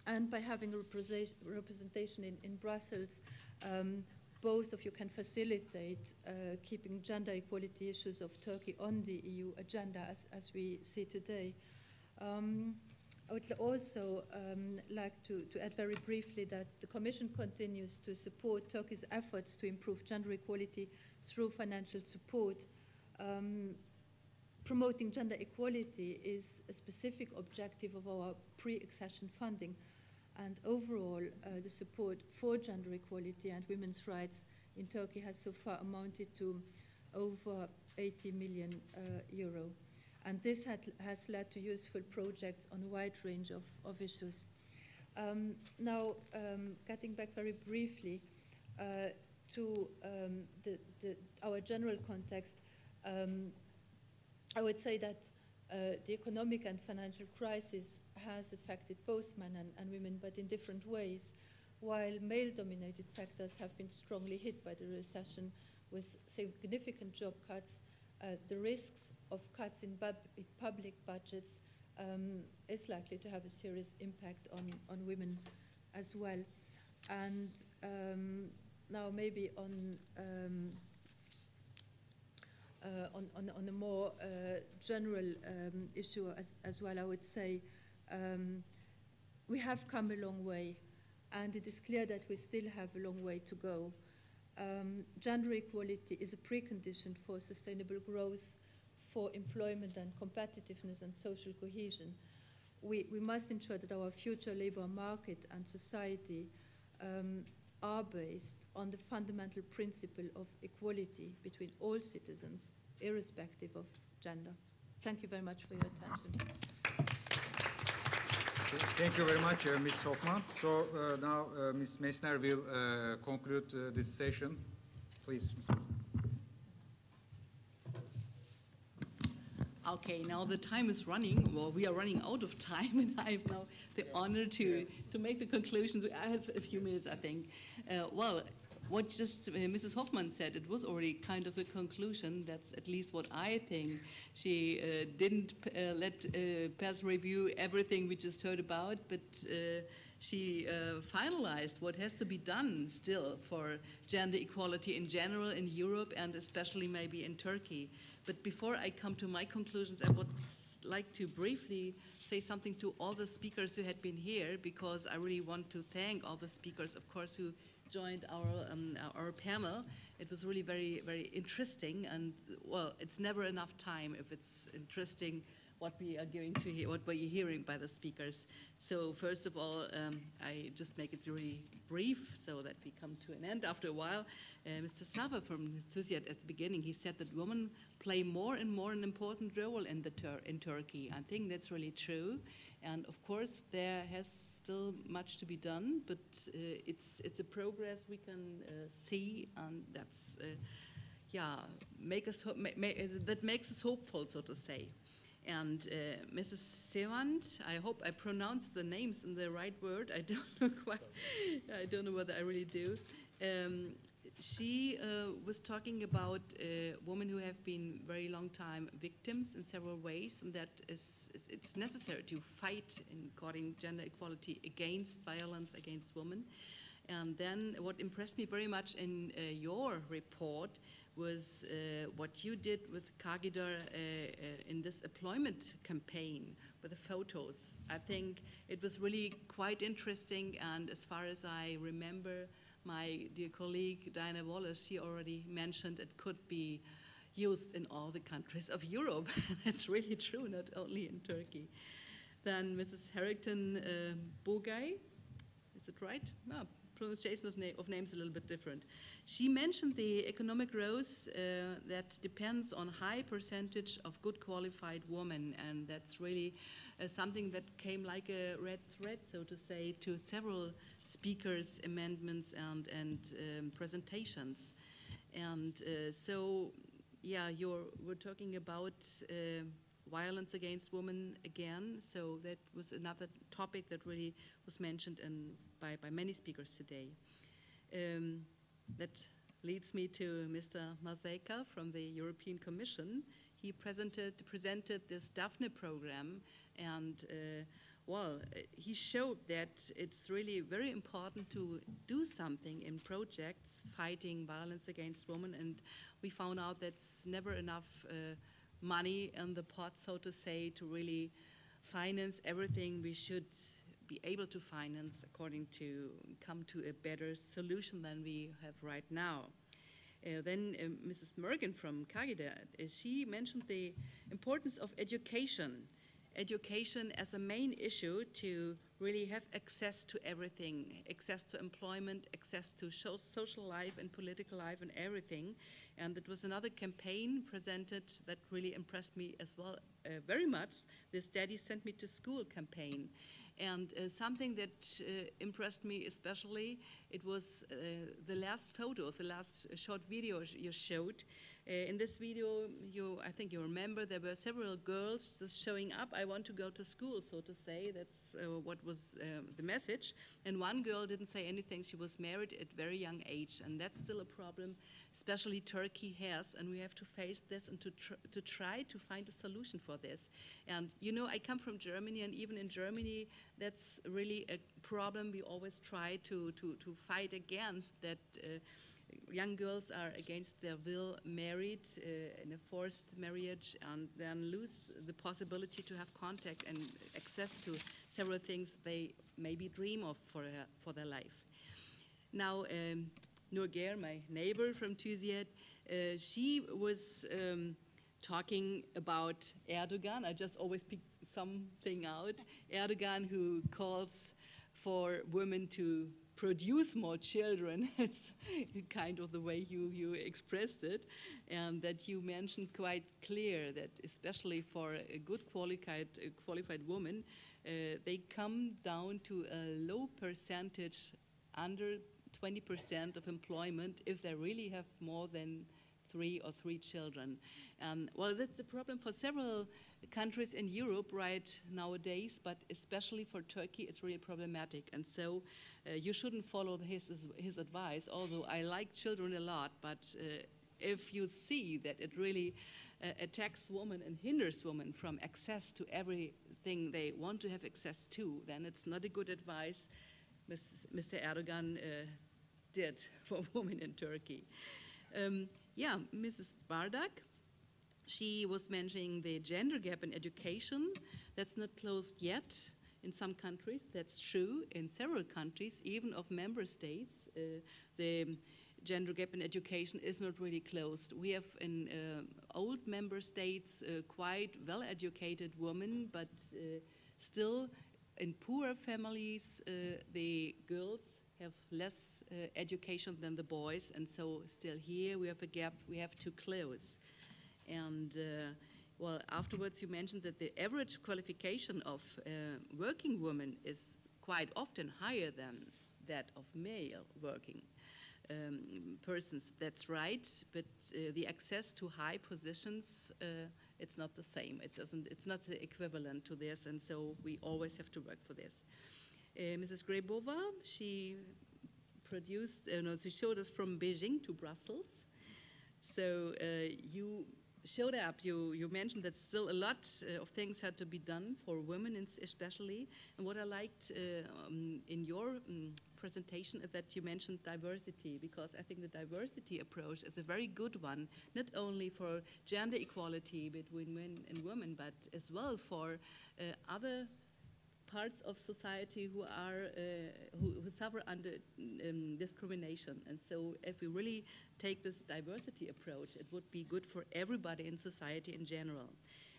and by having representation in, in Brussels, um, both of you can facilitate uh, keeping gender equality issues of Turkey on the EU agenda as, as we see today. Um, I would also um, like to, to add very briefly that the Commission continues to support Turkey's efforts to improve gender equality through financial support. Um, promoting gender equality is a specific objective of our pre-accession funding and overall, uh, the support for gender equality and women's rights in Turkey has so far amounted to over 80 million uh, euro. And this had, has led to useful projects on a wide range of, of issues. Um, now, um, getting back very briefly uh, to um, the, the, our general context, um, I would say that uh, the economic and financial crisis has affected both men and, and women, but in different ways. While male dominated sectors have been strongly hit by the recession with significant job cuts, uh, the risks of cuts in, in public budgets um, is likely to have a serious impact on, on women as well. And um, now, maybe on um, on, on, on, a more uh, general um, issue as, as well, I would say um, we have come a long way, and it is clear that we still have a long way to go. Um, gender equality is a precondition for sustainable growth, for employment and competitiveness and social cohesion. we, we must ensure that our future labor market and society um, are based on the fundamental principle of equality between all citizens, irrespective of gender. Thank you very much for your attention. Thank you very much, uh, Ms. Hoffman. So uh, now uh, Ms. Meissner will uh, conclude uh, this session. Please. Ms. Okay, now the time is running. Well, we are running out of time, and I have now the honor to, to make the conclusions. I have a few minutes, I think. Uh, well, what just uh, Mrs. Hoffman said, it was already kind of a conclusion. That's at least what I think. She uh, didn't uh, let uh, review everything we just heard about, but uh, she uh, finalized what has to be done still for gender equality in general in Europe and especially maybe in Turkey. But before I come to my conclusions, I would like to briefly say something to all the speakers who had been here because I really want to thank all the speakers, of course, who joined our um, our panel. It was really very very interesting, and well, it's never enough time if it's interesting what we are going to hear, what we're hearing by the speakers. So first of all, um, I just make it really brief so that we come to an end after a while. Uh, Mr. Sava from TUSIAD at the beginning, he said that women play more and more an important role in, the Tur- in Turkey. I think that's really true. And of course, there has still much to be done, but uh, it's, it's a progress we can uh, see, and that's, uh, yeah, make us ma- ma- that makes us hopeful, so to say. And uh, Mrs. Sewand, I hope I pronounced the names in the right word. I don't know quite. I don't know whether I really do. Um, she uh, was talking about uh, women who have been very long time victims in several ways, and that is, it's necessary to fight in according gender equality against violence against women. And then what impressed me very much in uh, your report was uh, what you did with Kagider uh, uh, in this employment campaign with the photos. I think it was really quite interesting, and as far as I remember, my dear colleague Diana Wallis, she already mentioned it could be used in all the countries of Europe. That's really true, not only in Turkey. Then Mrs. Harrington uh, Bogay, is it right? No, pronunciation of, na- of names a little bit different. She mentioned the economic growth uh, that depends on high percentage of good qualified women, and that's really uh, something that came like a red thread, so to say, to several speakers' amendments and, and um, presentations. And uh, so, yeah, we're talking about uh, violence against women again. So that was another topic that really was mentioned in, by, by many speakers today. Um, that leads me to Mr. Mažeika from the European Commission. He presented, presented this Daphne program, and uh, well, he showed that it's really very important to do something in projects fighting violence against women, and we found out that's never enough uh, money in the pot, so to say, to really finance everything we should be able to finance according to come to a better solution than we have right now. Uh, then uh, Mrs. Mergen from Kagider, uh, she mentioned the importance of education. Education as a main issue to really have access to everything, access to employment, access to social life and political life and everything. And it was another campaign presented that really impressed me as well uh, very much. This Daddy Sent Me to School campaign. And uh, something that uh, impressed me especially, it was uh, the last photo, the last short video you showed. Uh, in this video, you, I think you remember, there were several girls just showing up. I want to go to school, so to say. That's uh, what was um, the message. And one girl didn't say anything. She was married at very young age, and that's still a problem, especially Turkey has. And we have to face this and to, tr- to try to find a solution for this. And you know, I come from Germany, and even in Germany, that's really a problem we always try to, to, to fight against that. Uh, young girls are against their will married uh, in a forced marriage and then lose the possibility to have contact and access to several things they maybe dream of for, for their life. Now, um, Nur Ger, my neighbor from TUSIAD, uh, she was um, talking about Erdogan. I just always pick something out. Erdogan, who calls for women to produce more children. it's kind of the way you, you expressed it. And that you mentioned quite clear that, especially for a good qualified, qualified woman, uh, they come down to a low percentage, under 20% of employment, if they really have more than three or three children. Um, well, that's a problem for several countries in Europe right nowadays, but especially for Turkey, it's really problematic. And so uh, you shouldn't follow his, his advice, although I like children a lot, but uh, if you see that it really uh, attacks women and hinders women from access to everything they want to have access to, then it's not a good advice Mr. Erdogan uh, did for women in Turkey. Um, yeah, Mrs. Bardak, she was mentioning the gender gap in education. That's not closed yet in some countries. That's true. In several countries, even of member states, uh, the gender gap in education is not really closed. We have in uh, old member states uh, quite well educated women, but uh, still in poor families, uh, the girls have less uh, education than the boys, and so still here we have a gap we have to close. And uh, well, afterwards you mentioned that the average qualification of uh, working women is quite often higher than that of male working um, persons. That's right, but uh, the access to high positions uh, it's not the same. It doesn't. It's not equivalent to this, and so we always have to work for this. Uh, Mrs. Grebova, she produced, uh, no, she showed us from Beijing to Brussels. So uh, you showed up, you, you mentioned that still a lot uh, of things had to be done for women especially. And what I liked uh, um, in your um, presentation is that you mentioned diversity, because I think the diversity approach is a very good one, not only for gender equality between men and women, but as well for uh, other parts of society who are uh, who, who, suffer under um, discrimination. And so, if we really take this diversity approach, it would be good for everybody in society in general.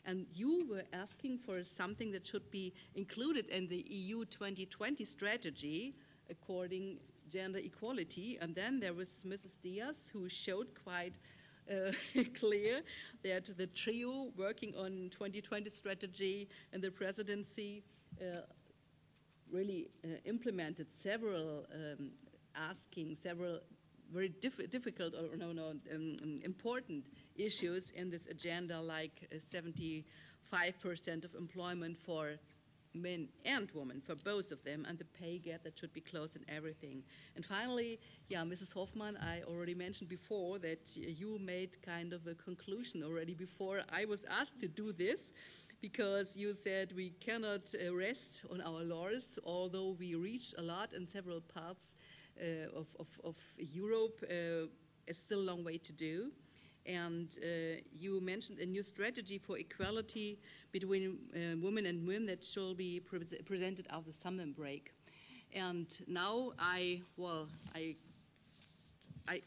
And you were asking for something that should be included in the EU 2020 strategy, according gender equality. And then there was Mrs. Diaz, who showed quite uh, clear that the trio working on 2020 strategy and the presidency really uh, implemented several um, asking several very diff difficult or no, no, um important issues in this agenda, like 75% uh, of employment for men and women, for both of them, and the pay gap that should be closed and everything. And finally, yeah, Mrs. Hoffman, I already mentioned before that you made kind of a conclusion already before I was asked to do this because you said we cannot uh, rest on our laurels, although we reached a lot in several parts uh, of, of, of, Europe. Uh, it's still a long way to do. And uh, you mentioned a new strategy for equality between uh, women and men that shall be pre presented after the summer break. And now I, well, I, I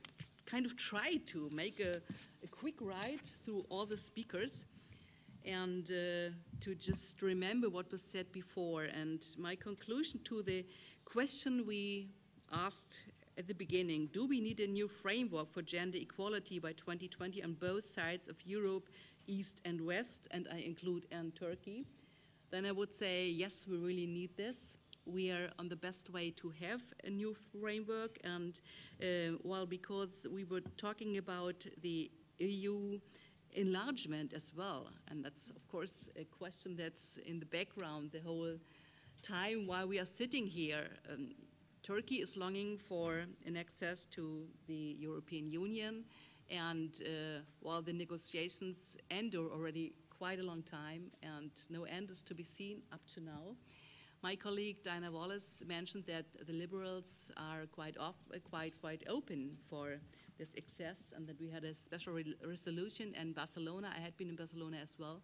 kind of tried to make a, a quick ride through all the speakers and uh, to just remember what was said before. And my conclusion to the question we asked at the beginning, do we need a new framework for gender equality by 2020 on both sides of Europe, East and West, and I include and Turkey? Then I would say, yes, we really need this. We are on the best way to have a new framework, and uh, well, because we were talking about the EU enlargement as well. And that's, of course, a question that's in the background the whole time while we are sitting here. Um, Turkey is longing for an access to the European Union, and uh, while the negotiations endure already quite a long time, and no end is to be seen up to now. My colleague Diana Wallis mentioned that the liberals are quite off, quite quite open for this excess, and that we had a special re resolution in Barcelona. I had been in Barcelona as well.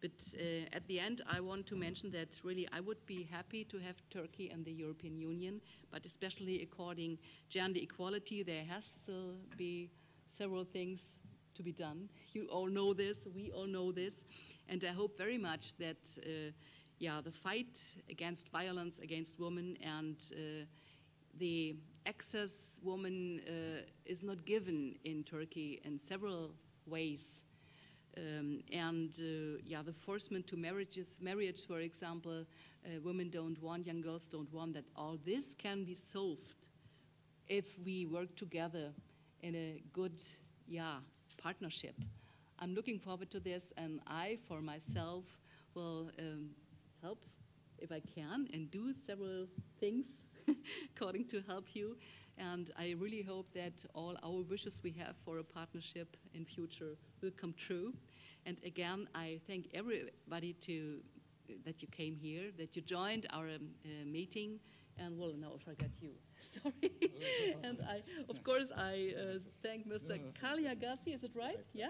But uh, at the end, I want to mention that really I would be happy to have Turkey and the European Union, but especially according gender equality, there has to be several things to be done. You all know this, we all know this, and I hope very much that, uh, yeah, the fight against violence against women and uh, the access woman uh, is not given in Turkey in several ways. Um, and uh, yeah, the forcement to marriages, marriage, for example, uh, women don't want, young girls don't want that. All this can be solved if we work together in a good, yeah, partnership. I'm looking forward to this, and I, for myself, will um, help if I can and do several things according to help you. And I really hope that all our wishes we have for a partnership in future will come true. And again, I thank everybody to that you came here, that you joined our um, uh, meeting, and well, now I forgot you. Sorry. and I, of course, I uh, thank Mr. Kaleağası. Is it right? Yeah.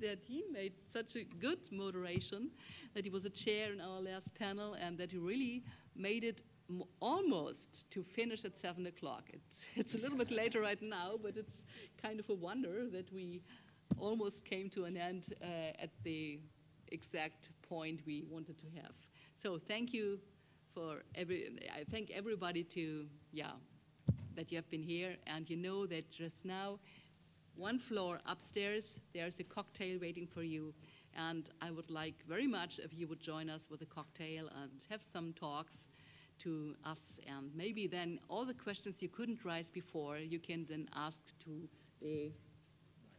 That he made such a good moderation, that he was a chair in our last panel, and that he really made it almost to finish at seven o'clock. It's, it's a little bit later right now, but it's kind of a wonder that we almost came to an end uh, at the exact point we wanted to have. So thank you for every. I thank everybody to yeah that you have been here, and you know that just now, one floor upstairs, there's a cocktail waiting for you. And I would like very much if you would join us with a cocktail and have some talks to us. And maybe then all the questions you couldn't raise before, you can then ask to the,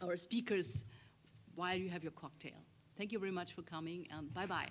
our speakers while you have your cocktail. Thank you very much for coming, and bye bye.